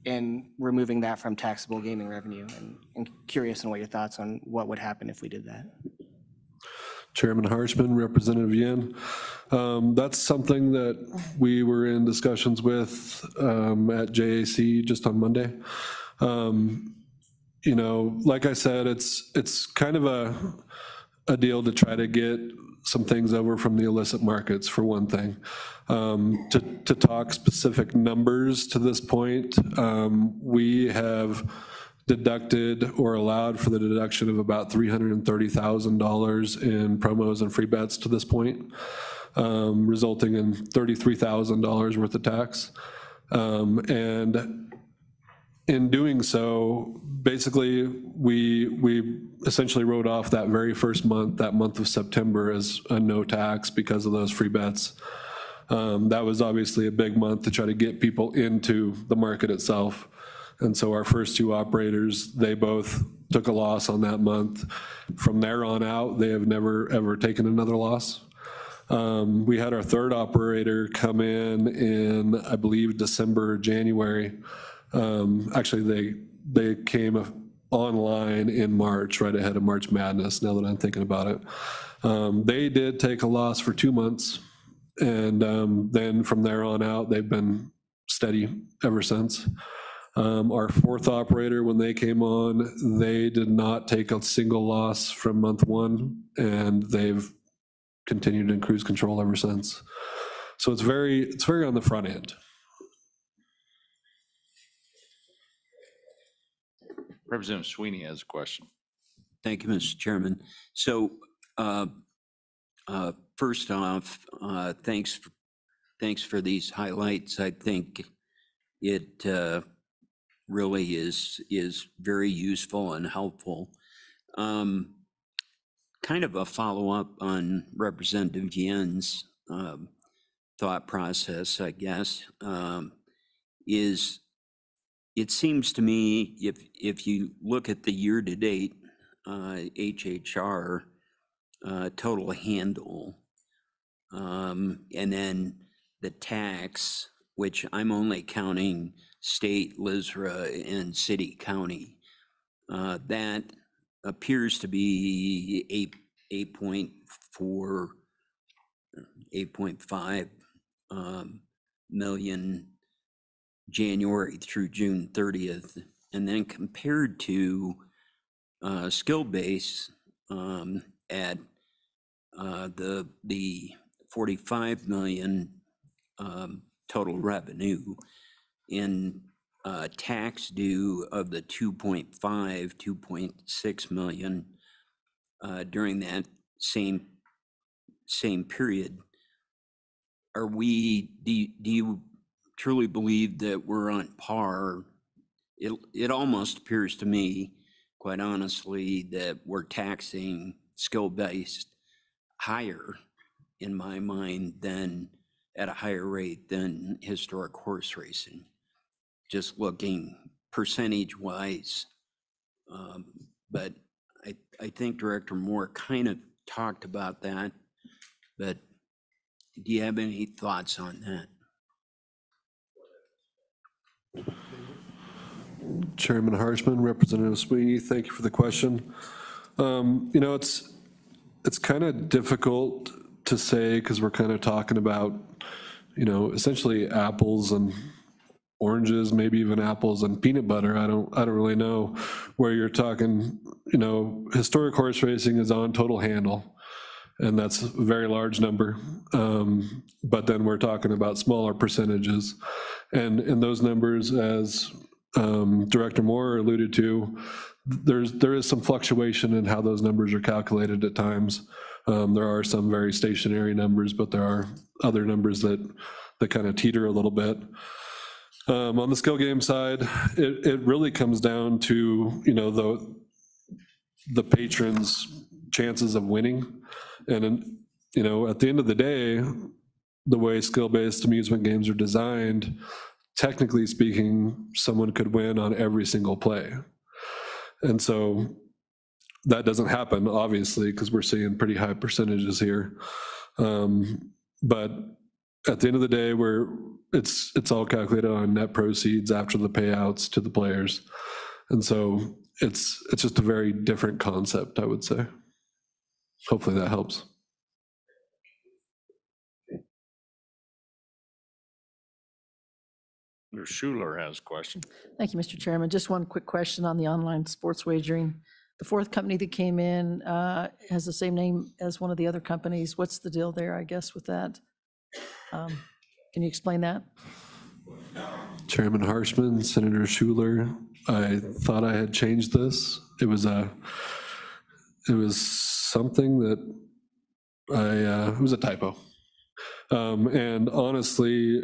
in removing that from taxable gaming revenue. And I'm curious on what your thoughts on what would happen if we did that. Chairman Harshman, Representative Yin. Um, That's something that we were in discussions with um, at JAC just on Monday. Um, You know, like I said, it's, it's kind of a, a deal to try to get some things over from the illicit markets, for one thing. Um, To, to talk specific numbers to this point, um, we have deducted or allowed for the deduction of about $330,000 in promos and free bets to this point, um, resulting in $33,000 worth of tax. Um, And in doing so, basically, we, we essentially wrote off that very first month, that month of September as a no tax because of those free bets. Um, That was obviously a big month to try to get people into the market itself. And so our first two operators, they both took a loss on that month. From there on out, they have never, ever taken another loss. Um, We had our third operator come in in, I believe, December, January. Um, Actually, they, they came online in March, right ahead of March Madness, now that I'm thinking about it. Um, They did take a loss for two months. And um, then from there on out, they've been steady ever since. Um, Our fourth operator, when they came on, they did not take a single loss from month one, and they've continued in cruise control ever since. So it's very, it's very on the front end. Representative Sweeney has a question. Thank you, Mr. Chairman. So, uh, uh, first off, uh, thanks, thanks for these highlights. I think it uh, really is, is very useful and helpful. Um, Kind of a follow-up on Representative Yin's um, thought process, I guess, um, is it seems to me if, if you look at the year-to-date uh, HHR uh, total handle, um, and then the tax, which I'm only counting state, LISRA, and city, county, uh, that appears to be eight, eight point four, eight point five um, million January through June thirtieth, and then compared to uh, skill base um, at uh, the the forty-five million um, total revenue in uh, tax due of the 2.5, 2.6 million uh, during that same same period. Are we? Do do you truly believe that we're on par? It it almost appears to me, quite honestly, that we're taxing skill based higher in my mind than at a higher rate than historic horse racing just looking percentage wise. Um, But I, I think Director Moore kind of talked about that. But do you have any thoughts on that? Chairman Harshman, Representative Sweeney, thank you for the question. Um, You know, it's, it's kind of difficult to say because we're kind of talking about, you know, essentially apples and oranges, maybe even apples and peanut butter. I don't, I don't really know where you're talking, you know, historic horse racing is on total handle. And that's a very large number. Um, But then we're talking about smaller percentages. And those numbers, as um, Director Moore alluded to, there's, there is some fluctuation in how those numbers are calculated at times. Um, There are some very stationary numbers, but there are other numbers that, that kind of teeter a little bit. Um, On the skill game side, it, it really comes down to, you know, the, the patrons' chances of winning. And, you know, at the end of the day, the way skill-based amusement games are designed, technically speaking, someone could win on every single play. And so that doesn't happen, obviously, because we're seeing pretty high percentages here. Um, But at the end of the day, we're, it's, it's all calculated on net proceeds after the payouts to the players. And so it's, it's just a very different concept, I would say. Hopefully that helps. Senator Schuler has a question. Thank you, Mr. Chairman. Just one quick question on the online sports wagering. The fourth company that came in uh, has the same name as one of the other companies. What's the deal there, I guess, with that? Um, Can you explain that? Chairman Harshman, Senator Schuler, I thought I had changed this. It was a, it was something that I, uh, it was a typo. Um, And honestly,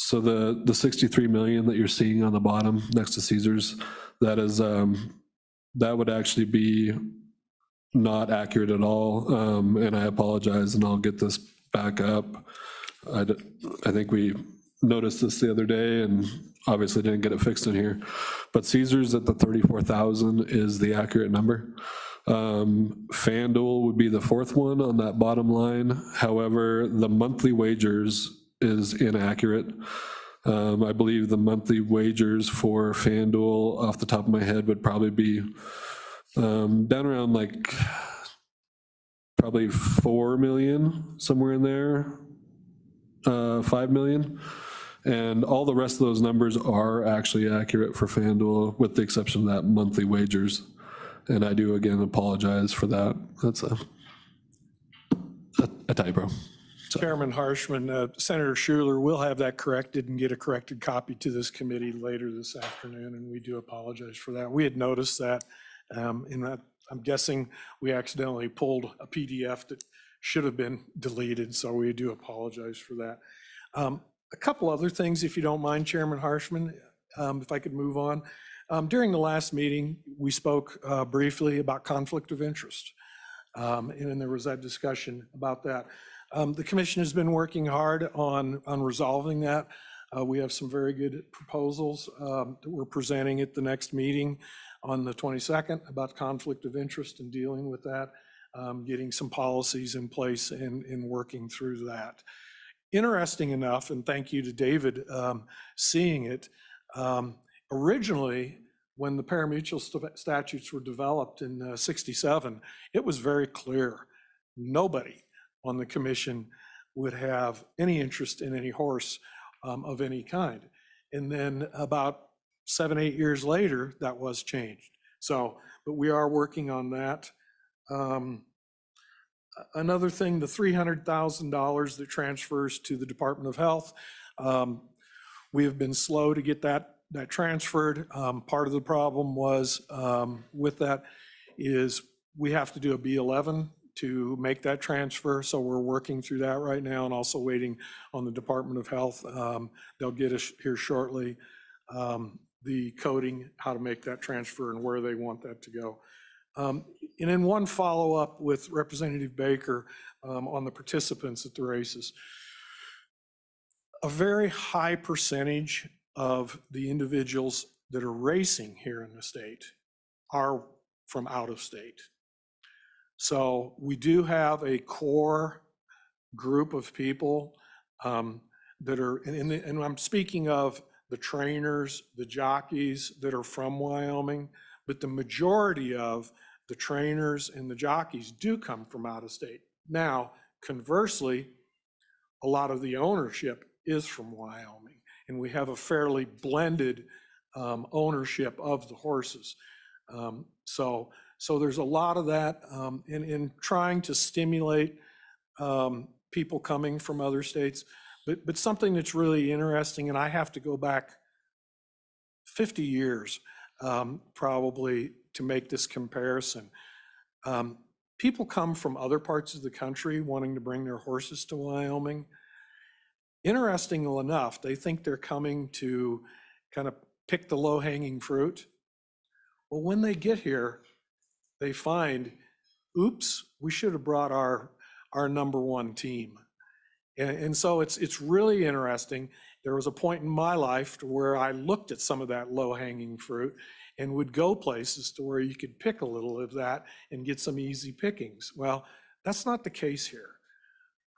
so the, the 63 million that you're seeing on the bottom next to Caesars, that is, um, that would actually be not accurate at all. Um, And I apologize, and I'll get this back up. I think we noticed this the other day and obviously didn't get it fixed in here. But Caesar's at the 34,000 is the accurate number. Um, FanDuel would be the fourth one on that bottom line. However, the monthly wagers is inaccurate. Um, I believe the monthly wagers for FanDuel, off the top of my head, would probably be um, down around like probably 4 million, somewhere in there, uh, 5 million. And all the rest of those numbers are actually accurate for FanDuel, with the exception of that monthly wagers. And I do again apologize for that. That's a, a- a typo. Chairman Harshman, uh, Senator Schuler will have that corrected and get a corrected copy to this committee later this afternoon, and we do apologize for that. We had noticed that, um, and that- I'm guessing we accidentally pulled a PDF that should have been deleted, so we do apologize for that. Um, A couple other things, if you don't mind, Chairman Harshman, um, if I could move on. Um, During the last meeting, we spoke uh, briefly about conflict of interest. Um, And then there was that discussion about that. Um, The commission has been working hard on, on resolving that. Uh, We have some very good proposals um, that we're presenting at the next meeting on the 22nd about conflict of interest and dealing with that, um, getting some policies in place and, and working through that. Interesting enough, and thank you to David um, seeing it, um, originally, when the pari-mutuel st- statutes were developed in uh, 67, it was very clear. Nobody on the commission would have any interest in any horse um, of any kind. And then about seven, eight years later, that was changed. So, but we are working on that. Um, Another thing, the $300,000 that transfers to the Department of Health, um, we have been slow to get that, that transferred. Um, Part of the problem was um, with that is we have to do a B11 to make that transfer, so we're working through that right now and also waiting on the Department of Health. Um, They'll get us here shortly, um, the coding, how to make that transfer and where they want that to go. Um, And then one follow-up with Representative Baker um, on the participants at the races. A very high percentage of the individuals that are racing here in the state are from out of state. So we do have a core group of people um, that are, and, the- and I'm speaking of the trainers, the jockeys that are from Wyoming, but the majority of the trainers and the jockeys do come from out of state. Now, conversely, a lot of the ownership is from Wyoming, and we have a fairly blended um, ownership of the horses. Um, So, so there's a lot of that um, in, in trying to stimulate um, people coming from other states. But, but something that's really interesting, and I have to go back 50 years um, probably to make this comparison. Um, People come from other parts of the country wanting to bring their horses to Wyoming. Interestingly enough, they think they're coming to kind of pick the low-hanging fruit. Well, when they get here, they find, oops, we should have brought our, our number one team. And, and so it's, it's really interesting. There was a point in my life to where I looked at some of that low-hanging fruit and would go places to where you could pick a little of that and get some easy pickings. Well, that's not the case here.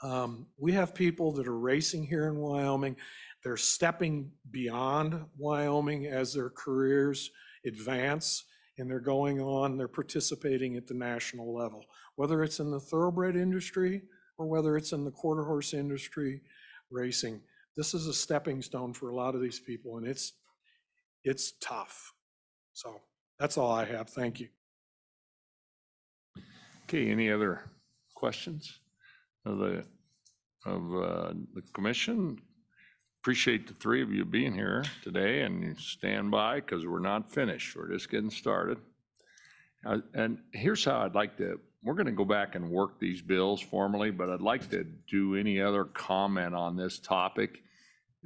Um, we have people that are racing here in Wyoming. They're stepping beyond Wyoming as their careers advance and they're going on, they're participating at the national level, whether it's in the thoroughbred industry or whether it's in the quarter horse industry racing. This is a stepping stone for a lot of these people and it's, it's tough. So that's all I have. Thank you. Okay, any other questions of the, of uh, the commission? Appreciate the three of you being here today and you stand by because we're not finished. We're just getting started. Uh, And here's how I'd like to, we're going to go back and work these bills formally, but I'd like to do any other comment on this topic.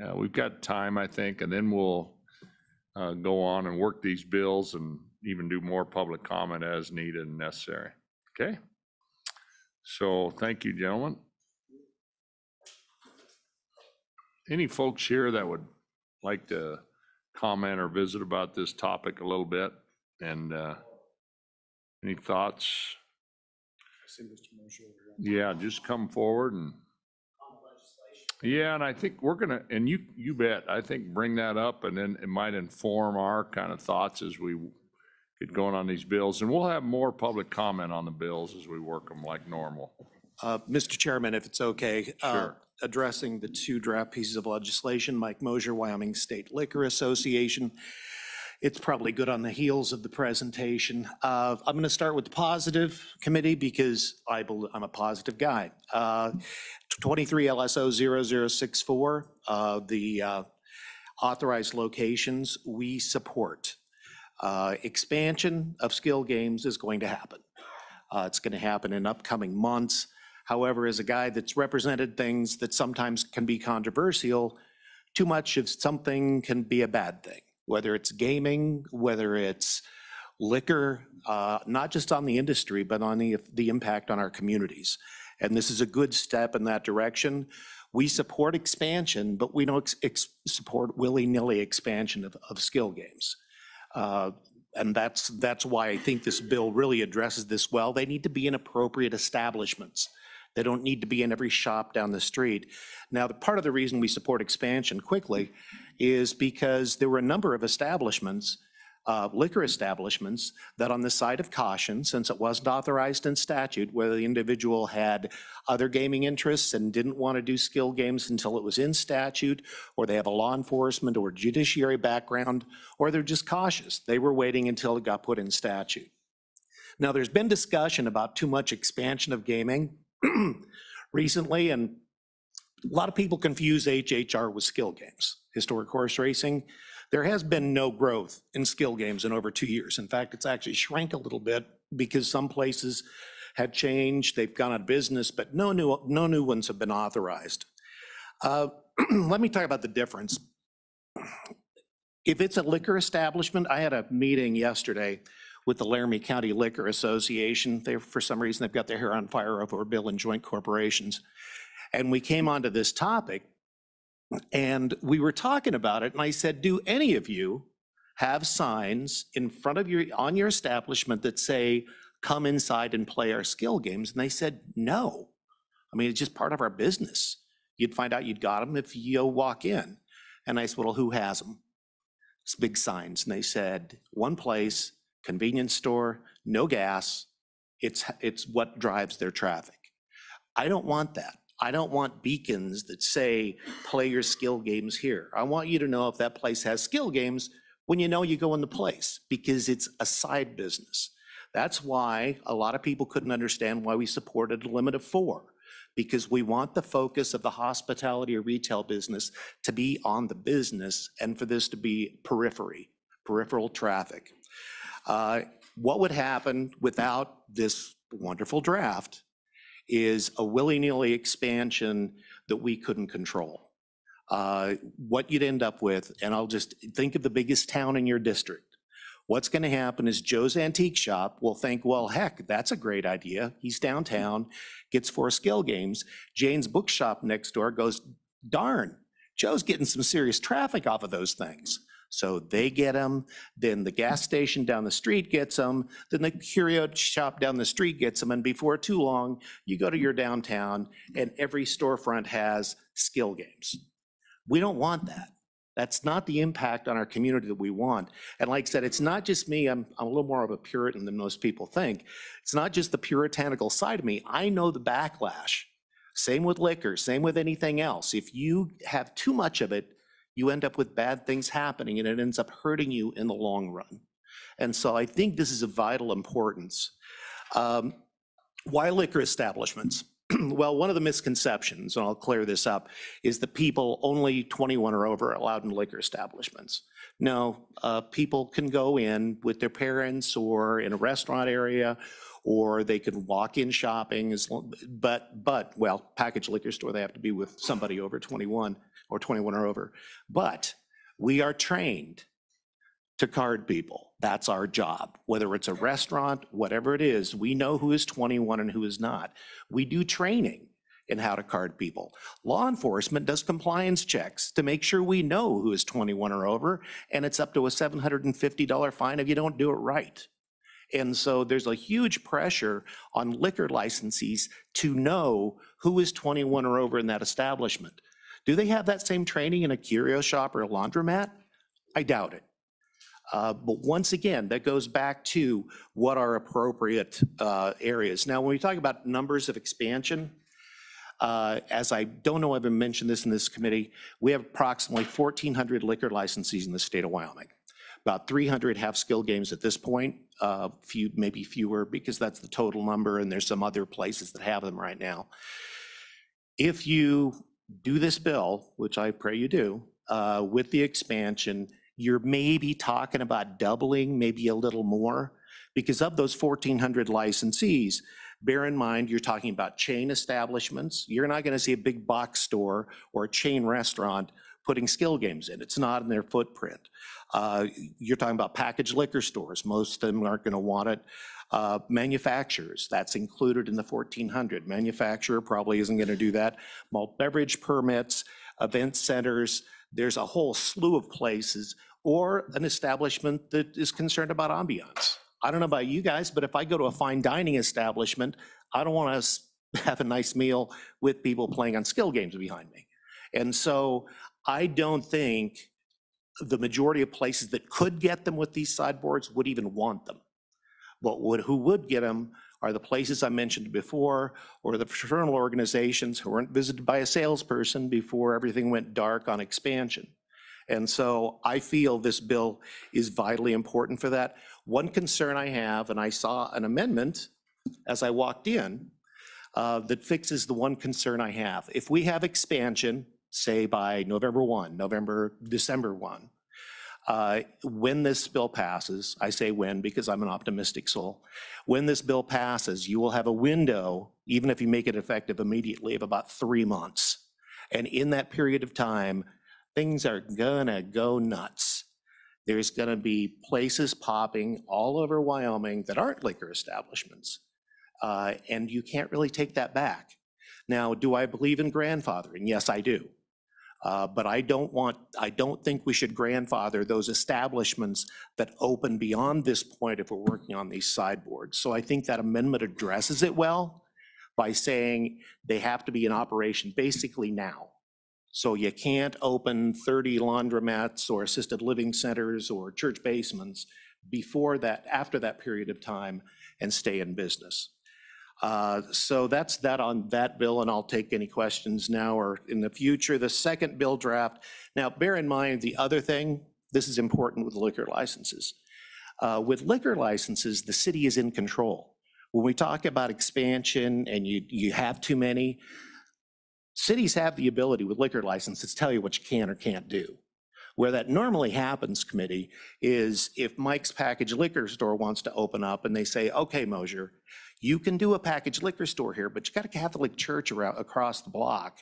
Uh, We've got time, I think, and then we'll uh, go on and work these bills and even do more public comment as needed and necessary. Okay? So thank you, gentlemen. Any folks here that would like to comment or visit about this topic a little bit? And uh, any thoughts? Yeah, just come forward and. Yeah, and I think we're gonna, and you, you bet, I think bring that up and then it might inform our kind of thoughts as we get going on these bills. And we'll have more public comment on the bills as we work them like normal. Uh, Mr. Chairman, if it's okay. uh, Sure. Addressing the two draft pieces of legislation, Mike Moser, Wyoming State Liquor Association. it's probably good on the heels of the presentation. Uh, I'm going to start with the positive committee because I I'm a positive guy. Uh, 23 LSO 0064, uh, the uh, authorized locations, we support. Uh, Expansion of skill games is going to happen. Uh, It's going to happen in upcoming months. However, as a guy that's represented things that sometimes can be controversial, too much of something can be a bad thing, whether it's gaming, whether it's liquor, uh, not just on the industry, but on the, the impact on our communities. And this is a good step in that direction. We support expansion, but we don't support willy-nilly expansion of, of skill games. Uh, And that's, that's why I think this bill really addresses this well. They need to be in appropriate establishments. They don't need to be in every shop down the street. Now, the part of the reason we support expansion quickly is because there were a number of establishments, uh, liquor establishments, that on the side of caution, since it wasn't authorized in statute, where the individual had other gaming interests and didn't want to do skill games until it was in statute, or they have a law enforcement or judiciary background, or they're just cautious. They were waiting until it got put in statute. Now, there's been discussion about too much expansion of gaming recently, and a lot of people confuse HHR with skill games, historic horse racing. There has been no growth in skill games in over two years. In fact, it's actually shrank a little bit because some places have changed, they've gone out of business, but no new, no new ones have been authorized. Uh, Let me talk about the difference. If it's a liquor establishment, I had a meeting yesterday with the Laramie County Liquor Association. They, for some reason, they've got their hair on fire over bill and joint corporations. And we came onto this topic and we were talking about it and I said, do any of you have signs in front of your, on your establishment that say, come inside and play our skill games? And they said, no. I mean, it's just part of our business. You'd find out you'd got them if you walk in. And I said, well, who has them? It's big signs. And they said, one place, convenience store, no gas. It's, it's what drives their traffic. I don't want that. I don't want beacons that say, play your skill games here. I want you to know if that place has skill games when you know you go in the place, because it's a side business. That's why a lot of people couldn't understand why we supported a limit of four, because we want the focus of the hospitality or retail business to be on the business and for this to be periphery, peripheral traffic. Uh, What would happen without this wonderful draft is a willy-nilly expansion that we couldn't control. Uh, What you'd end up with, and I'll just think of the biggest town in your district. What's going to happen is Joe's Antique Shop will think, well, heck, that's a great idea. He's downtown, gets four skill games. Jane's Bookshop next door goes, darn, Joe's getting some serious traffic off of those things. So they get them, then the gas station down the street gets them, then the curio shop down the street gets them, and before too long, you go to your downtown and every storefront has skill games. We don't want that. That's not the impact on our community that we want. And like I said, it's not just me, I'm, I'm a little more of a Puritan than most people think. It's not just the puritanical side of me. I know the backlash. Same with liquor, same with anything else. If you have too much of it, you end up with bad things happening and it ends up hurting you in the long run. And so I think this is of vital importance. Um, Why liquor establishments? Well, one of the misconceptions, and I'll clear this up, is that people only 21 or over are allowed in liquor establishments. No, uh, people can go in with their parents or in a restaurant area, or they can walk in shopping, as long- but, but, well, package liquor store, they have to be with somebody over 21 or 21 or over. But we are trained to card people. That's our job. Whether it's a restaurant, whatever it is, we know who is 21 and who is not. We do training in how to card people. Law enforcement does compliance checks to make sure we know who is 21 or over, and it's up to a $750 fine if you don't do it right. And so there's a huge pressure on liquor licensees to know who is 21 or over in that establishment. Do they have that same training in a curio shop or a laundromat? I doubt it. Uh, But once again, that goes back to what are appropriate uh, areas. Now, when we talk about numbers of expansion, uh, as I don't know, if I mentioned this in this committee, we have approximately 1,400 liquor licensees in the state of Wyoming. About 300 half-skill games at this point, uh, few, maybe fewer, because that's the total number, and there's some other places that have them right now. If you do this bill, which I pray you do, uh, with the expansion, you're maybe talking about doubling, maybe a little more, because of those 1,400 licensees, bear in mind, you're talking about chain establishments. You're not going to see a big box store or a chain restaurant putting skill games in. It's not in their footprint. Uh, You're talking about packaged liquor stores. Most of them aren't going to want it. Uh, Manufacturers, that's included in the 1,400. Manufacturer probably isn't going to do that. Malt beverage permits, event centers, there's a whole slew of places, or an establishment that is concerned about ambiance. I don't know about you guys, but if I go to a fine dining establishment, I don't want to have a nice meal with people playing on skill games behind me. And so I don't think the majority of places that could get them with these sideboards would even want them. But would, who would get them are the places I mentioned before, or the fraternal organizations who weren't visited by a salesperson before everything went dark on expansion. And so I feel this bill is vitally important for that. One concern I have, and I saw an amendment as I walked in, uh, that fixes the one concern I have. If we have expansion, say by November 1, November, December 1, uh, when this bill passes, I say when because I'm an optimistic soul, when this bill passes, you will have a window, even if you make it effective immediately, of about three months. And in that period of time, things are gonna go nuts. There's gonna be places popping all over Wyoming that aren't liquor establishments. Uh, And you can't really take that back. Now, do I believe in grandfathering? Yes, I do. Uh, But I don't want, I don't think we should grandfather those establishments that open beyond this point if we're working on these sideboards. So I think that amendment addresses it well by saying they have to be in operation basically now. So you can't open 30 laundromats or assisted living centers or church basements before that, after that period of time and stay in business. Uh, So that's that on that bill, and I'll take any questions now or in the future. The second bill draft, now bear in mind the other thing, this is important with liquor licenses. Uh, With liquor licenses, the city is in control. When we talk about expansion and you, you have too many, cities have the ability with liquor licenses to tell you what you can or can't do. Where that normally happens, committee, is if Mike's Package Liquor Store wants to open up and they say, okay, Moser, you can do a packaged liquor store here, but you got a Catholic church around, across the block.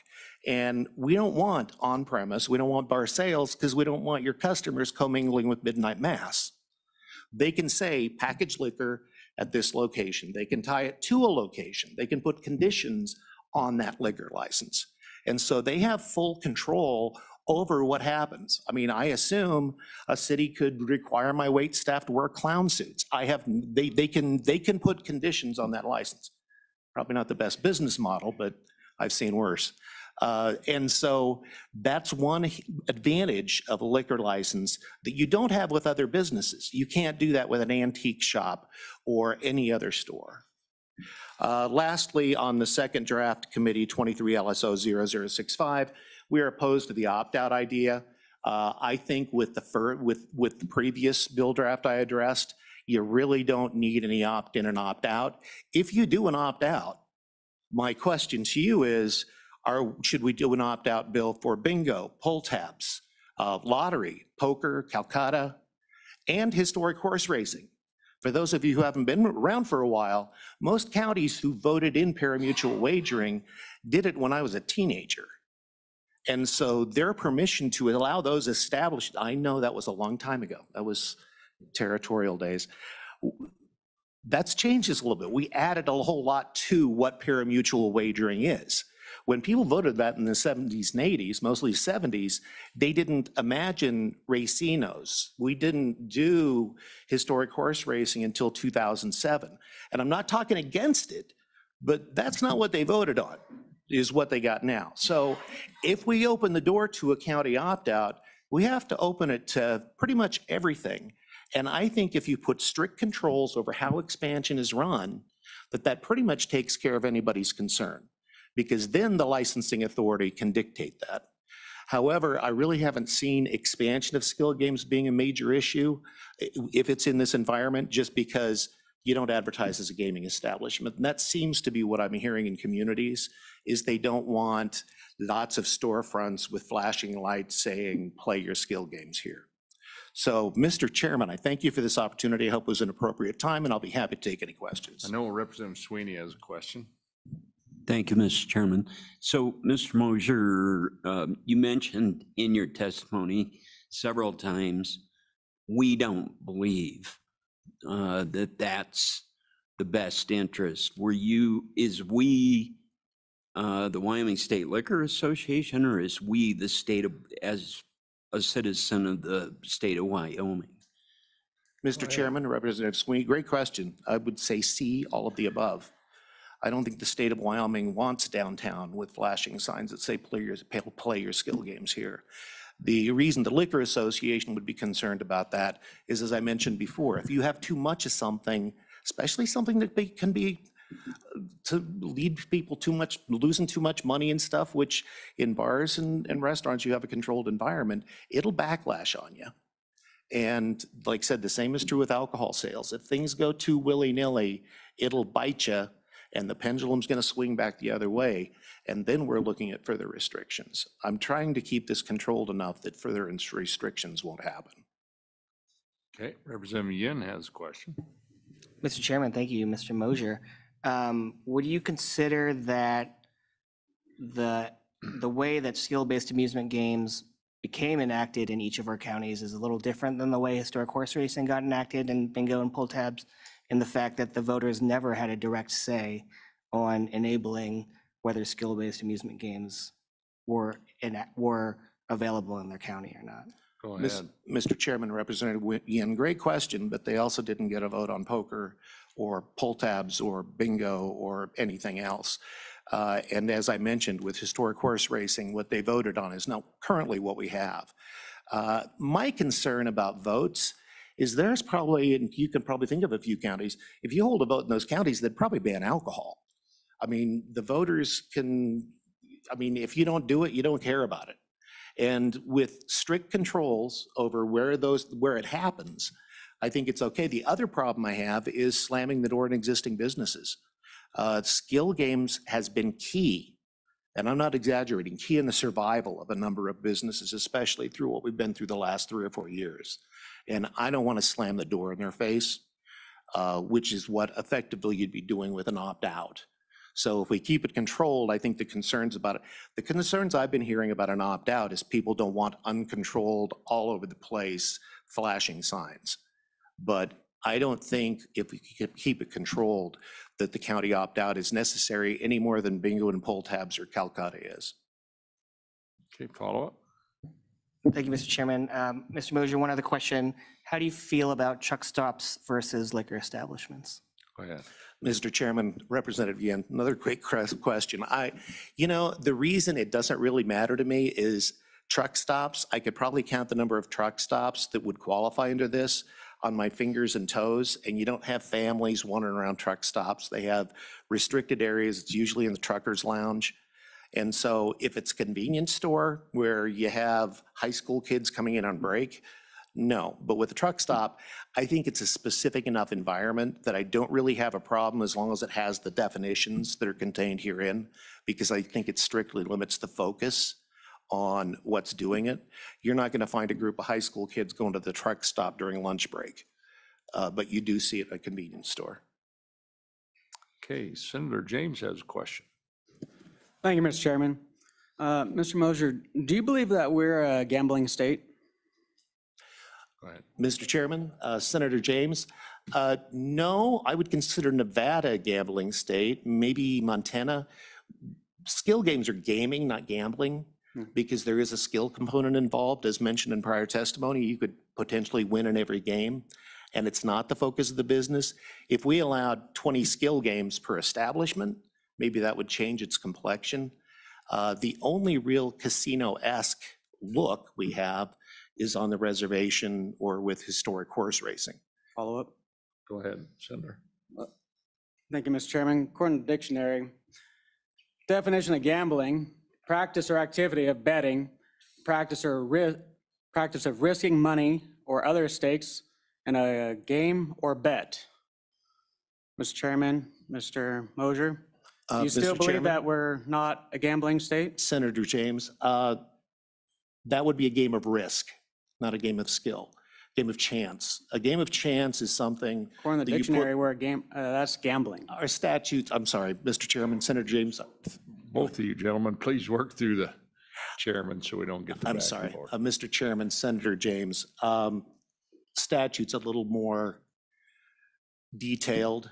And we don't want on-premise, we don't want bar sales because we don't want your customers commingling with midnight mass. They can say packaged liquor at this location. They can tie it to a location. They can put conditions on that liquor license. And so they have full control over what happens. I mean, I assume a city could require my wait staff to wear clown suits. I have, they, they can, they can put conditions on that license. Probably not the best business model, but I've seen worse. Uh, And so that's one advantage of a liquor license that you don't have with other businesses. You can't do that with an antique shop or any other store. Uh, Lastly, on the second draft committee, 23 LSO 0065, we are opposed to the opt-out idea. Uh, I think with the with, with the previous bill draft I addressed, you really don't need any opt-in and opt-out. If you do an opt-out, my question to you is, are, should we do an opt-out bill for bingo, pull tabs, uh, lottery, poker, Calcutta, and historic horse racing? For those of you who haven't been around for a while, most counties who voted in pari-mutuel wagering did it when I was a teenager. And so their permission to allow those established, I know that was a long time ago. That was territorial days. That's changed just a little bit. We added a whole lot to what pari-mutuel wagering is. When people voted that in the 70s and 80s, mostly 70s, they didn't imagine racinos. We didn't do historic horse racing until 2007. And I'm not talking against it, but that's not what they voted on, is what they got now. So if we open the door to a county opt-out, we have to open it to pretty much everything. And I think if you put strict controls over how expansion is run, that that pretty much takes care of anybody's concern. Because then the licensing authority can dictate that. However, I really haven't seen expansion of skill games being a major issue if it's in this environment, just because you don't advertise as a gaming establishment. And that seems to be what I'm hearing in communities, is they don't want lots of storefronts with flashing lights saying, play your skill games here. So, Mr. Chairman, I thank you for this opportunity. I hope it was an appropriate time, and I'll be happy to take any questions. I know Representative Sweeney has a question. Thank you, Mr. Chairman. So, Mr. Moser, um, you mentioned in your testimony several times, we don't believe uh, that that's the best interest. Were you, is we uh, the Wyoming State Liquor Association, or is we the state of, as a citizen of the state of Wyoming? Mr. Chairman, Representative Sweeney, great question. I would say C, all of the above. I don't think the state of Wyoming wants downtown with flashing signs that say play your, play your skill games here. The reason the Liquor Association would be concerned about that is, as I mentioned before, if you have too much of something, especially something that be- can be uh, to lead people too much, losing too much money and stuff, which in bars and, and restaurants, you have a controlled environment, it'll backlash on you. And like I said, the same is true with alcohol sales. If things go too willy-nilly, it'll bite you and the pendulum's going to swing back the other way. And then we're looking at further restrictions. I'm trying to keep this controlled enough that further restrictions won't happen. Okay, Representative Yin has a question. Mr. Chairman, thank you, Mr. Moser. Um, Would you consider that the, the way that skill-based amusement games became enacted in each of our counties is a little different than the way historic horse racing got enacted in bingo and pull tabs? In the fact that the voters never had a direct say on enabling whether skill-based amusement games were, ena- were available in their county or not? Go Mis- ahead. Mr. Chairman, Representative Wi- Yin, great question, but they also didn't get a vote on poker or pull tabs or bingo or anything else. Uh, And as I mentioned, with historic horse racing, what they voted on is now currently what we have. Uh, My concern about votes is there's probably, and you can probably think of a few counties, if you hold a vote in those counties, they'd probably ban alcohol. I mean, the voters can, I mean, if you don't do it, you don't care about it. And with strict controls over where those, where it happens, I think it's okay. The other problem I have is slamming the door in existing businesses. Uh, Skill games has been key, and I'm not exaggerating, key in the survival of a number of businesses, especially through what we've been through the last three or four years. And I don't want to slam the door in their face, uh, which is what effectively you'd be doing with an opt-out. So if we keep it controlled, I think the concerns about it, the concerns I've been hearing about an opt-out is people don't want uncontrolled, all over the place flashing signs. But I don't think if we could keep it controlled, that the county opt-out is necessary any more than bingo and pull tabs or Calcutta is. Okay, follow up? Thank you, Mr. Chairman. Um, Mr. Moser, one other question. How do you feel about truck stops versus liquor establishments? Go ahead. Mr. Chairman, Representative Yin, another great question. I, you know, the reason it doesn't really matter to me is truck stops. I could probably count the number of truck stops that would qualify under this on my fingers and toes, and you don't have families wandering around truck stops. They have restricted areas. It's usually in the trucker's lounge. And so if it's a convenience store where you have high school kids coming in on break, no. But with a truck stop, I think it's a specific enough environment that I don't really have a problem as long as it has the definitions that are contained herein, because I think it strictly limits the focus on what's doing it. You're not going to find a group of high school kids going to the truck stop during lunch break, uh, but you do see it at a convenience store. Okay, Senator James has a question. Thank you, Mr. Chairman. Uh, Mr. Moser, do you believe that we're a gambling state? Go ahead. Mr. Chairman, uh, Senator James, uh, no, I would consider Nevada a gambling state, maybe Montana. Skill games are gaming, not gambling, because there is a skill component involved. As mentioned in prior testimony, you could potentially win in every game, and it's not the focus of the business. If we allowed 20 skill games per establishment, maybe that would change its complexion. Uh, The only real casino-esque look we have is on the reservation or with historic horse racing. Follow up. Go ahead, Senator. Thank you, Mr. Chairman. According to dictionary, definition of gambling, practice or activity of betting practice or ri- practice of risking money or other stakes in a game or bet. Mr. Chairman, Mr. Moser, do Uh, you still Mr. believe Chairman? that we're not a gambling state? Senator James, uh, that would be a game of risk, not a game of skill, game of chance. A game of chance is something. According to the that you put- dictionary, we're a game, uh, that's gambling. Our statutes, I'm sorry, Mr. Chairman, Senator James, Both of you gentlemen, please work through the chairman so we don't get the back I'm and sorry, forth. uh, Mr. Chairman, Senator James, um, statute's a little more detailed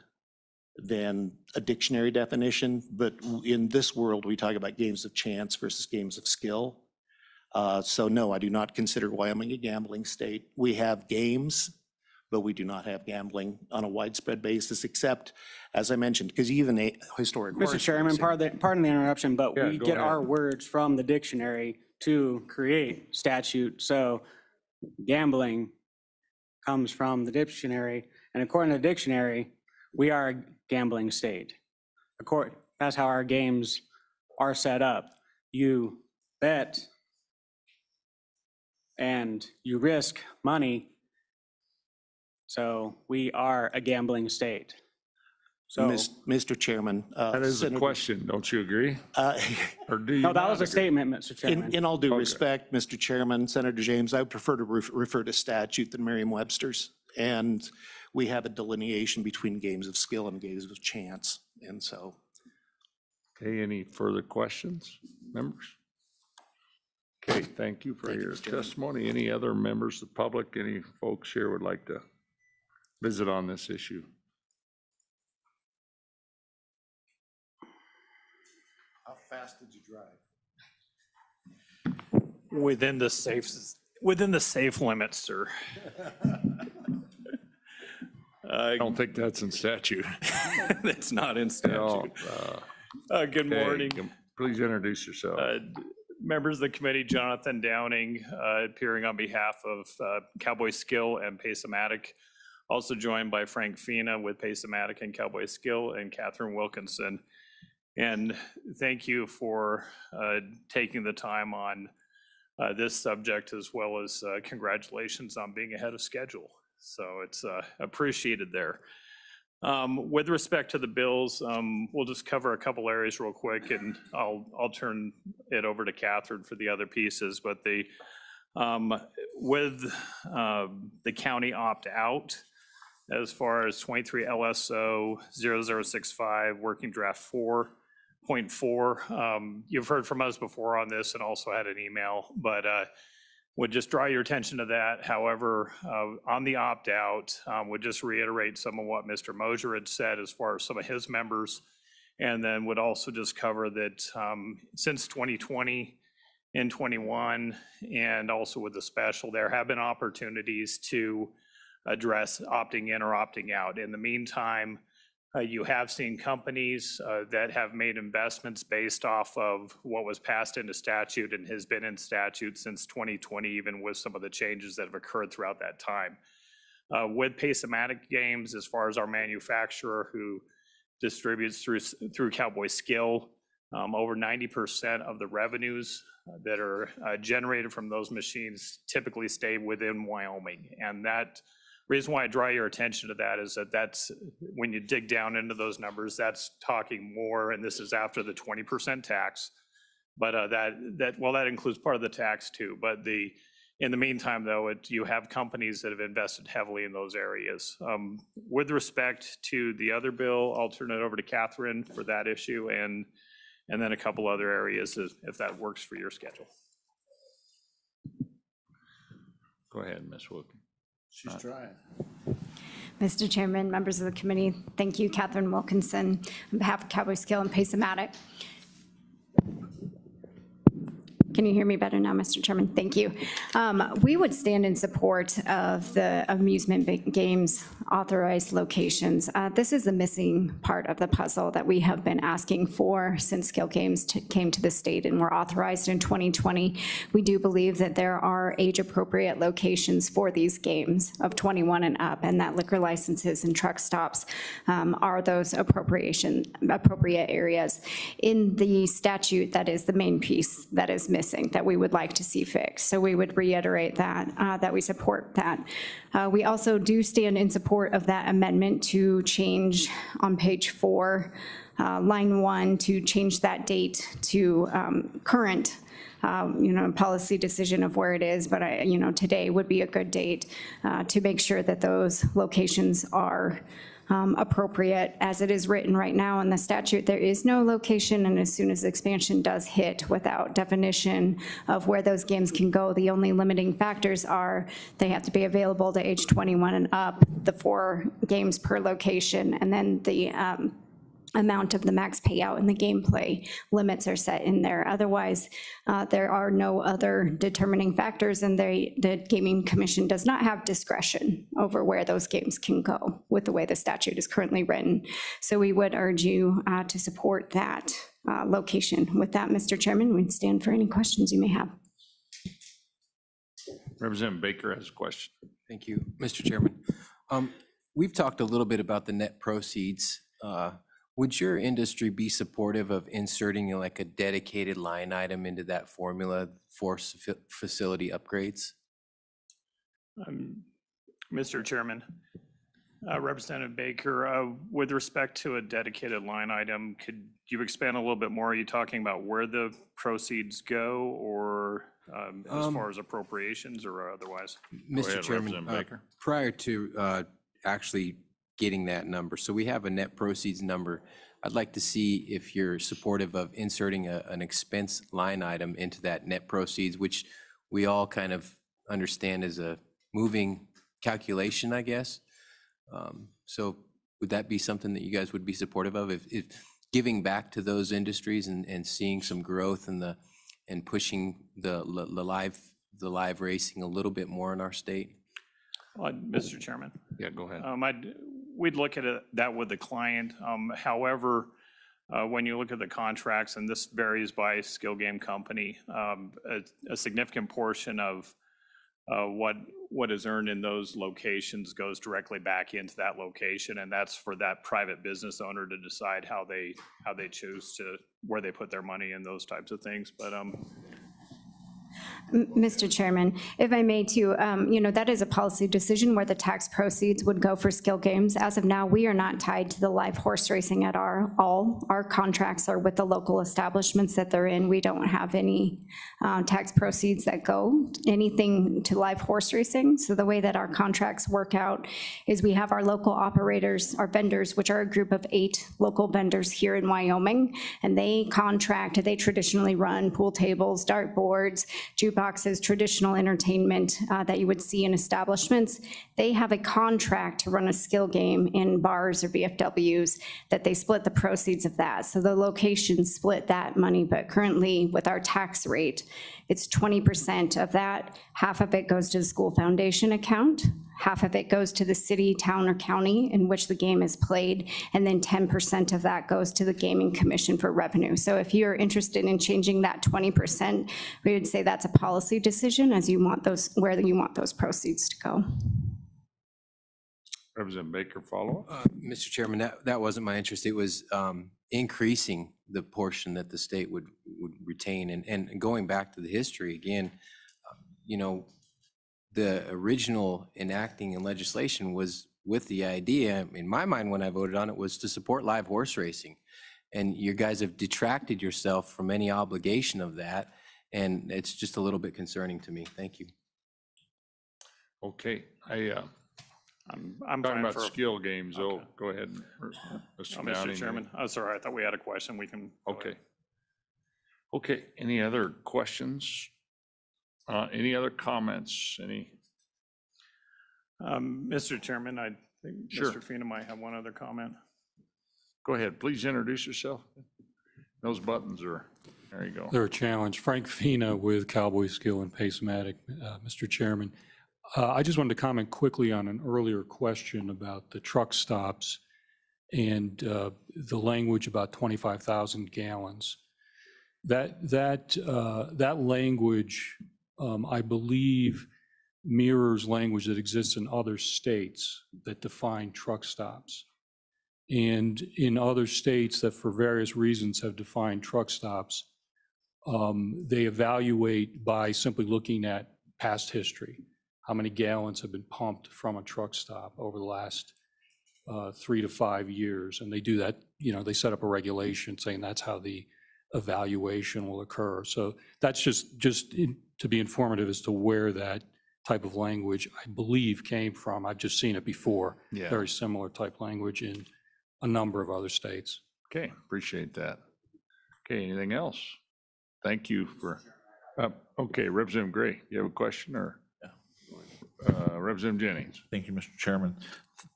than a dictionary definition, but w- in this world, we talk about games of chance versus games of skill. Uh, So no, I do not consider Wyoming a gambling state. We have games, but we do not have gambling on a widespread basis, except, as I mentioned, because even a historic. Mr. horse Chairman, racing- pardon the, pardon the interruption, but Yeah, we go get our words from the dictionary to create statute. So gambling comes from the dictionary, and according to the dictionary, we are a gambling state. Accord, that's how our games are set up. You bet and you risk money. So we are a gambling state. So. Mis- Mr. Chairman. uh, That is a Senator- question, don't you agree? Uh, Or do you No, that not was a agree? statement, Mr. In, Chairman. in all due Okay. respect, Mr. Chairman, Senator James, I would prefer to ref- refer to statute than Merriam-Webster's. And we have a delineation between games of skill and games of chance. And so Okay, any further questions, members? Okay, thank you for Thank you, your Mr. Chairman. testimony. Any other members of the public, any folks here would like to visit on this issue? How fast did you drive? Within the safe, within the safe limits, sir. I don't think that's in statute. That's not in No, statute. uh, Uh, Good okay, morning. Please introduce yourself. Uh, Members of the committee, Jonathan Downing, uh, appearing on behalf of uh, Cowboy Skill and Pace-O-Matic. Also joined by Frank Fina with Pace-O-Matic and Cowboy Skill and Catherine Wilkinson. And thank you for uh, taking the time on uh, this subject as well as uh, congratulations on being ahead of schedule. So it's uh, appreciated there. Um, With respect to the bills, um, we'll just cover a couple areas real quick and I'll, turn it over to Catherine for the other pieces. But the, um, with the county opt-out, as far as 23 LSO 0065, working draft 4.4, um, you've heard from us before on this and also had an email, but uh, would just draw your attention to that. However, uh, on the opt-out, um, would just reiterate some of what Mr. Moser had said as far as some of his members. And then would also just cover that um, since 2020 and 21, and also with the special, there have been opportunities to address opting in or opting out. In the meantime, uh, You have seen companies uh, that have made investments based off of what was passed into statute and has been in statute since 2020, even with some of the changes that have occurred throughout that time. Uh, With Pace-O-Matic Games, as far as our manufacturer who distributes through, through Cowboy Skill, um, over 90% of the revenues that are uh, generated from those machines typically stay within Wyoming. And that Reason why I draw your attention to that is that that's, when you dig down into those numbers, that's talking more, and this is after the 20% tax. But uh, that, that, well, that includes part of the tax too. But the, in the meantime, though, it, you have companies that have invested heavily in those areas. Um, With respect to the other bill, I'll turn it over to Catherine for that issue and, and then a couple other areas if if that works for your schedule. Go ahead, Ms. Wilkie. She's trying. Mr. Chairman, members of the committee, thank you, Catherine Wilkinson, on behalf of Cowboy Skill and Pace-O-Matic. Can you hear me better now, Mr. Chairman? Thank you. Um, We would stand in support of the amusement ba- games authorized locations. Uh, This is the missing part of the puzzle that we have been asking for since Skill Games came to the state and were authorized in 2020. We do believe that there are age-appropriate locations for these games of 21 and up, and that liquor licenses and truck stops um, are those appropriation, appropriate areas. In the statute, that is the main piece that is missing, that we would like to see fixed. So we would reiterate that, uh, that we support that. Uh, We also do stand in support of that amendment to change on page four, uh, line one, to change that date to um, current, um, you know, policy decision of where it is, but I, you know, today would be a good date uh, to make sure that those locations are um, appropriate. As it is written right now in the statute, there is no location, and as soon as expansion does hit without definition of where those games can go, the only limiting factors are they have to be available to age 21 and up, the four games per location, and then the um, amount of the max payout and the gameplay limits are set in there. Otherwise, uh, there are no other determining factors, and they, the Gaming Commission does not have discretion over where those games can go with the way the statute is currently written. So we would urge you uh, to support that uh, location. With that, Mr. Chairman, we'd stand for any questions you may have. Representative Baker has a question. Thank you, Mr. Chairman. Um, We've talked a little bit about the net proceeds. Would your industry be supportive of inserting like a dedicated line item into that formula for facility upgrades? Um, Mr. Chairman, uh, Representative Baker, uh, with respect to a dedicated line item, could you expand a little bit more? Are you talking about where the proceeds go or um, as Um, far as appropriations or otherwise? Mr. Chairman, uh, Baker. prior to uh, actually getting that number, so we have a net proceeds number. I'd like to see if you're supportive of inserting a- an expense line item into that net proceeds, which we all kind of understand is a moving calculation, I guess. Um, So would that be something that you guys would be supportive of? If, if giving back to those industries and, and seeing some growth in the, and pushing the, the live, the live racing a little bit more in our state? Uh, Mr. Chairman? Yeah, go ahead. Um, I'd, we'd look at it, that with the client. Um, however, uh, when you look at the contracts, and this varies by skill game company, um, a, significant portion of uh, what, what is earned in those locations goes directly back into that location, and that's for that private business owner to decide how they, how they choose to, where they put their money and those types of things. But, um, Mr. Chairman, if I may too, um, you know, that is a policy decision where the tax proceeds would go for skill games. As of now, we are not tied to the live horse racing at our, all. Our contracts are with the local establishments that they're in. We don't have any uh, tax proceeds that go anything to live horse racing. So the way that our contracts work out is we have our local operators, our vendors, which are a group of eight local vendors here in Wyoming, and they contract, they traditionally run pool tables, dart boards, jukeboxes, traditional entertainment uh, that you would see in establishments. They have a contract to run a skill game in bars or VFWs that they split the proceeds of that. So the locations split that money, but currently with our tax rate, it's 20% of that. Half of it goes to the school foundation account, half of it goes to the city, town, or county in which the game is played, and then 10% of that goes to the Gaming Commission for revenue. So if you're interested in changing that 20%, we would say that's a policy decision as you want those, where you want those proceeds to go. Representative Baker, follow up? Uh, Mr. Chairman, that, that wasn't my interest. It was um, increasing the portion that the state would, would retain. And, and going back to the history again, uh, you know, the original enacting and legislation was with the idea, in my mind, when I voted on it, was to support live horse racing. And you guys have detracted yourself from any obligation of that. And it's just a little bit concerning to me. Thank you. Okay, I, uh, I'm, I'm talking fine about for. skill games, oh, go ahead. Oh, Mr. Downing. Mr. Chairman, oh, sorry, I thought we had a question. We can. go ahead. Okay. Okay, any other questions? Uh, any other comments? Any? Um, Mr. Chairman, I think Sure. Mr. Fina might have one other comment. Go ahead, please introduce yourself. Those buttons are, there you go. They're a challenge. Frank Fina with Cowboy Skill and Pacematic, uh, Mr. Chairman. Uh, I just wanted to comment quickly on an earlier question about the truck stops and uh, the language about 25,000 gallons. That, that, uh, that language, um, I believe, mirrors language that exists in other states that define truck stops. And in other states that for various reasons have defined truck stops, um, they evaluate by simply looking at past history. How many gallons have been pumped from a truck stop over the last uh, three to five years? And they do that, you know, they set up a regulation saying that's how the evaluation will occur. So that's just, just to be informative as to where that type of language, I believe, came from. I've just seen it before. Yeah. Very similar type language in a number of other states. Okay, appreciate that. Okay, anything else? Thank you for, uh, okay, Representative Gray, you have a question or? Uh, Representative Jennings. Thank you, Mr. Chairman. Th-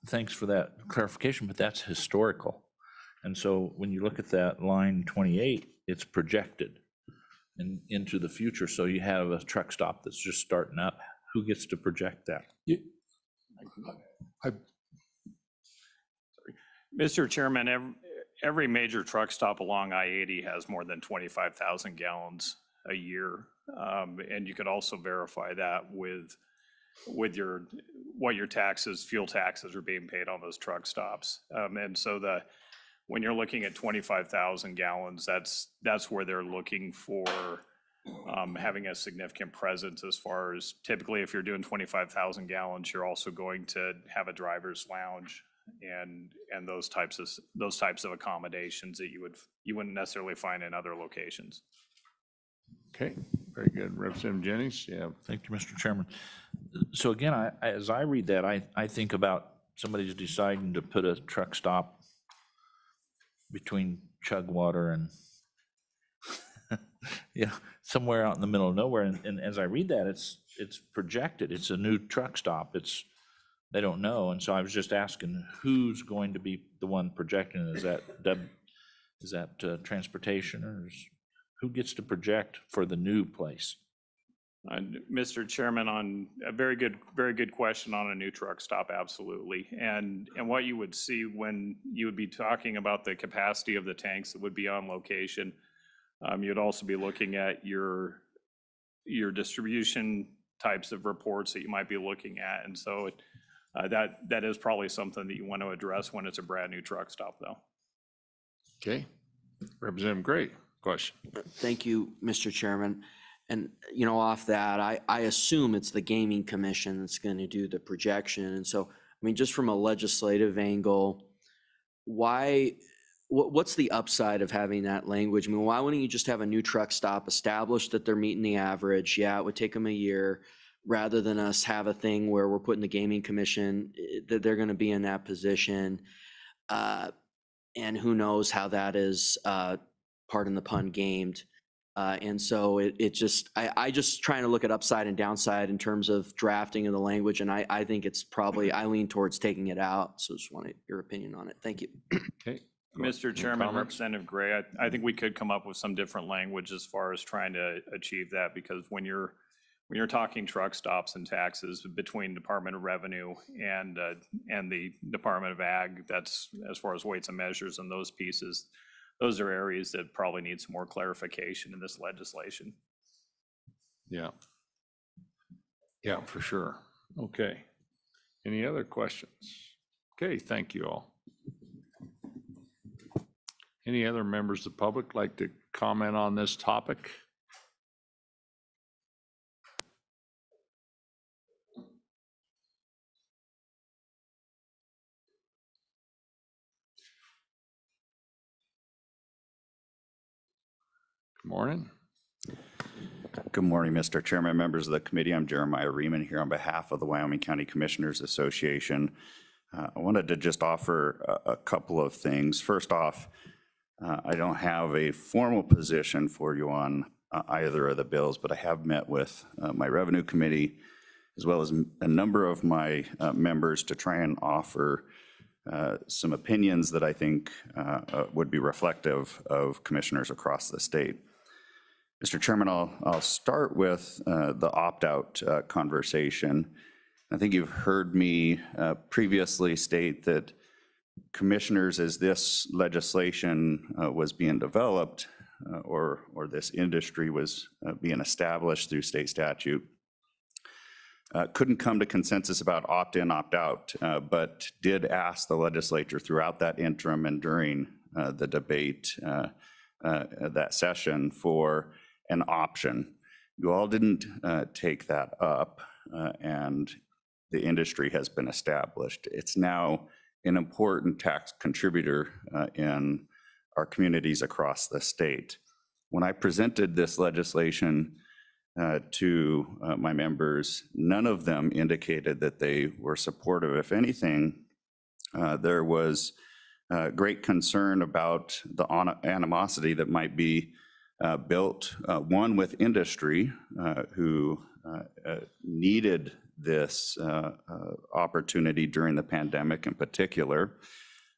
Thanks for that clarification, but that's historical. And so when you look at that line 28, it's projected and into the future. So you have a truck stop that's just starting up. Who gets to project that? Mr. Chairman, every, every major truck stop along I-80 has more than 25,000 gallons a year. Um, And you could also verify that with, with your, what your taxes, fuel taxes are being paid on those truck stops. Um, And so the, when you're looking at 25,000 gallons, that's, that's where they're looking for um, having a significant presence as far as typically if you're doing 25,000 gallons, you're also going to have a driver's lounge and, and those types of, those types of accommodations that you would, you wouldn't necessarily find in other locations. Okay, very good. Representative Jennings, yeah. Thank you, Mr. Chairman. So again, I, I- as I read that, I, I think about somebody's deciding to put a truck stop between Chugwater and, yeah, somewhere out in the middle of nowhere. And, and as I read that, it's, it's projected. It's a new truck stop. It's, they don't know. And so I was just asking, who's going to be the one projecting? Is that Deb, is that uh, transportation or is, who gets to project for the new place? And Mr. Chairman, on a very good, very good question on a new truck stop, absolutely. And, and what you would see when you would be talking about the capacity of the tanks that would be on location, um, you'd also be looking at your, your distribution types of reports that you might be looking at. And so it, uh, that, that is probably something that you want to address when it's a brand-new truck stop, though. Okay. Representative Gray, question. Thank you, Mr. Chairman. And, you know, off that, I, I assume it's the Gaming Commission that's going to do the projection. And so, I mean, just from a legislative angle, why, what, what's the upside of having that language? I mean, why wouldn't you just have a new truck stop established that they're meeting the average? Yeah, it would take them a year, rather than us have a thing where we're putting the Gaming Commission, eh, that they're going to be in that position. Uh, And who knows how that is, uh, pardon the pun, gamed. Uh, And so it, it just, I, I just trying to look at upside and downside in terms of drafting of the language, and I, I think it's probably, I lean towards taking it out, so just wanted your opinion on it. Thank you. Okay. Mr. Chairman, Representative Gray, I, I think we could come up with some different language as far as trying to achieve that, because when you're, when you're talking truck stops and taxes between Department of Revenue and, uh, and the Department of Ag, that's as far as weights and measures and those pieces, those are areas that probably need some more clarification in this legislation. Yeah. Yeah, for sure. Okay. Any other questions? Okay, thank you all. Any other members of the public like to comment on this topic? Morning. Good morning, Mr. Chairman, members of the committee. I'm Jerimiah Rieman here on behalf of the Wyoming County Commissioners Association. Uh, I wanted to just offer a, a couple of things. First off, uh, I don't have a formal position for you on uh, either of the bills, but I have met with uh, my Revenue Committee as well as a number of my uh, members to try and offer uh, some opinions that I think would be reflective of commissioners across the state. Mr. Chairman, I'll, I'll start with uh, the opt-out uh, conversation. I think you've heard me uh, previously state that commissioners, as this legislation uh, was being developed, uh, or, or this industry was uh, being established through state statute, couldn't come to consensus about opt-in, opt-out, but did ask the legislature throughout that interim and during the debate, that session, for an option. You all didn't uh, take that up, uh, and the industry has been established. It's now an important tax contributor uh, in our communities across the state. When I presented this legislation uh, to uh, my members, none of them indicated that they were supportive. If anything, uh, there was great concern about the animosity that might be uh, built, uh, one with industry uh, who uh, needed this opportunity during the pandemic in particular.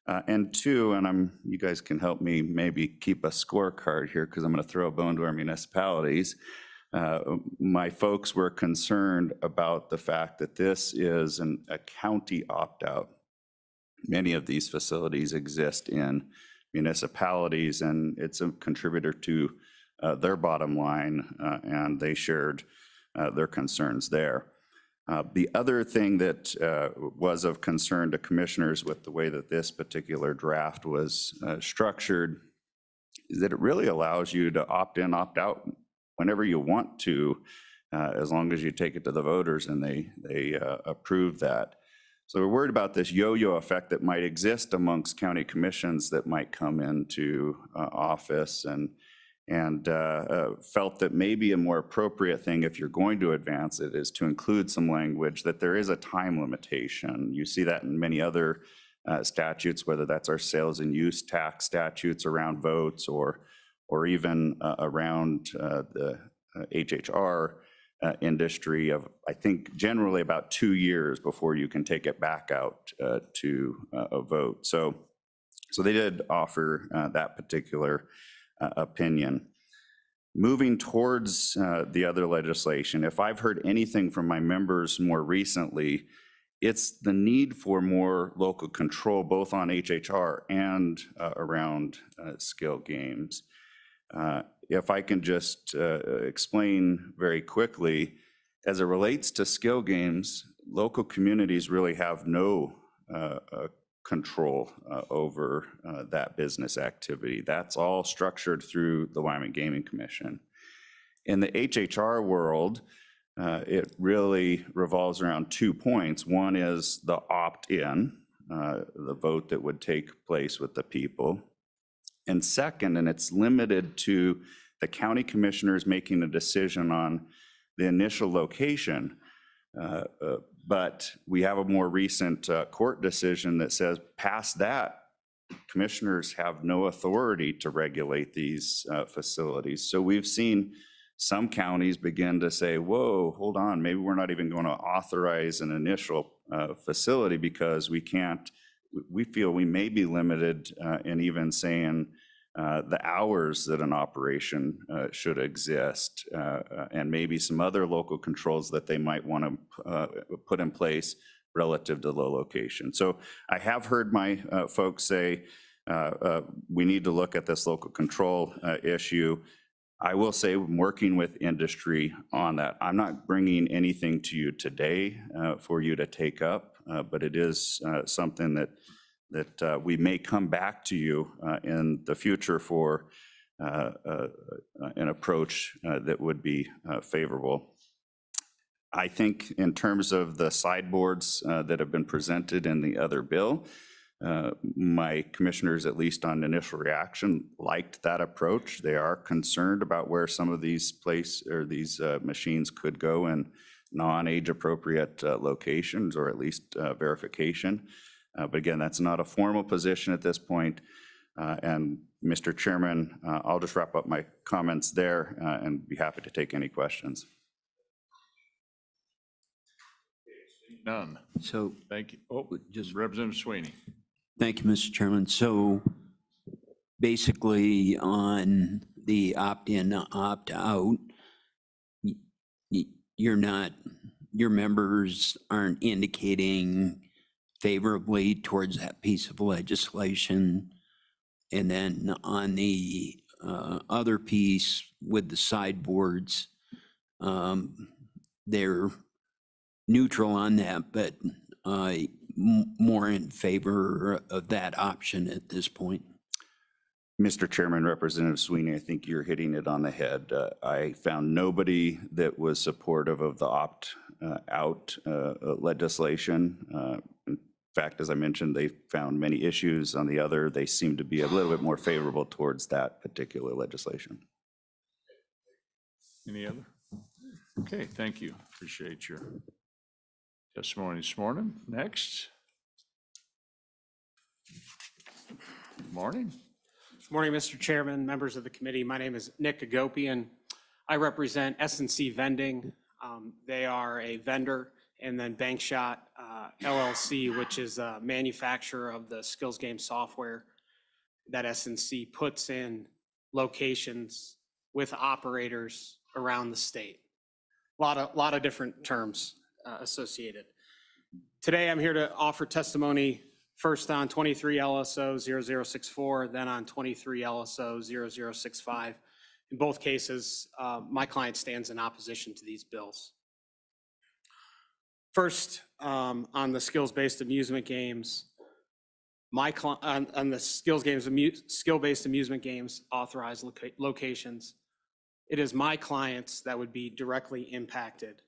And two, and I'm, you guys can help me maybe keep a scorecard here because I'm going to throw a bone to our municipalities. Uh, My folks were concerned about the fact that this is an, a county opt-out. Many of these facilities exist in municipalities and it's a contributor to their bottom line uh, and they shared uh, their concerns there. Uh, The other thing that uh, was of concern to commissioners with the way that this particular draft was uh, structured is that it really allows you to opt in, opt out whenever you want to, uh, as long as you take it to the voters and they, they uh, approve that. So we're worried about this yo-yo effect that might exist amongst county commissions that might come into uh, office and, and uh, uh, felt that maybe a more appropriate thing, if you're going to advance it, is to include some language that there is a time limitation. You see that in many other uh, statutes, whether that's our sales and use tax statutes around votes or, or even uh, around uh, the HHR uh, industry of, I think, generally about two years before you can take it back out to a vote. So, so they did offer that particular opinion. Moving towards uh, the other legislation, if I've heard anything from my members more recently, it's the need for more local control, both on HHR and uh, around uh, skill games. Uh, If I can just uh, explain very quickly, as it relates to skill games, local communities really have no uh, uh, control uh, over uh, that business activity. That's all structured through the Wyoming Gaming Commission. In the HHR world, uh, it really revolves around two points. One is the opt-in, uh, the vote that would take place with the people. And second, and it's limited to the county commissioners making a decision on the initial location. Uh, uh, But we have a more recent uh, court decision that says past that, commissioners have no authority to regulate these uh, facilities. So we've seen some counties begin to say, whoa, hold on, maybe we're not even going to authorize an initial uh, facility because we can't, we- feel we may be limited uh, in even saying uh, the hours that an operation uh, should exist, uh, uh, and maybe some other local controls that they might want to put in place relative to the location. So I have heard my uh, folks say, uh, uh, we need to look at this local control uh, issue. I will say, I'm working with industry on that. I'm not bringing anything to you today uh, for you to take up, uh, but it is uh, something that, that uh, we may come back to you uh, in the future for uh, uh, an approach uh, that would be uh, favorable. I think in terms of the sideboards uh, that have been presented in the other bill, uh, my commissioners, at least on initial reaction, liked that approach. They are concerned about where some of these place, or these uh, machines could go in non-age appropriate uh, locations, or at least uh, verification. Uh, But again, that's not a formal position at this point. Uh, And Mr. Chairman, uh, I'll just wrap up my comments there uh, and be happy to take any questions. None. So. Thank you. Oh, just Representative Sweeney. Thank you, Mr. Chairman. So basically on the opt-in, opt-out, y- y- you're not your members aren't indicating favorably towards that piece of legislation. And then on the uh, other piece with the sideboards, um, they're neutral on that, but uh, more in favor of that option at this point. Mr. Chairman, Representative Sweeney, I think you're hitting it on the head. Uh, I found nobody that was supportive of the opt-out legislation. Uh, In fact, as I mentioned, they found many issues. On the other, they seem to be a little bit more favorable towards that particular legislation. Any other? Okay, thank you. Appreciate your testimony this morning. Next. Good Morning. Good Morning, Mr. Chairman, members of the committee. My name is Nick Agopian. I represent S and C Vending. Um, They are a vendor, and then Bankshot uh, LLC, which is a manufacturer of the Skills Game software that SNC puts in locations with operators around the state. A Lot of, lot of different terms uh, associated. Today, I'm here to offer testimony first on 23 LSO 0064, then on 23 LSO 0065. In both cases, uh, my client stands in opposition to these bills. First, um, on the skills-based amusement games, my, on on the skills games, amu- skill-based amusement games authorized loca- locations, it is my clients that would be directly impacted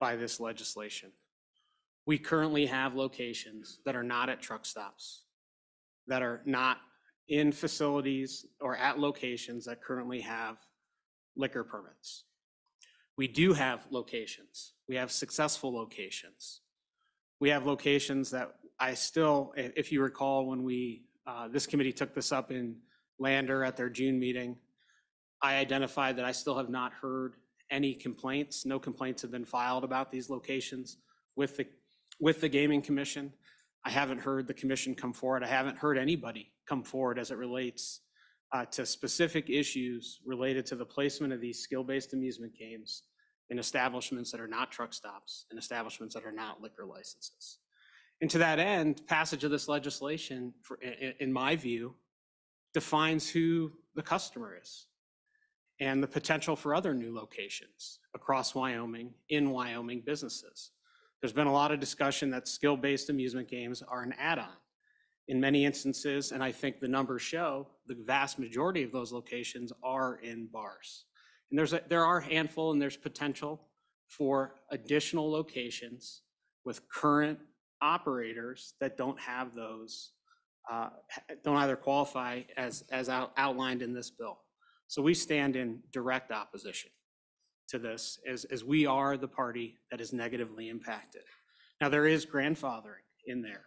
by this legislation. We currently have locations that are not at truck stops, that are not in facilities or at locations that currently have liquor permits. We do have locations. We have successful locations. We have locations that I still, if you recall, when we, uh, this committee took this up in Lander at their June meeting, I identified that I still have not heard any complaints. No complaints have been filed about these locations with the, with the Gaming Commission. I haven't heard the commission come forward. I haven't heard anybody come forward as it relates uh, to specific issues related to the placement of these skill-based amusement games in establishments that are not truck stops and establishments that are not liquor licenses. And to that end, passage of this legislation, for, i- i- in my view, defines who the customer is and the potential for other new locations across Wyoming, in Wyoming businesses. There's been a lot of discussion that skill-based amusement games are an add-on in many instances, and I think the numbers show the vast majority of those locations are in bars. And there's, a there are a handful and there's potential for additional locations with current operators that don't have those, uh, don't either qualify as, as out- outlined in this bill. So we stand in direct opposition to this as, as we are the party that is negatively impacted. Now, there is grandfathering in there.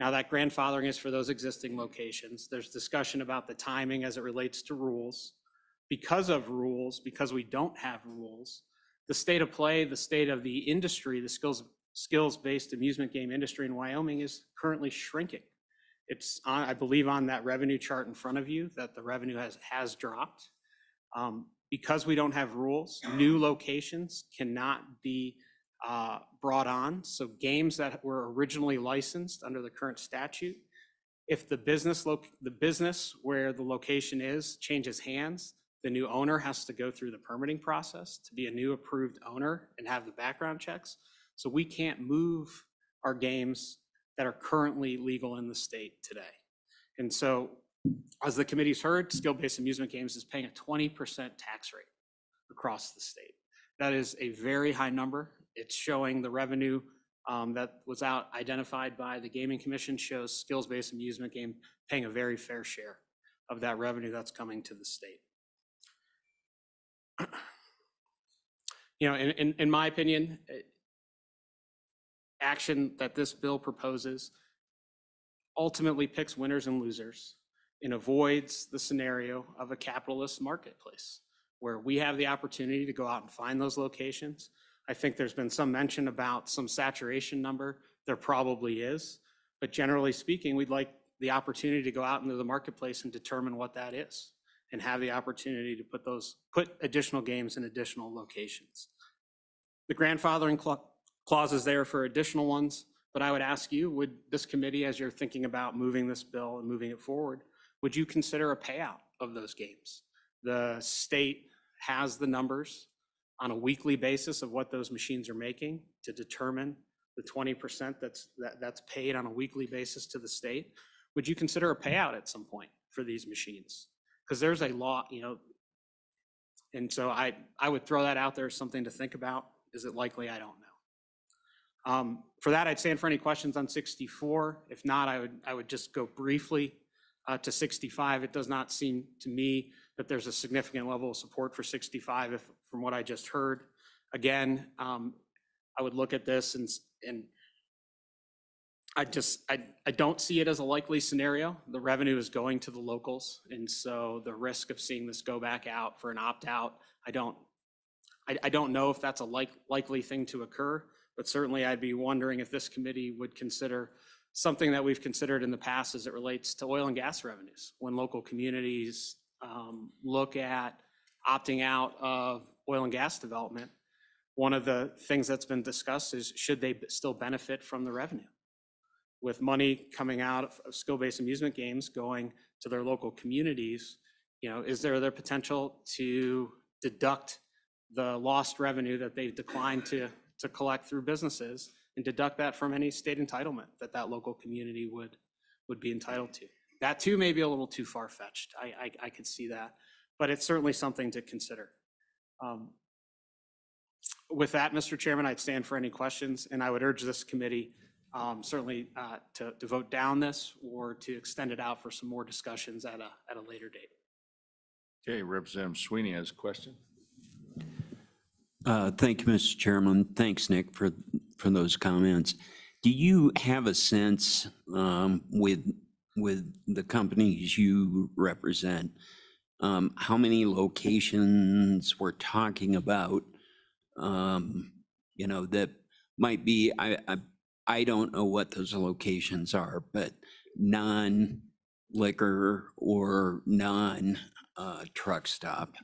Now, that grandfathering is for those existing locations. There's discussion about the timing as it relates to rules. Because of rules, because we don't have rules, the state of play, the state of the industry, the skills, skills-based amusement game industry in Wyoming is currently shrinking. It's, on- I believe on that revenue chart in front of you, that the revenue has, has dropped. Um, Because we don't have rules, new locations cannot be uh, brought on. So games that were originally licensed under the current statute, if the business, the business where the location is changes hands, the new owner has to go through the permitting process to be a new approved owner and have the background checks. So we can't move our games that are currently legal in the state today. And so, as the committee's heard, skill-based amusement games is paying a 20% tax rate across the state. That is a very high number. It's showing the revenue um, that was out identified by the Gaming Commission shows skills-based amusement game paying a very fair share of that revenue that's coming to the state. You know, in, in, in my opinion, eh, action that this bill proposes ultimately picks winners and losers and avoids the scenario of a capitalist marketplace where we have the opportunity to go out and find those locations. I think there's been some mention about some saturation number. There probably is. But generally speaking, we'd like the opportunity to go out into the marketplace and determine what that is and have the opportunity to put those, put additional games in additional locations. The grandfathering cla- clauses there for additional ones. But I would ask you, would this committee, as you're thinking about moving this bill and moving it forward, would you consider a payout of those games? The state has the numbers on a weekly basis of what those machines are making to determine the twenty percent that's, that, that's paid on a weekly basis to the state. Would you consider a payout at some point for these machines? Because there's a law, you know, and so I, I would throw that out there as something to think about. Is it likely? I don't know. Um, For that, I'd stand for any questions on 64. If not, I would, I would just go briefly uh, to 65. It does not seem to me that there's a significant level of support for 65 if, from what I just heard. Again, um, I would look at this and, and I just, I, I don't see it as a likely scenario. The revenue is going to the locals. And so the risk of seeing this go back out for an opt-out, I don't, I, I don't know if that's a like, likely thing to occur, but certainly I'd be wondering if this committee would consider something that we've considered in the past as it relates to oil and gas revenues. When local communities um, look at opting out of oil and gas development, one of the things that's been discussed is should they still benefit from the revenue? With money coming out of- skill-based amusement games going to their local communities, you know, is there the potential to deduct the lost revenue that they've declined to, to collect through businesses and deduct that from any state entitlement that that local community would, would be entitled to? That too may be a little too far-fetched. I, I, I could see that, but it's certainly something to consider. Um, With that, Mr. Chairman, I'd stand for any questions, and I would urge this committee um, certainly uh, to, to vote down this or to extend it out for some more discussions at a, at a later date. Okay, Representative Sweeney has a question. Uh, Thank you, Mr. Chairman. Thanks, Nick, for, for those comments. Do you have a sense um, with, with the companies you represent, um, how many locations we're talking about? um, You know, that might be, I, I, I don't know what those locations are, but non-liquor or non-truck stop.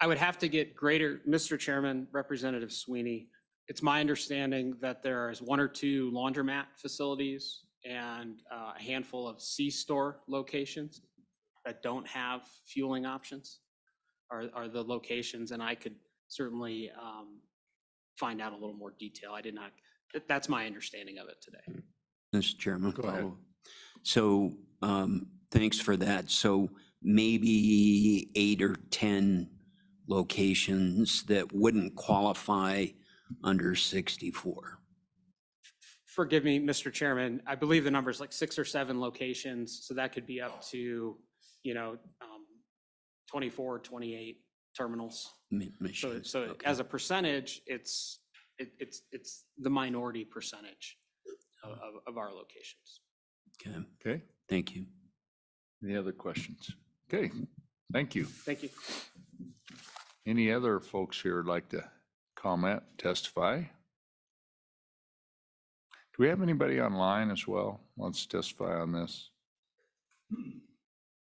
I would have to get greater, Mr. Chairman, Representative Sweeney, it's my understanding that there is one or two laundromat facilities and uh, a handful of C-store locations that don't have fueling options are, are the locations, and I could certainly um, find out a little more detail. I did not, that- that's my understanding of it today. Mr. Chairman. Go ahead. So, um, thanks for that. So maybe eight or 10 locations that wouldn't qualify under 64. Forgive me, Mr. Chairman, I believe the number is like six or seven locations, so that could be up to, you know, um, 24, 28 terminals. Ma- So, machines. so Okay. as a percentage, it's, it- it's, it's the minority percentage of, of- of our locations. Okay, Okay, thank you. any other questions? Okay, thank you. Thank you. Any other folks here would like to comment, testify? Do we have anybody online as well, wants to testify on this?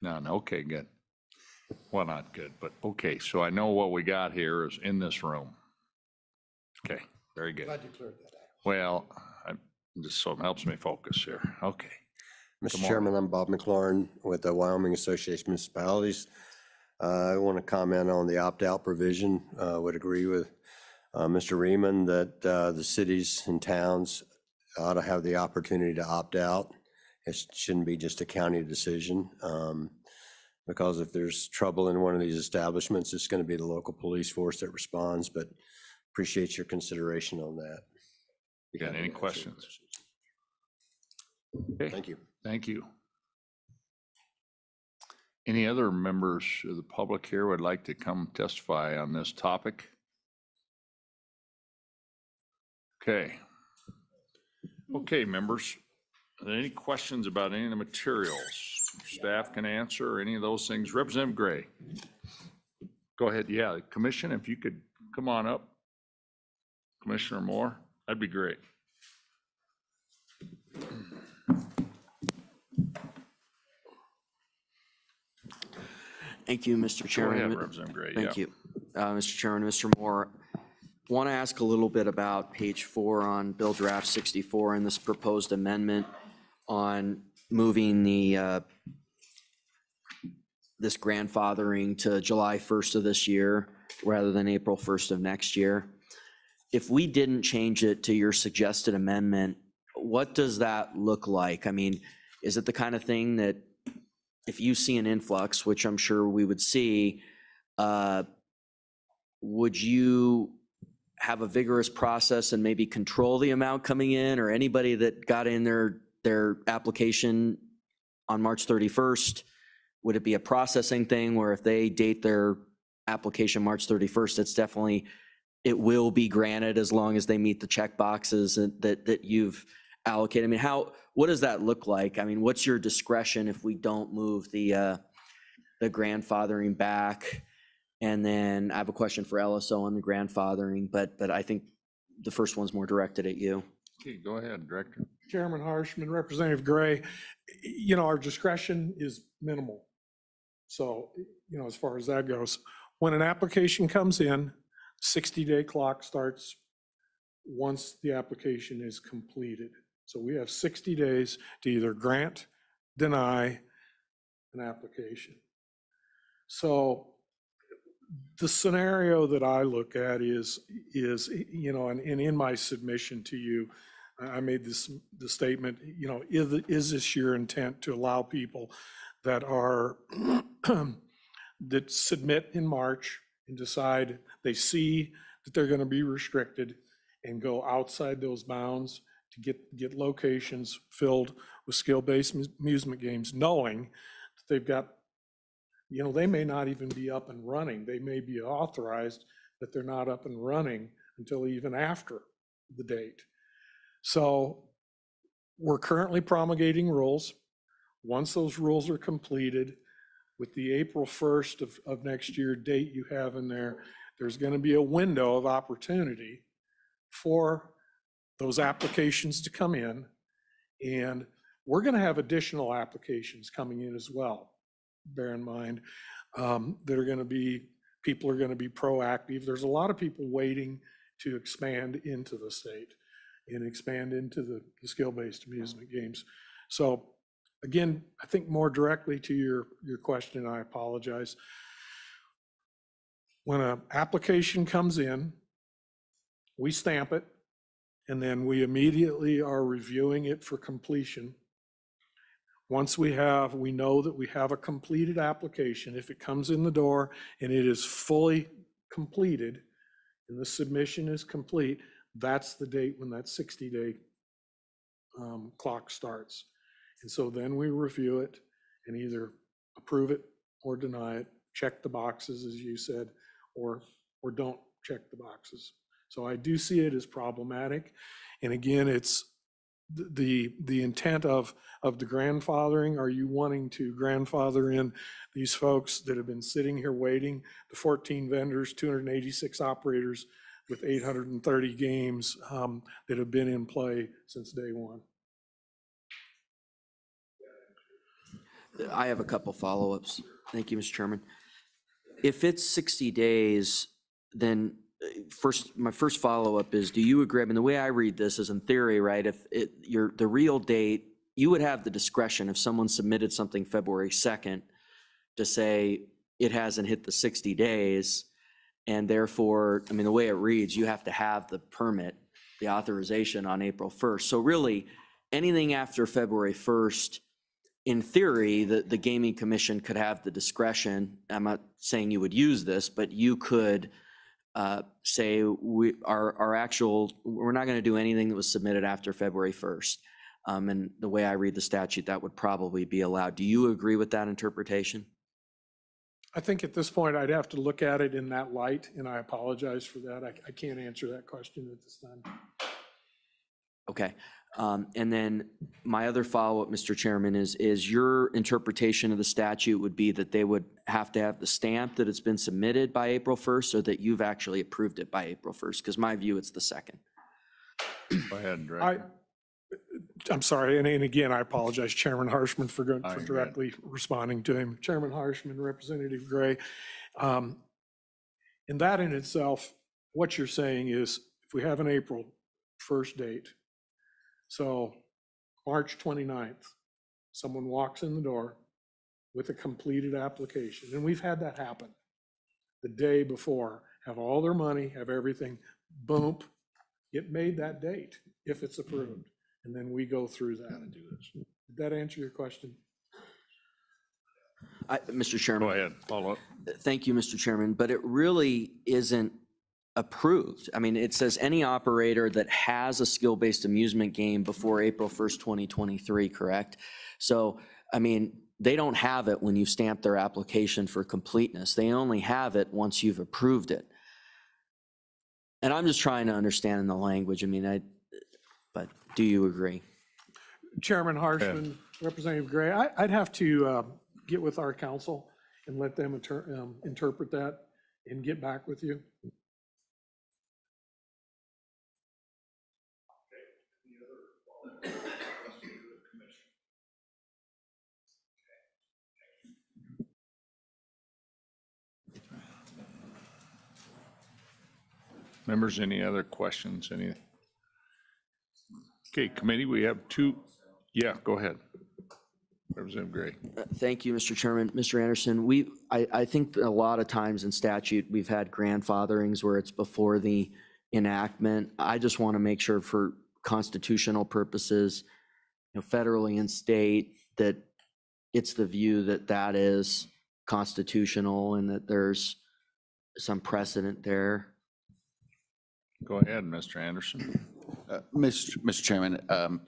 None, okay, good. Well, not good, but okay, so I know what we got here is in this room. Okay, very good. Glad you cleared that up. Well, I, just so it helps me focus here, okay. Mr. Chairman, I'm Bob McLaurin with the Wyoming Association of Municipalities. Uh, I want to comment on the opt-out provision. Uh, Would agree with uh, Mr. Rieman that uh, the cities and towns ought to have the opportunity to opt out. It shouldn't be just a county decision. um, Because if there's trouble in one of these establishments, it's going to be the local police force that responds, but appreciate your consideration on that. You got any questions? Okay, Thank you. Thank you. Any other members of the public here would like to come testify on this topic? Okay. Okay, members, are there any questions about any of the materials? Staff can answer, or any of those things. Representative Gray? Go ahead, yeah, commission, if you could come on up. Commissioner Moore, that'd be great. Thank you, Mr. Chairman. ahead, Representative Gray, Thank yeah. you. Uh, Mr. Chairman, Mr. Moore, want to ask a little bit about page four on Bill Draft 64 and this proposed amendment on moving the, uh, this grandfathering to July 1st of this year rather than April 1st of next year. If we didn't change it to your suggested amendment, what does that look like? I mean, is it the kind of thing that if you see an influx, which I'm sure we would see, uh, would you have a vigorous process and maybe control the amount coming in or anybody that got in their, their application on March 31st? Would it be a processing thing where if they date their application March 31st, it's definitely, it will be granted as long as they meet the check boxes and- that, that you've allocated? I mean, how, what does that look like? I mean, what's your discretion if we don't move the, uh, the grandfathering back? And then I have a question for LSO on the grandfathering, but, but I think the first one's more directed at you. Okay, go ahead, Director. Chairman Harshman, Representative Gray, you know, our discretion is minimal. So, you know, as far as that goes, when an application comes in, 60-day clock starts once the application is completed. So we have 60 days to either grant, deny an application. So the scenario that I look at is, is, you know, and, and in my submission to you, I made this, the statement, you know, is, is this your intent to allow people that are, that submit in March and decide they see that they're going to be restricted and go outside those bounds to get, get locations filled with skill-based amusement games, knowing that they've got you know, they may not even be up and running. They may be authorized, but they're not up and running until even after the date. So we're currently promulgating rules. Once those rules are completed, with the April 1st of, of next year date you have in there, there's going to be a window of opportunity for those applications to come in. And we're going to have additional applications coming in as well bear in mind, um, that are going to be, people are going to be proactive. There's a lot of people waiting to expand into the state and expand into the the skill-based amusement games. So again, I think more directly to your, your question, I apologize. When an application comes in, we stamp it, and then we immediately are reviewing it for completion. Once we have, we know that we have a completed application, if it comes in the door and it is fully completed and the submission is complete, that's the date when that 60-day um, clock starts. And so then we review it and either approve it or deny it, check the boxes, as you said, or, or don't check the boxes. So I do see it as problematic. And again, it's the, the intent of, of the grandfathering. Are you wanting to grandfather in these folks that have been sitting here waiting? The 14 vendors, 286 operators with 830 games um, that have been in play since day one. I have a couple follow-ups. Thank you, Mr. Chairman. If it's 60 days, then uh, first, my first follow-up is, do you agree? I mean, the way I read this is in theory, right? If it, your, the real date, you would have the discretion if someone submitted something February 2nd to say it hasn't hit the 60 days. And therefore, I mean, the way it reads, you have to have the permit, the authorization on April 1st. So really, anything after February 1st, in theory, the, the gaming commission could have the discretion, I'm not saying you would use this, but you could uh, say, we, our, our actual, we're not going to do anything that was submitted after February 1st. Um, And the way I read the statute, that would probably be allowed. Do you agree with that interpretation? I think at this point, I'd have to look at it in that light, and I apologize for that. I, I can't answer that question at this time. Okay. Um, And then my other follow-up, Mr. Chairman, is, is your interpretation of the statute would be that they would have to have the stamp that it's been submitted by April 1st or that you've actually approved it by April 1st? Because my view, it's the second. Go ahead, I, Director. I'm sorry, and, and again, I apologize, Chairman Harshman, for go- I for get it. directly responding to him. Chairman Harshman, Representative Gray. um, And that in itself, what you're saying is if we have an April 1st date, so March 29th, someone walks in the door with a completed application, and we've had that happen the day before, have all their money, have everything, boom, it made that date if it's approved. And then we go through that and do this. Did that answer your question? I- Mr. Chairman. Go ahead, follow up. Thank you, Mr. Chairman, but it really isn't approved. I mean, it says any operator that has a skill-based amusement game before April 1st, 2023, correct? So, I mean, they don't have it when you stamp their application for completeness. They only have it once you've approved it. And I'm just trying to understand the language. I mean, I, but do you agree? Chairman Harshman, Representative Gray, I, I'd have to uh, get with our counsel and let them inter- um, interpret that and get back with you. Members, any other questions, any? Okay, committee, we have two, yeah, go ahead. Representative Gray. Uh, Thank you, Mr. Chairman. Mr. Anderson, we, I, I think a lot of times in statute, we've had grandfatherings where it's before the enactment. I just want to make sure for constitutional purposes, you know, federally and state, that it's the view that that is constitutional and that there's some precedent there. Go ahead, Mr. Anderson. Uh, Mr. Mr. Chairman, um,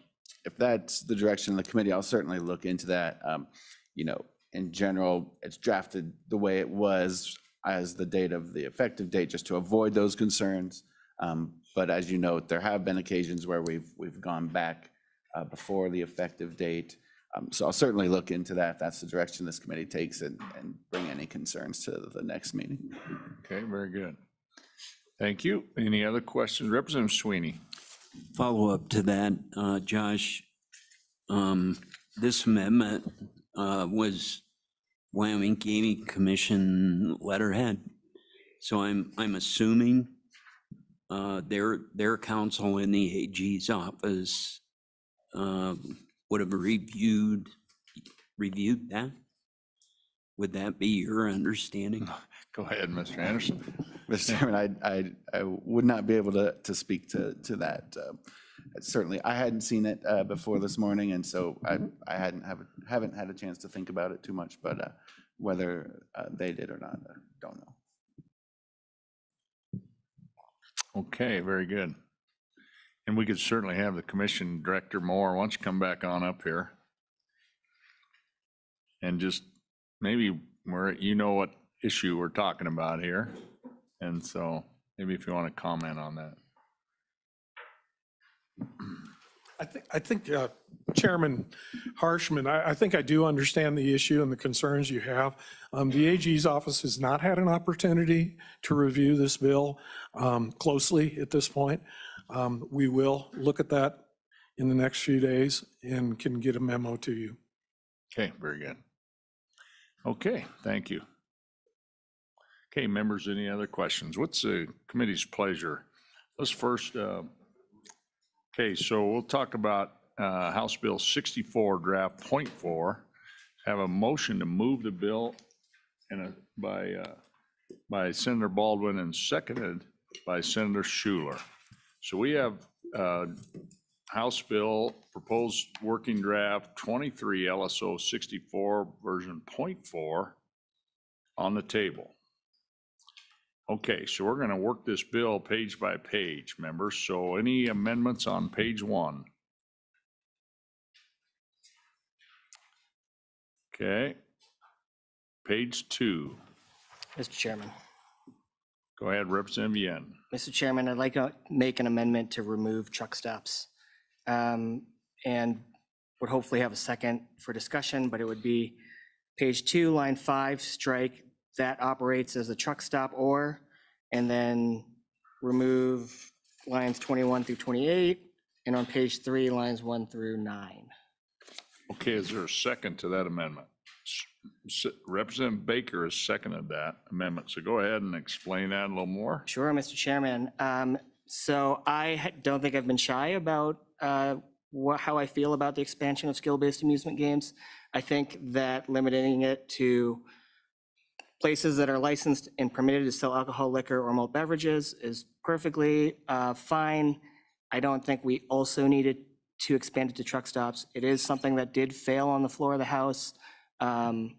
if that's the direction of the committee, I'll certainly look into that. Um, You know, in general, it's drafted the way it was as the date of the effective date, just to avoid those concerns. Um, But as you note, there have been occasions where we've, we've gone back uh, before the effective date. Um, So I'll certainly look into that if that's the direction this committee takes and, and bring any concerns to the next meeting. Okay, very good. Thank you. Any other questions? Representative Sweeney. Follow-up to that, uh, Josh. um, This amendment uh, was Wyoming Gaming Commission letterhead. So I'm, I'm assuming uh, their, their counsel in the AG's office um, would have reviewed, reviewed that? Would that be your understanding? Go ahead, Mr. Anderson. Mr. Chairman, I, I, I would not be able to, to speak to, to that. uh, Certainly, I hadn't seen it uh, before this morning, and so I, I hadn't, have haven't had a chance to think about it too much, but uh, whether uh, they did or not, I don't know. Okay, very good. And we could certainly have the commission director Moore, you come back on up here? And just maybe where, you know what issue we're talking about here. And so maybe if you want to comment on that. I think, I think uh, Chairman Harshman, I, I think I do understand the issue and the concerns you have. Um, The AG's office has not had an opportunity to review this bill um, closely at this point. Um, We will look at that in the next few days and can get a memo to you. Okay, very good. Okay, thank you. Okay, members, any other questions? What's the committee's pleasure? Let's first, uh, okay, so we'll talk about uh, House Bill 64, draft point four. Have a motion to move the bill and a, by, uh, by Senator Baldwin and seconded by Senator Schuler. So we have uh, House Bill, proposed working draft 23 LSO 64 version .4 on the table. Okay, so we're going to work this bill page by page, members. So any amendments on page one? Okay. Page two. Mr. Chairman. Go ahead, Representative Yin. Mr. Chairman, I'd like to make an amendment to remove truck stops. um, And would hopefully have a second for discussion, but it would be page two, line five, strike that operates as a truck stop or, and then remove lines 21 through 28, and on page three, lines one through nine. Okay, is there a second to that amendment? S- Representative Baker has seconded that amendment, so go ahead and explain that a little more. Sure, Mr. Chairman. Um, So I ha- don't think I've been shy about uh, wha- how I feel about the expansion of skill-based amusement games. I think that limiting it to places that are licensed and permitted to sell alcohol, liquor, or malt beverages is perfectly uh, fine. I don't think we also needed to expand it to truck stops. It is something that did fail on the floor of the House. Um,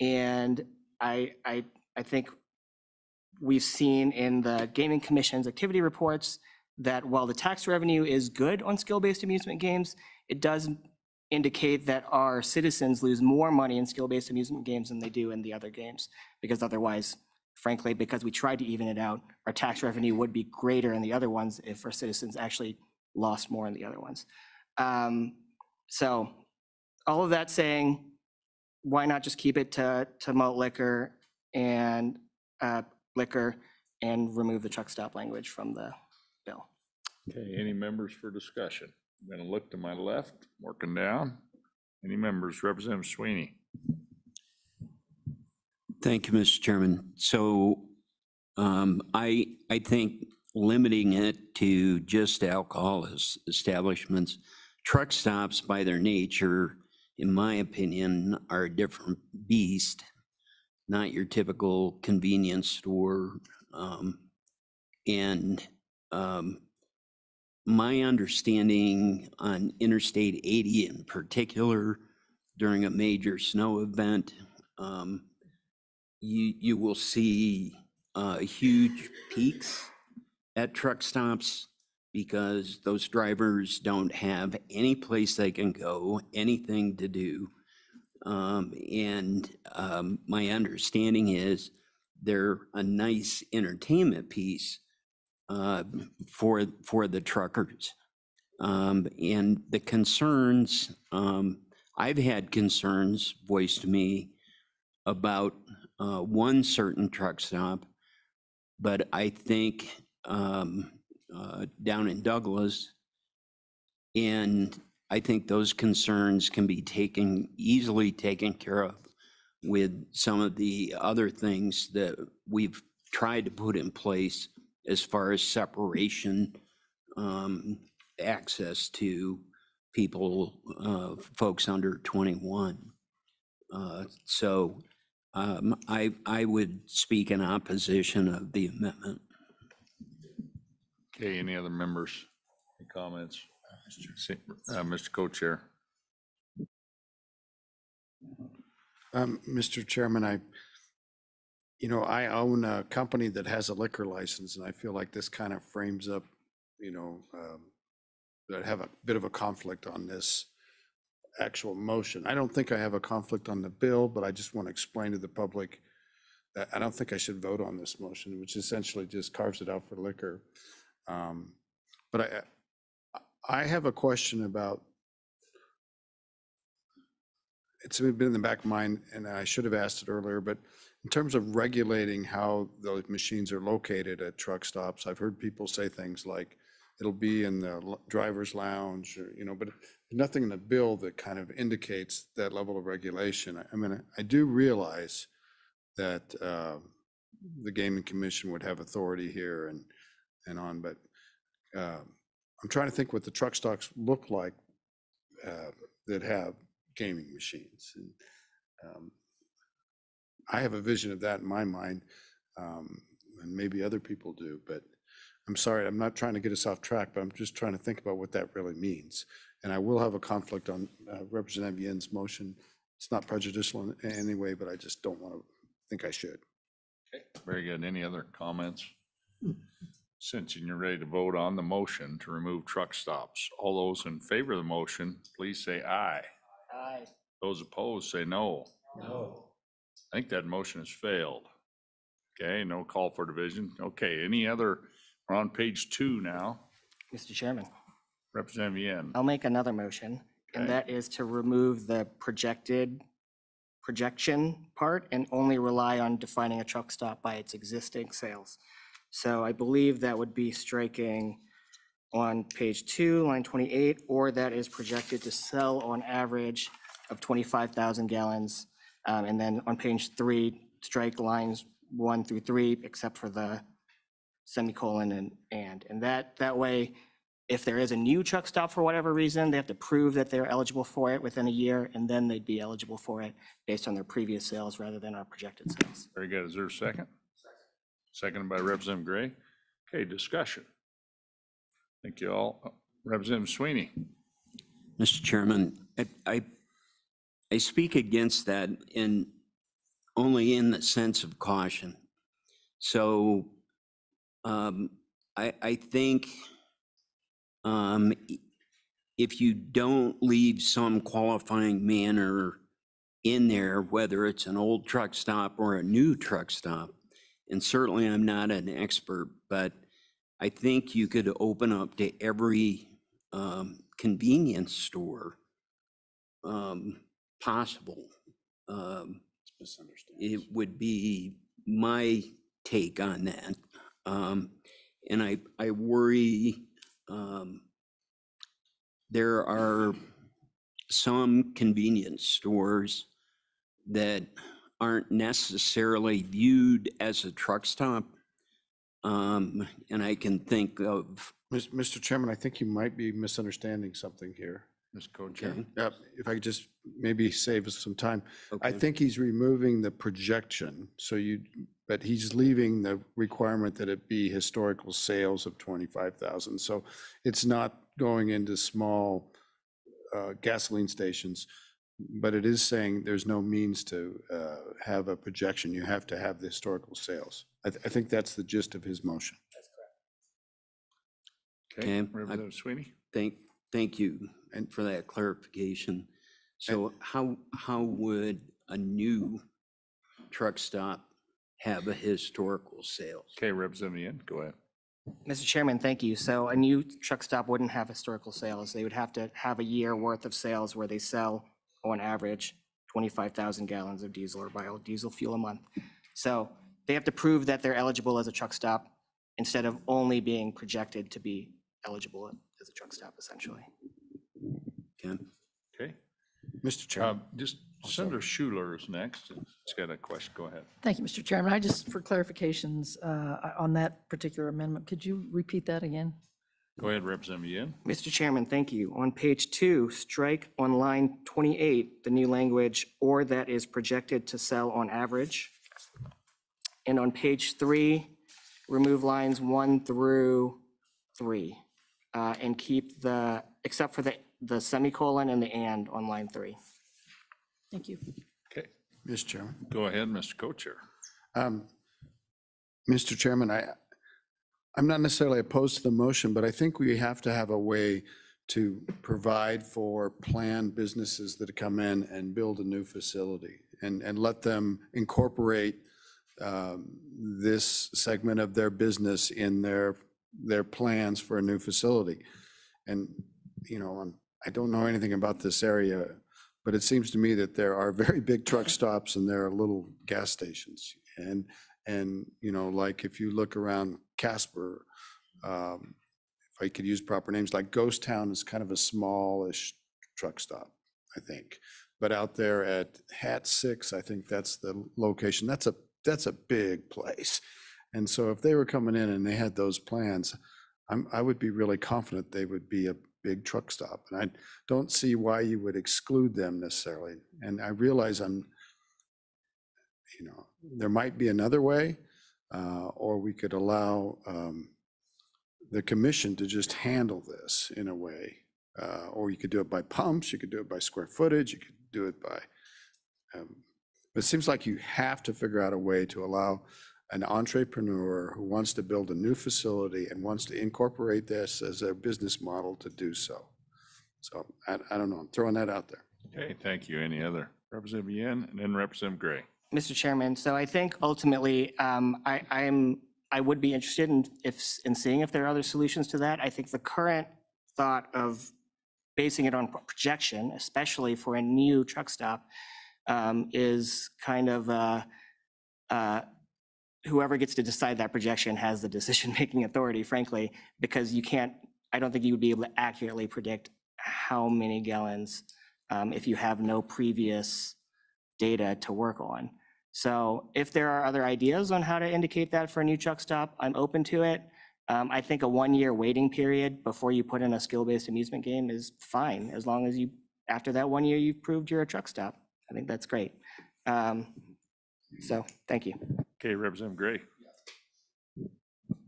And I, I, I think we've seen in the Gaming Commission's activity reports that while the tax revenue is good on skill-based amusement games, it does indicate that our citizens lose more money in skill-based amusement games than they do in the other games. Because otherwise, frankly, because we tried to even it out, our tax revenue would be greater in the other ones if our citizens actually lost more in the other ones. Um, So all of that saying, why not just keep it to, to malt liquor and uh, liquor and remove the truck stop language from the bill? Okay, any members for discussion? I'm gonna look to my left, working down. Any members, Representative Sweeney? Thank you, Mr. Chairman. So um, I, I think limiting it to just alcohol es- establishments, truck stops by their nature, in my opinion, are a different beast, not your typical convenience store. um, And um, my understanding on Interstate 80 in particular, during a major snow event, um, you, you will see uh, huge peaks at truck stops because those drivers don't have any place they can go, anything to do. Um, And um, my understanding is they're a nice entertainment piece uh, for, for the truckers. Um, And the concerns, um, I've had concerns voiced to me about uh, one certain truck stop, but I think um, uh, down in Douglas, and I think those concerns can be taken, easily taken care of with some of the other things that we've tried to put in place as far as separation, um, access to people, uh, folks under 21. Uh, So um, I, I would speak in opposition of the amendment. Okay, any other members? Any comments? See- uh, Mr. Co-Chair. Um, Mr. Chairman, I, you know, I own a company that has a liquor license, and I feel like this kind of frames up, you know, um, that I have a bit of a conflict on this actual motion. I don't think I have a conflict on the bill, but I just want to explain to the public that I don't think I should vote on this motion, which essentially just carves it out for liquor. Um, But I, I have a question about it's been in the back of mind, and I should have asked it earlier, but in terms of regulating how those machines are located at truck stops, I've heard people say things like, it'll be in the driver's lounge, or, you know, but nothing in the bill that kind of indicates that level of regulation. I- mean, I do realize that uh, the Gaming Commission would have authority here and, and on, but um, I'm trying to think what the truck stocks look like uh, that have gaming machines. And um, I have a vision of that in my mind, um, and maybe other people do, but I'm sorry, I'm not trying to get us off track, but I'm just trying to think about what that really means. And I will have a conflict on uh, Representative Yin's motion. It's not prejudicial in any way, but I just don't want to think I should. Okay, very good. Any other comments? Since you're ready to vote on the motion to remove truck stops, all those in favor of the motion, please say aye. Aye. Those opposed, say no. No. I think that motion has failed. Okay, no call for division. Okay, any other, we're on page two now. Mr. Chairman, Representative Yin. I'll make another motion, and Okay. that is to remove the projected projection part and only rely on defining a truck stop by its existing sales. So I believe that would be striking on page two, line 28, or that is projected to sell on average of 25,000 gallons. Um, And then on page three, strike lines one through three, except for the semicolon and, and. And that, that way, if there is a new truck stop for whatever reason, they have to prove that they're eligible for it within a year, and then they'd be eligible for it based on their previous sales rather than our projected sales. Very good. Is there a second? Seconded by Representative Gray. Okay, discussion. Thank you all. Representative Sweeney. Mr. Chairman, I- I, I speak against that in, only in the sense of caution. So um, I, I think um, if you don't leave some qualifying manner in there, whether it's an old truck stop or a new truck stop, and certainly I'm not an expert, but I think you could open up to every um, convenience store um, possible. Um, It would be my take on that. Um, And I, I worry um, there are some convenience stores that aren't necessarily viewed as a truck stop. Um, And I can think of Mis- Mr. Chairman, I think you might be misunderstanding something here. Ms. Co-Chair. Yep, if I could just maybe save us some time. I Okay. think he's removing the projection, so you, but he's leaving the requirement that it be historical sales of 25,000. So it's not going into small uh, gasoline stations, but it is saying there's no means to uh, have a projection. You have to have the historical sales. I, th- I think that's the gist of his motion. Okay, Okay, I- Representative Sweeney. Thank, thank you and for that clarification. So how, how would a new truck stop have a historical sales? Okay, Representative Yin, go ahead. Mr. Chairman, thank you. So a new truck stop wouldn't have historical sales. They would have to have a year worth of sales where they sell, on average, 25,000 gallons of diesel or biodiesel fuel a month. So they have to prove that they're eligible as a truck stop instead of only being projected to be eligible as a truck stop, essentially. Okay. Okay. Mr. Chairman. Um, Just Senator Schuler is next. He's got a question. Go ahead. Thank you, Mr. Chairman. I just, for clarifications uh, on that particular amendment, could you repeat that again? Go ahead, Representative Yin. Mr. Chairman, thank you. On page two, strike on line 28, the new language, "or that is projected to sell on average." And on page three, remove lines one through three, uh, and keep the, except for the, the semicolon and the "and" on line three. Thank you. Okay, Mr. Chairman. go ahead, Mr. Co-Chair. Um, Mr. Chairman, I, I'm not necessarily opposed to the motion, but I think we have to have a way to provide for planned businesses that come in and build a new facility and, and let them incorporate um, this segment of their business in their, their plans for a new facility. And, you know, I'm- I don't know anything about this area, but it seems to me that there are very big truck stops and there are little gas stations. And, and, you know, like if you look around Casper, um, if I could use proper names, like Ghost Town is kind of a smallish truck stop, I think. But out there at Hat Six, I think that's the location. That's a, that's a big place. And so if they were coming in and they had those plans, I'm, I would be really confident they would be a big truck stop. And I don't see why you would exclude them necessarily. And I realize I'm, you know, there might be another way, uh, or we could allow um, the commission to just handle this in a way. Uh, Or you could do it by pumps, you could do it by square footage, you could do it by, um, it seems like you have to figure out a way to allow an entrepreneur who wants to build a new facility and wants to incorporate this as a business model to do so. So I, I don't know, I'm throwing that out there. Okay, thank you. Any other? Representative Yin and then Representative Gray. Mr. Chairman, so I think ultimately, um, I, I'm, I would be interested in if, in seeing if there are other solutions to that. I think the current thought of basing it on projection, especially for a new truck stop, um, is kind of, uh, uh, whoever gets to decide that projection has the decision-making authority, frankly, because you can't, I don't think you would be able to accurately predict how many gallons um, if you have no previous data to work on. So if there are other ideas on how to indicate that for a new truck stop, I'm open to it. Um, I think a one-year waiting period before you put in a skill-based amusement game is fine, as long as you, after that one year, you've proved you're a truck stop. I think that's great. Um, So, thank you. Okay, Representative Gray.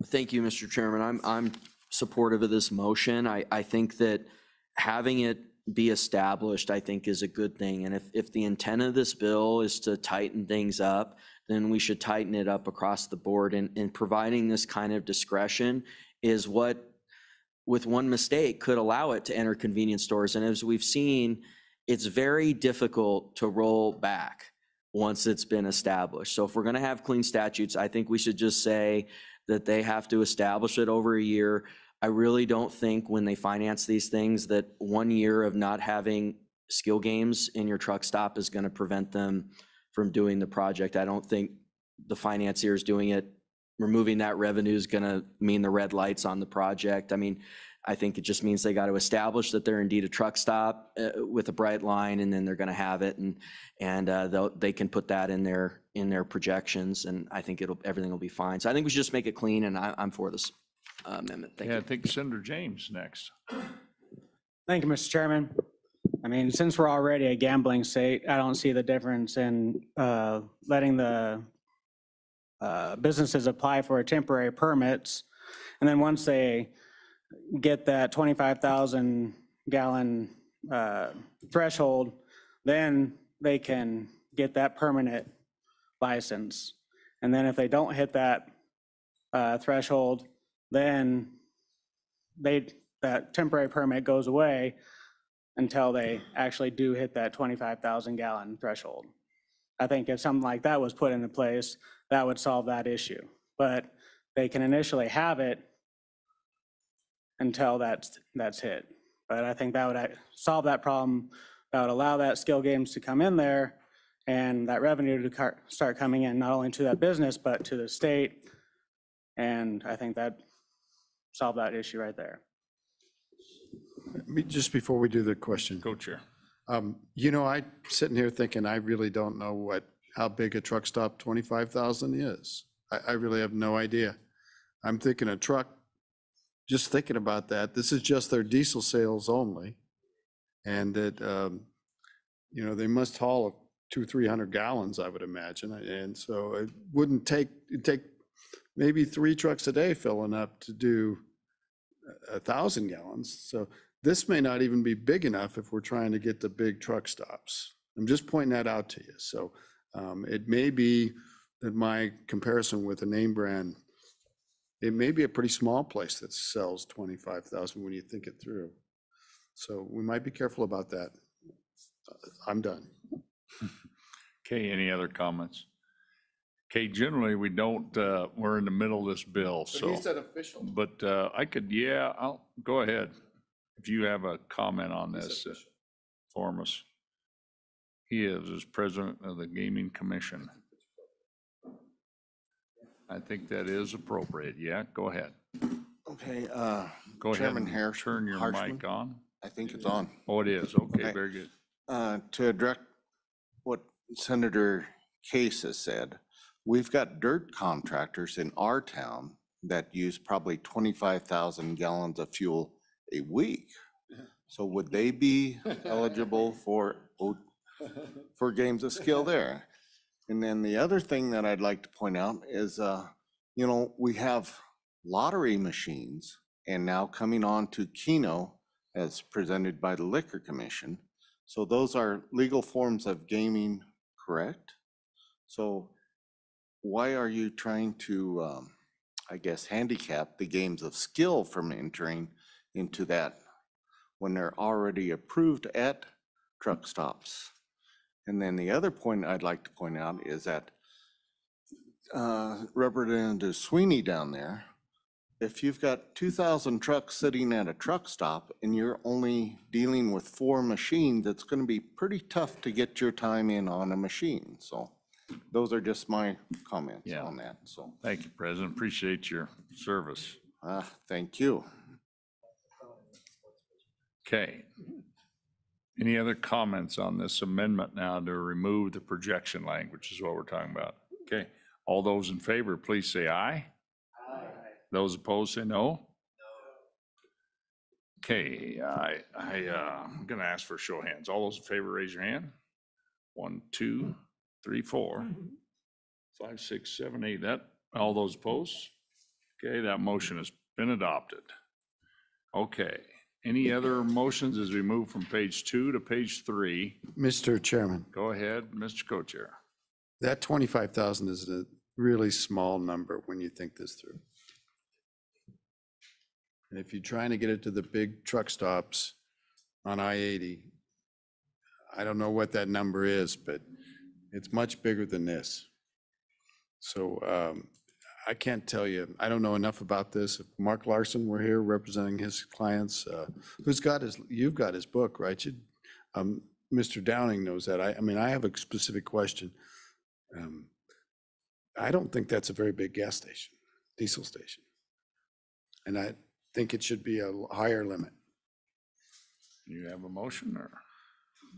Thank you, Mr. Chairman. I'm, I'm supportive of this motion. I, I think that having it be established, I think is a good thing. And if, if the intent of this bill is to tighten things up, then we should tighten it up across the board. And, and providing this kind of discretion is what, with one mistake, could allow it to enter convenience stores. And as we've seen, it's very difficult to roll back once it's been established. So if we're going to have clean statutes, I think we should just say that they have to establish it over a year. I really don't think when they finance these things that one year of not having skill games in your truck stop is going to prevent them from doing the project. I don't think the financiers doing it, removing that revenue is going to mean the red lights on the project. I mean, I think it just means they got to establish that they're indeed a truck stop uh, with a bright line, and then they're going to have it, and and uh, they'll they can put that in their in their projections, and I think it'll everything will be fine. So I think we should just make it clean, and I, I'm for this uh, amendment. Thank Yeah, I you. think Senator James next. Thank you, Mr. Chairman. I mean, since we're already a gambling state, I don't see the difference in uh, letting the uh, businesses apply for temporary permits. And then once they get that 25,000 gallon uh, threshold, then they can get that permanent license. And then if they don't hit that uh, threshold, then they, that temporary permit goes away until they actually do hit that 25,000 gallon threshold. I think if something like that was put into place, that would solve that issue. But they can initially have it until that's, that's hit. But I think that would uh, solve that problem. That would allow that skill games to come in there and that revenue to car- start coming in, not only to that business, but to the state. And I think that solve that issue right there. Me- Just before we do the question. Co-chair. Um, You know, I, sitting here thinking, I really don't know what, how big a truck stop 25,000 is. I, I really have no idea. I'm thinking a truck, just thinking about that, this is just their diesel sales only. And that, um, you know, they must haul two, 300 gallons, I would imagine. And so it wouldn't take, it'd take maybe three trucks a day filling up to do a- thousand gallons. So this may not even be big enough if we're trying to get the big truck stops. I'm just pointing that out to you. So um, it may be that my comparison with a name brand, it may be a pretty small place that sells 25,000 when you think it through. So we might be careful about that. Uh, I'm done. Okay, any other comments? Okay, generally, we don't, uh, we're in the middle of this bill, so. official. But uh, I could, yeah, I'll, go ahead. If you have a comment on this, uh, Formus. He is as president of the Gaming Commission. I think that is appropriate. Yeah, go ahead. Okay, uh, Go ahead Chairman and Harris. turn your Harshman? mic on. I think it's on. Oh, it is. Okay, Okay. very good. Uh, To address what Senator Case has said, we've got dirt contractors in our town that use probably 25,000 gallons of fuel a week. So would they be eligible for, o- for games of skill there? And then the other thing that I'd like to point out is, uh, you know, we have lottery machines and now coming on to Keno as presented by the Liquor Commission. So those are legal forms of gaming, correct? So why are you trying to, um, I guess, handicap the games of skill from entering into that when they're already approved at truck stops? And then the other point I'd like to point out is that uh, Representative Sweeney down there, if you've got 2,000 trucks sitting at a truck stop and you're only dealing with four machines, it's going to be pretty tough to get your time in on a machine. So those are just my comments Yeah. on that, so. Thank you, President. Appreciate your service. Ah, thank you. Okay. Any other comments on this amendment now to remove the projection language is what we're talking about? Okay, all those in favor, please say aye. Aye. Those opposed, say no. Okay, I, I, uh, I'm gonna ask for a show of hands. All those in favor, raise your hand. One, two, three, four, five, six, seven, eight. That, all those opposed? Okay, that motion has been adopted. Okay, any other motions as we move from page two to page three? Mr. Chairman, Go ahead, Mr. Co-Chair. that 25,000 is a really small number when you think this through. And if you're trying to get it to the big truck stops on I-80, I don't know what that number is, but it's much bigger than this. So um, I can't tell you, I don't know enough about this. If Mark Larson were here representing his clients, uh, who's got his, you've got his book, right? You- um, Mr. Downing knows that. I, I mean, I have a specific question. Um, I don't think that's a very big gas station, diesel station. And I think it should be a higher limit. You have a motion or?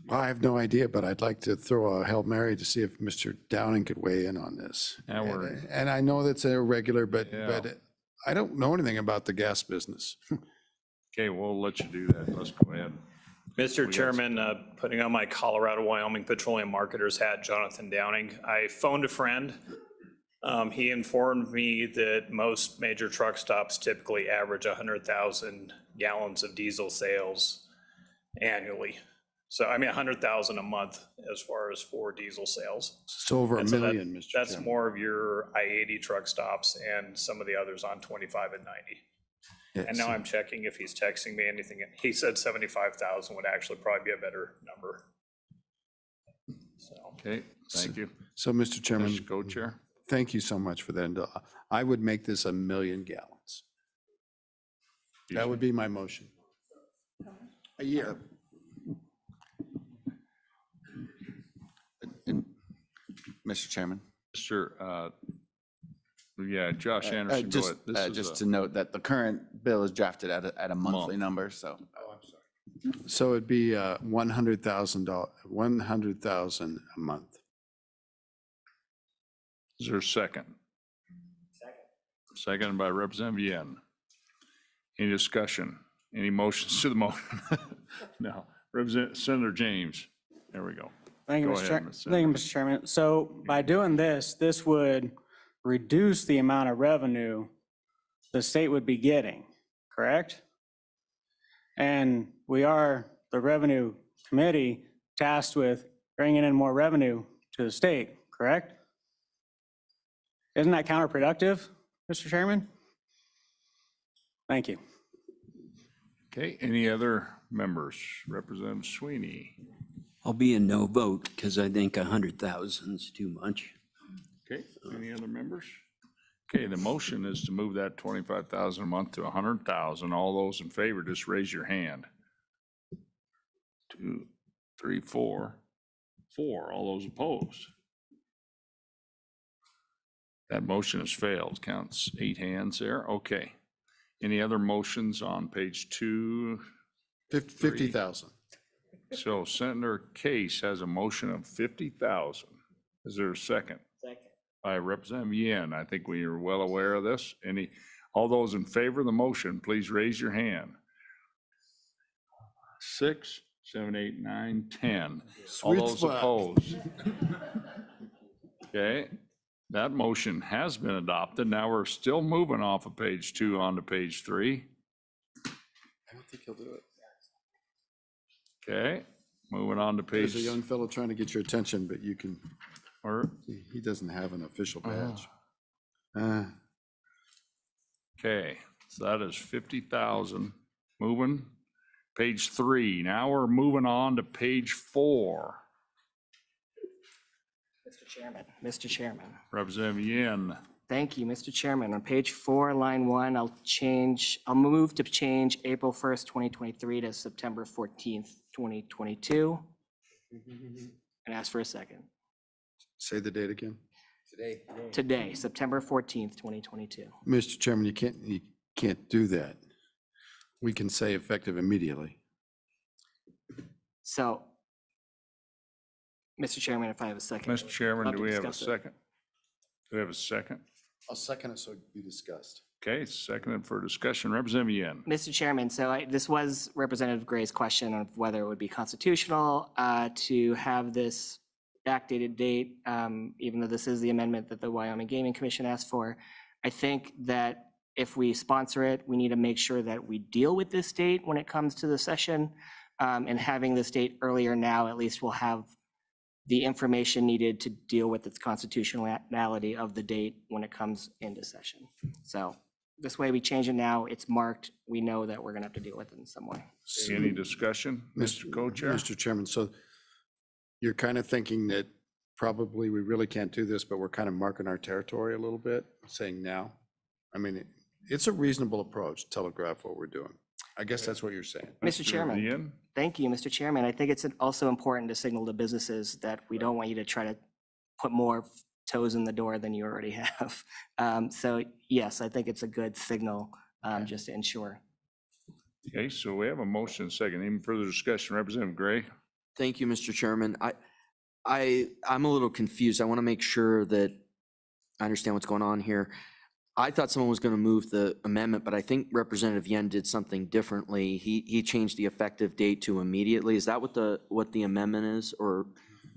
I have no idea, but I'd like to throw a Hail Mary to see if Mr. Downing could weigh in on this. Now And- we're- And I know that's irregular, but, Yeah. but I don't know anything about the gas business. Okay, we'll let you do that. Let's go ahead. Mr. Chairman, uh, putting on my Colorado, Wyoming Petroleum Marketers hat, Jonathan Downing, I phoned a friend. Um, He informed me that most major truck stops typically average 100,000 gallons of diesel sales annually. So I mean, 100,000 a month as far as for diesel sales. It's over a And so that- million, Mr. Chairman. That's Chairman. more of your I-80 truck stops and some of the others on 25 and 90. And now I'm checking if he's texting me anything. He said 75,000 would actually probably be a better number. So, Okay, thank you. So, Mr. Chairman. Mr. Co-Chair. Thank you so much for that. And, uh, I would make this a million gallons. That would be my motion. A year. Mr. Chairman? Mr. uh, Yeah, Josh Uh, uh, Anderson, go Just, ahead. This uh, is just a- to note that the current bill is drafted at a, at a monthly Month. number, so. So it'd be uh, $100,000, 100,000 a month. Is there a second? Second by Representative Yin. Any discussion? Any motions to the motion? No. Representative Senator James, there we go. Thank you, Go Mr. ahead, Chair- Ms. Thank you, Mr. Chairman. So by doing this, this would reduce the amount of revenue the state would be getting, correct? And we are, the Revenue Committee, tasked with bringing in more revenue to the state, correct? Isn't that counterproductive, Mr. Chairman? Thank you. Okay, any other members? Representative Sweeney. I'll be a no vote because I think 100,000 is too much. Okay, any other members? Okay, the motion is to move that 25,000 a month to 100,000. All those in favor, just raise your hand. Two, three, four, four. All those opposed? That motion has failed. Counts eight hands there. Okay. Any other motions on page two? Fif- three? 50,000. So Senator Case has a motion of 50,000. Is there a second? Second. By Representative Yin. I think we are well aware of this. Any, all those in favor of the motion, please raise your hand. Six, seven, eight, nine, 10. All Sweet those spot. opposed? Okay, that motion has been adopted. Now we're still moving off of page two onto page three. I don't think he'll do it. Okay, moving on to page. There's a young fellow trying to get your attention, but you can, Or, he- he doesn't have an official Uh-huh. badge. Uh, Okay, so that is fifty thousand. Moving, page three. Now we're moving on to page four. Mr. Chairman, Mr. Chairman. Representative Yin. Thank you, Mr. Chairman. On page four, line one, I'll change, I'll move to change April 1st, 2023 to September 14th, 2022. And ask for a second. Say the date again. Today. Today, September 14th, 2022. Mr. Chairman, you can't, you can't do that. We can say effective immediately. So, Mr. Chairman, if I have a second. Mr. Chairman, love do to we have a discuss it. second? Do we have a second? I'll second it so it can be discussed. Okay, seconded for discussion. Representative Yin. Mr. Chairman, so I, this was Representative Gray's question of whether it would be constitutional uh, to have this backdated date, um, even though this is the amendment that the Wyoming Gaming Commission asked for. I think that if we sponsor it, we need to make sure that we deal with this date when it comes to the session. Um, And having this date earlier now, at least we'll have the information needed to deal with its constitutionality of the date when it comes into session. So this way we change it now, it's marked, we know that we're gonna have to deal with it in some way. Any discussion? Mr. Co-Chair? Mr. Chairman, so you're kind of thinking that probably we really can't do this, but we're kind of marking our territory a little bit, saying now? I mean, it- it's a reasonable approach, to telegraph what we're doing. I guess that's what you're saying. Mr. Chairman, Yin? thank you, Mr. Chairman. I think it's also important to signal to businesses that we don't want you to try to put more toes in the door than you already have. Um, So yes, I think it's a good signal, um, just to ensure. Okay, so we have a motion and second. Any further discussion? Representative Gray? Thank you, Mr. Chairman. I, I, I'm a little confused. I want to make sure that I understand what's going on here. I thought someone was going to move the amendment, but I think Representative Yin did something differently. He, he changed the effective date to immediately. Is that what the, what the amendment is, or?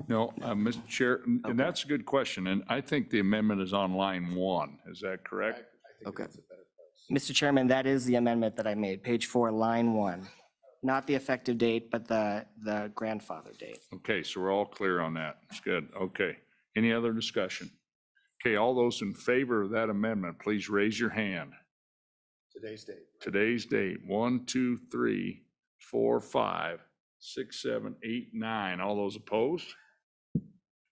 No, uh, Mr. Chair, and and that's a good question, and I think the amendment is on line one. Is that correct? Okay. Mr. Chairman, that is the amendment that I made, page four, line one. Not the effective date, but the, the grandfather date. Okay, so we're all clear on that. It's good. Okay. Any other discussion? Okay, all those in favor of that amendment, please raise your hand. Today's date. Today's date, one, two, three, four, five, six, seven, eight, nine. All those opposed?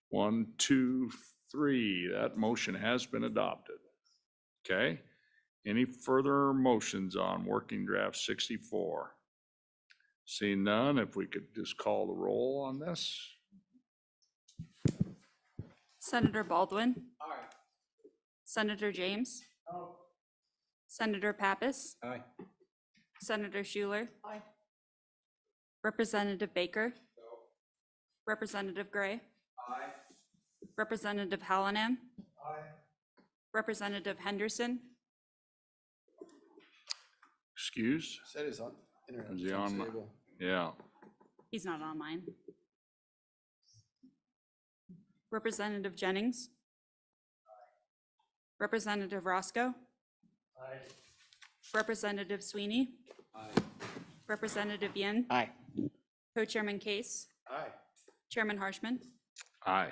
One, two, three. That motion has been adopted. Okay? Any further motions on working draft 64? Seeing none, if we could just call the roll on this? Senator Baldwin. Aye. Senator James. Senator Pappas. Aye. Senator Schuler. Representative Baker. Representative Gray. Aye. Representative Hallinan. Aye. Representative Henderson. Excuse? Said it's on. internet, Is he on? Yeah. He's not online. Representative Jennings. Representative Roscoe. Representative Sweeney. Representative Yin. Aye. Co-Chairman Case. Aye. Chairman Harshman. Aye.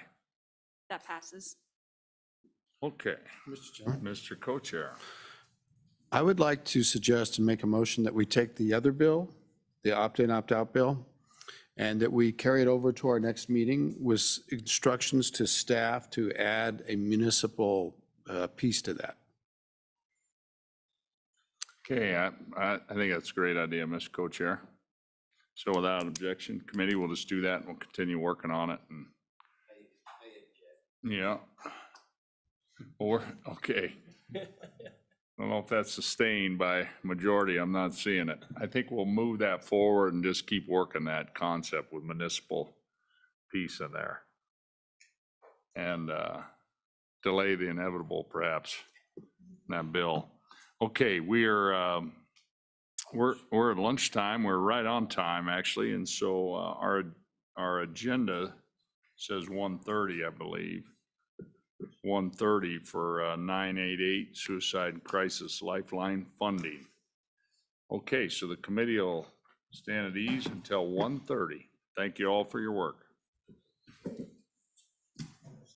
That passes. Okay. Mr. Chairman. Mr. Co-Chair. I would like to suggest and make a motion that we take the other bill, the opt-in, opt-out bill, and that we carry it over to our next meeting with instructions to staff to add a municipal uh, piece to that. Okay, I, I, I think that's a great idea, Mr. Co-Chair. So without objection, committee, we'll just do that and we'll continue working on it and. Yeah. Or, okay. I don't know if that's sustained by majority. I'm not seeing it. I think we'll move that forward and just keep working that concept with municipal piece in there. And, uh, delay the inevitable perhaps, in that bill. Okay, we are, um, we're, we're at lunchtime. We're right on time, actually, and so, uh, our, our agenda says 1:30, I believe. 1:30 for, uh, 988 Suicide Crisis Lifeline Funding. Okay, so the committee will stand at ease until 1:30. Thank you all for your work.